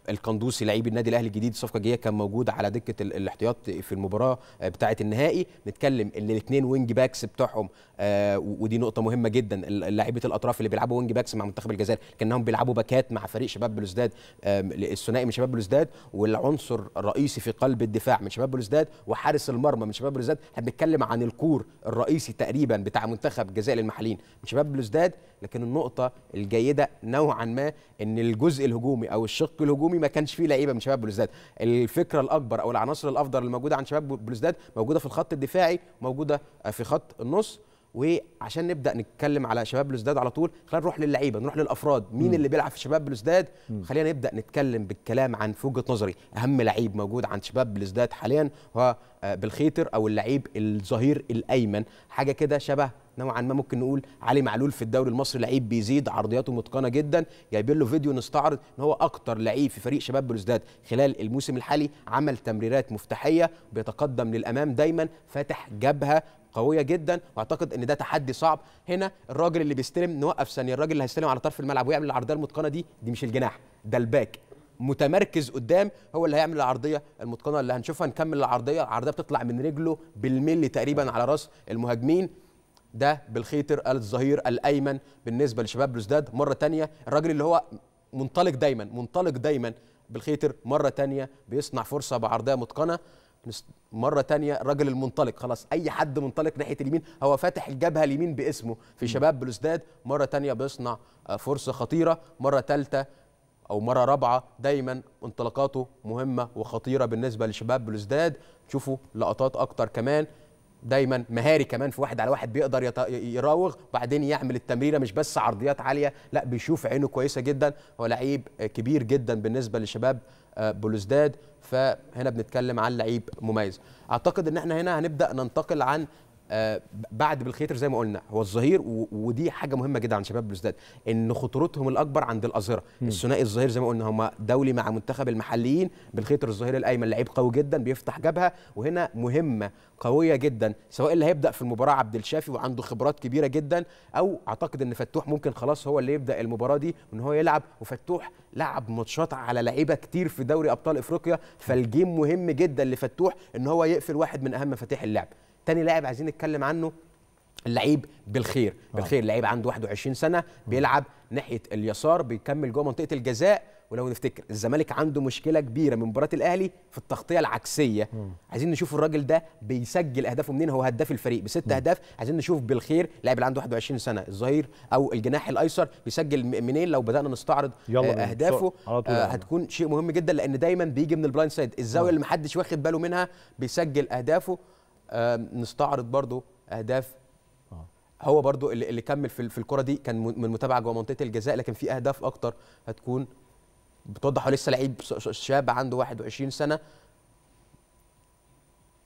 القندوسي لعيب النادي الأهلي الجديد صفقة جاية كان موجود على دكة ال- الاحتياط في المباراة آه، بتاعة النهائي. نتكلم إن الاثنين wing backs بتوعهم آه ودي نقطة مهمة جدا لعيبة الأطراف اللي بيلعبوا wing backs مع منتخب الجزائر كأنهم بيلعبوا باكات مع فريق شباب بلوزداد آه الثنائي من شباب بلوزداد والعنصر الرئيسي في قلب الدفاع من شباب بلوزداد وحارس المرمى من شباب بلوزداد. إحنا بنتكلم عن الكور الرئيسي تقريبا بتاع منتخب الجزائر المحليين من شباب بلوزداد لكن النقطة الجيدة نوعا ما إن الجزء الهجومي أو الشق الهجومي ما كانش فيه لعيبة من شباب بلوزداد الفكرة الأكبر أو العناصر الأفضل اللي موجوده عن شباب بلوزداد موجودة في الخط الدفاعي موجودة في خط النص. وعشان نبدأ نتكلم على شباب بلوزداد على طول خلينا نروح للعيبة نروح للأفراد. مين اللي بيلعب في شباب بلوزداد خلينا نبدأ نتكلم بالكلام عن في وجهة نظري. أهم لعيب موجود عند شباب بلوزداد حاليا هو آه، بالخيتر أو اللعيب الظهير الأيمن. حاجة كده شبه نوعا ما ممكن نقول علي معلول في الدوري المصري لعيب بيزيد عرضياته متقنة جدا. جايبين له فيديو نستعرض إن هو أكتر لعيب في فريق شباب بلوزداد خلال الموسم الحالي عمل تمريرات مفتاحية بيتقدم للأمام دايما فاتح جبهة قوية جدا. وأعتقد إن ده تحدي صعب. هنا الراجل اللي بيستلم نوقف ثانية الراجل اللي هيستلم على طرف الملعب ويعمل العرضية المتقنة دي دي مش الجناح ده الباك. متمركز قدام هو اللي هيعمل العرضية المتقنة اللي هنشوفها نكمل العرضية. العرضية بتطلع من رجله بالملي تقريبا على رأس المهاجمين. ده بالخيتر الظهير الأيمن بالنسبة لشباب بلوزداد. مرة تانية الراجل اللي هو منطلق دايما منطلق دايما بالخيتر مرة تانية بيصنع فرصة بعرضية متقنة. مرة تانية الراجل المنطلق خلاص أي حد منطلق ناحية اليمين هو فاتح الجبهة اليمين باسمه في شباب بلوزداد. مرة تانية بيصنع آه، فرصة خطيرة. مرة تالتة أو مرة رابعة دايما انطلاقاته مهمة وخطيرة بالنسبة لشباب بلوزداد. شوفوا لقطات أكتر كمان. دايما مهاري كمان في واحد على واحد بيقدر يراوغ وبعدين يعمل التمريرة مش بس عرضيات عالية لا بيشوف عينه كويسة جدا هو لعيب كبير جدا بالنسبة لشباب آه، بلوزداد فهنا بنتكلم عن لعيب مميز. أعتقد إن إحنا هنا هنبدأ ننتقل عن بعد بالخيتر زي ما قلنا هو الظهير ودي حاجة مهمة جدا عن شباب بلوزداد إن خطورتهم الأكبر عند الاظهره الثنائي الظهير زي ما قلنا هم دولي مع منتخب المحليين بالخيتر الظهير الأيمن لعيب قوي جدا بيفتح جبهة وهنا مهمة قوية جدا سواء اللي هيبدأ في المباراة عبد الشافي وعنده خبرات كبيرة جدا أو أعتقد إن فتوح ممكن خلاص هو اللي يبدأ المباراة دي وإن هو يلعب. وفتوح لعب ماتشات على لعيبة كتير في دوري أبطال إفريقيا فالجيم مهم جدا لفتوح إن هو يقفل واحد من أهم مفاتيح اللعب. تاني لاعب عايزين نتكلم عنه اللعيب بالخير. بالخير لعيب عنده 21 سنة بيلعب ناحية اليسار بيكمل جوه منطقة الجزاء. ولو نفتكر الزمالك عنده مشكلة كبيرة من مباراة الأهلي في التغطية العكسية. عايزين نشوف الراجل ده بيسجل أهدافه منين؟ هو هداف الفريق بست أهداف. عايزين نشوف بالخير لاعب اللي عنده 21 سنة الظهير أو الجناح الأيسر بيسجل منين؟ لو بدأنا نستعرض يلا آه، بينا. أهدافه آه،. هتكون شيء مهم جدا لأن دايما بيجي من ال blind side. الزاوية اللي محدش واخد باله منها بيسجل أهدافه. آه، نستعرض برضو أهداف. هو برضو اللي, اللي كمل في الكرة دي كان من متابعة جوه منطقة الجزاء لكن في أهداف أكتر هتكون بتوضح لسه لعيب شاب عنده 21 سنة.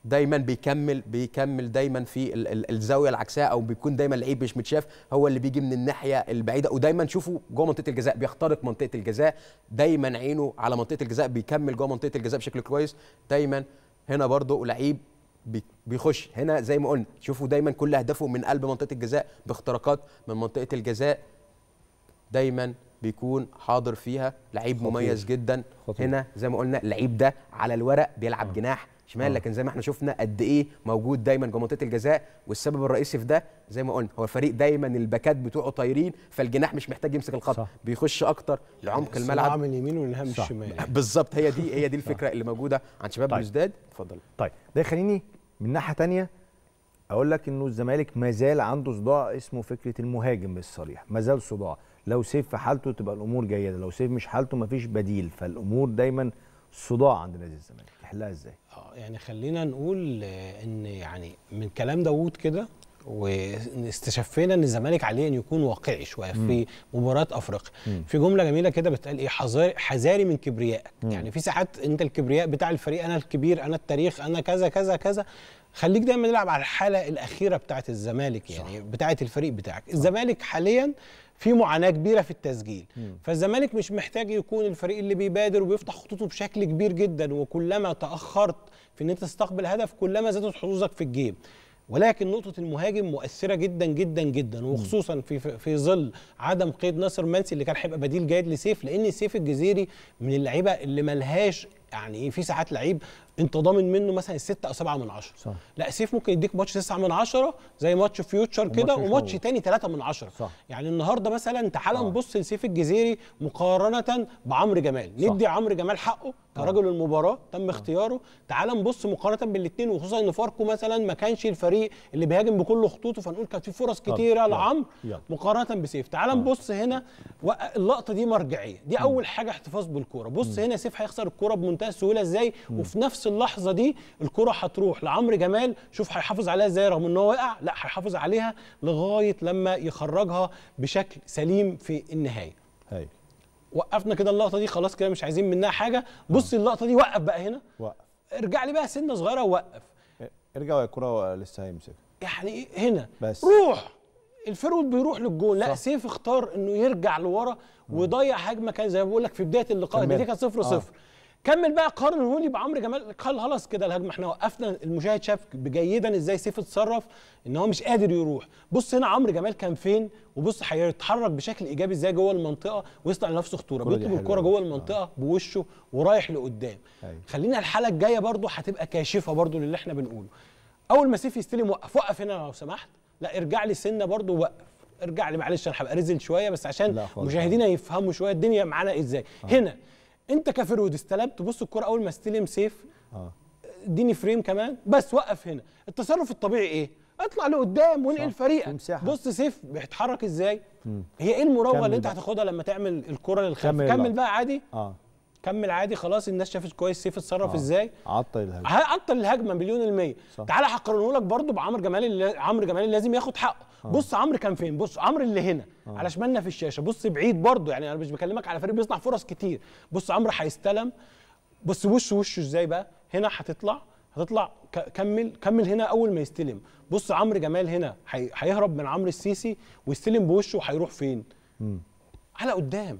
دايما بيكمل بيكمل دايما في ال- ال- الزاوية العكسية أو بيكون دايما لعيب مش متشاف هو اللي بيجي من الناحية البعيدة. ودايما شوفه جوه منطقة الجزاء بيخترق منطقة الجزاء. دايما عينه على منطقة الجزاء بيكمل جوه منطقة الجزاء بشكل كويس. دايما هنا برضو لعيب بيخش. هنا زي ما قلنا شوفوا دايما كل أهدافه من قلب منطقة الجزاء باختراقات من منطقة الجزاء دايما بيكون حاضر فيها لعيب مميز جدا. خطير. هنا زي ما قلنا اللعيب ده على الورق بيلعب جناح شمال لكن زي ما إحنا شفنا قد إيه موجود دايما جوه منطقة الجزاء. والسبب الرئيسي في ده زي ما قلنا هو الفريق دايما الباكات بتوعه طايرين فالجناح مش محتاج يمسك الخط. صح. بيخش أكتر لعمق الملعب. من اليمين صح. الشمال. بالظبط هي دي هي دي الفكرة اللي موجودة عند شباب طيب. بلوزداد اتفضل. طيب ده يخليني من ناحية تانية أقول لك إنه الزمالك ما زال عنده صداع اسمه فكرة المهاجم الصريح ما زال صداع. لو سيف في حالته تبقى الأمور جيدة لو سيف مش حالته مفيش بديل. فالأمور دايما صداع عند نادي الزمالك. يحلها إزاي؟ آه يعني خلينا نقول آه، إن يعني من كلام داوود كده واستشفينا إن الزمالك عليه أن يكون واقعي شوية في مباراة أفريقيا. في جملة جميلة كده بتقال إيه حذاري حذاري من كبريائك يعني في ساعات أنت الكبرياء بتاع الفريق أنا الكبير أنا التاريخ أنا كذا كذا كذا. خليك دايما نلعب على الحالة الأخيرة بتاعه الزمالك يعني بتاعه الفريق بتاعك. الزمالك حاليا في معاناة كبيرة في التسجيل. فالزمالك مش محتاج يكون الفريق اللي بيبادر وبيفتح خطوطه بشكل كبير جدا وكلما تأخرت في إن أنت تستقبل هدف كلما زادت حظوظك في الجيم. ولكن نقطة المهاجم مؤثرة جدا جدا جدا وخصوصا في في ظل عدم قيد ناصر منسي اللي كان هيبقى بديل جيد لسيف لأن سيف الجزيري من اللعيبة اللي ملهاش يعني إيه في ساعات لعيب انت ضامن منه مثلا الستة أو سبعة من عشرة. صح. لا سيف ممكن يديك ماتش تسعة من عشرة زي ماتش فيوتشر كده وماتش. تاني ثلاثة من عشرة. صح. يعني النهارده مثلا تعال نبص لسيف الجزيري مقارنة بعمرو جمال. ندي عمرو جمال حقه كرجل المباراة تم اختياره. تعال نبص مقارنة بالاثنين وخصوصا إن فاركو مثلا ما كانش الفريق اللي بيهاجم بكل خطوطه فنقول كانت في فرص كتيرة. لعمرو. مقارنة بسيف. تعال نبص هنا اللقطة دي مرجعية. دي أول حاجة احتفاظ بالكورة. بص هنا سيف هيخسر الكورة بمنتهى السهولة إزاي؟ وفي نفس اللحظة دي الكورة هتروح لعمرو جمال. شوف هيحافظ عليها إزاي رغم ان هو وقع لا هيحافظ عليها لغاية لما يخرجها بشكل سليم في النهاية. هاي. وقفنا كده اللقطة دي خلاص كده مش عايزين منها حاجة. بص اللقطة دي وقف بقى هنا. وقف. ارجع لي بقى سنة صغيرة ووقف. ارجع وهي الكره لسه هيمسك يعني إيه؟ هنا. بس. روح! ال forward بيروح للجول لا سيف اختار انه يرجع لورا ويضيع هجمة كان زي ما بقول لك في بداية اللقاء. دي كانت 0 0 كمل بقى قارن هولي بعمرو جمال قال خلاص كده الهجمة. إحنا وقفنا المشاهد شاف جيدا إزاي سيف اتصرف إن هو مش قادر يروح. بص هنا عمرو جمال كان فين؟ وبص هيتحرك بشكل إيجابي إزاي جوه المنطقة ويصنع لنفسه خطورة. بيطلب أوي. جوه المنطقة بوشه ورايح لقدام. أيوة. خلينا الحلقة الجاية برضو هتبقى كاشفة برضو للي إحنا بنقوله. أول ما سيف يستلم وقف وقف هنا لو سمحت. لا ارجع لي سنة برضو وقف ارجع لي معلش أنا هبقى رزل شوية بس عشان. مشاهدينا يفهموا شوية الدنيا معانا إزاي. هنا انت ك forward استلمت بص الكرة أول ما استلم سيف آه. اديني frame كمان بس وقف هنا. التصرف الطبيعي إيه؟ اطلع لقدام وانقل فريقك. بص سيف بيتحرك إزاي؟ هي إيه المراوغه اللي أنت. هتاخدها لما تعمل الكرة للخلف؟ كمل كمل بقى. بقى عادي. آه. كمل عادي خلاص الناس شافت كويس سيف اتصرف آه. إزاي. عطل الهجمة. هعطل الهجمة مليون المية. صح. تعالى هقارنه لك برضه بعمرو جمال اللي عمرو جمال اللي لازم ياخد حقه. بص عمرو كان فين؟ بص عمرو اللي هنا على شمالنا في الشاشة. بص بعيد برضه يعني أنا مش بكلمك على فريق بيصنع فرص كتير. بص عمرو هيستلم. بص وشه وشه إزاي بقى؟ هنا هتطلع هتطلع كمل كمل هنا أول ما يستلم. بص عمرو جمال هنا هي- هيهرب من عمرو السيسي ويستلم بوشه وهيروح فين؟ على قدام.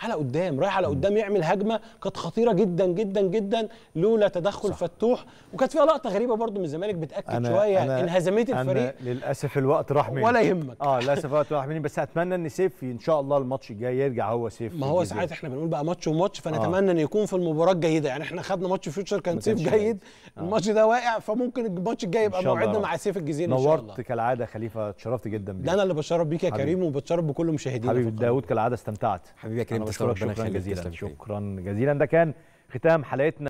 على قدام رايح على قدام يعمل هجمة كانت خطيرة جدا جدا جدا لولا تدخل فتوح. وكانت فيها لقطة غريبة برضو من الزمالك بتأكد شوية ان هزيمه الفريق أنا للأسف الوقت راح مني. ولا يهمك. آه للأسف الوقت راح مني بس أتمنى إن سيف إن شاء الله الماتش الجاي يرجع هو سيف ما هو. ساعات إحنا بنقول بقى ماتش وماتش فنتمنى إن يكون في المباراة الجيدة. يعني إحنا خدنا ماتش فيوتشر كان سيف جيد. الماتش ده واقع فممكن الماتش الجاي يبقى موعدنا. مع سيف الجزيره إن شاء الله. نورت كالعادة خليفة اتشرفت جدا بيك. ده أنا اللي بشرف بيك يا. كريم وبتشرف بكل مشاهدينا حبيبي. داود كالعادة استمتعت. حبيبي يا كريم أنا بشكرك شكرا جزيلا. شكرا جزيلا. ده كان ختام حلقتنا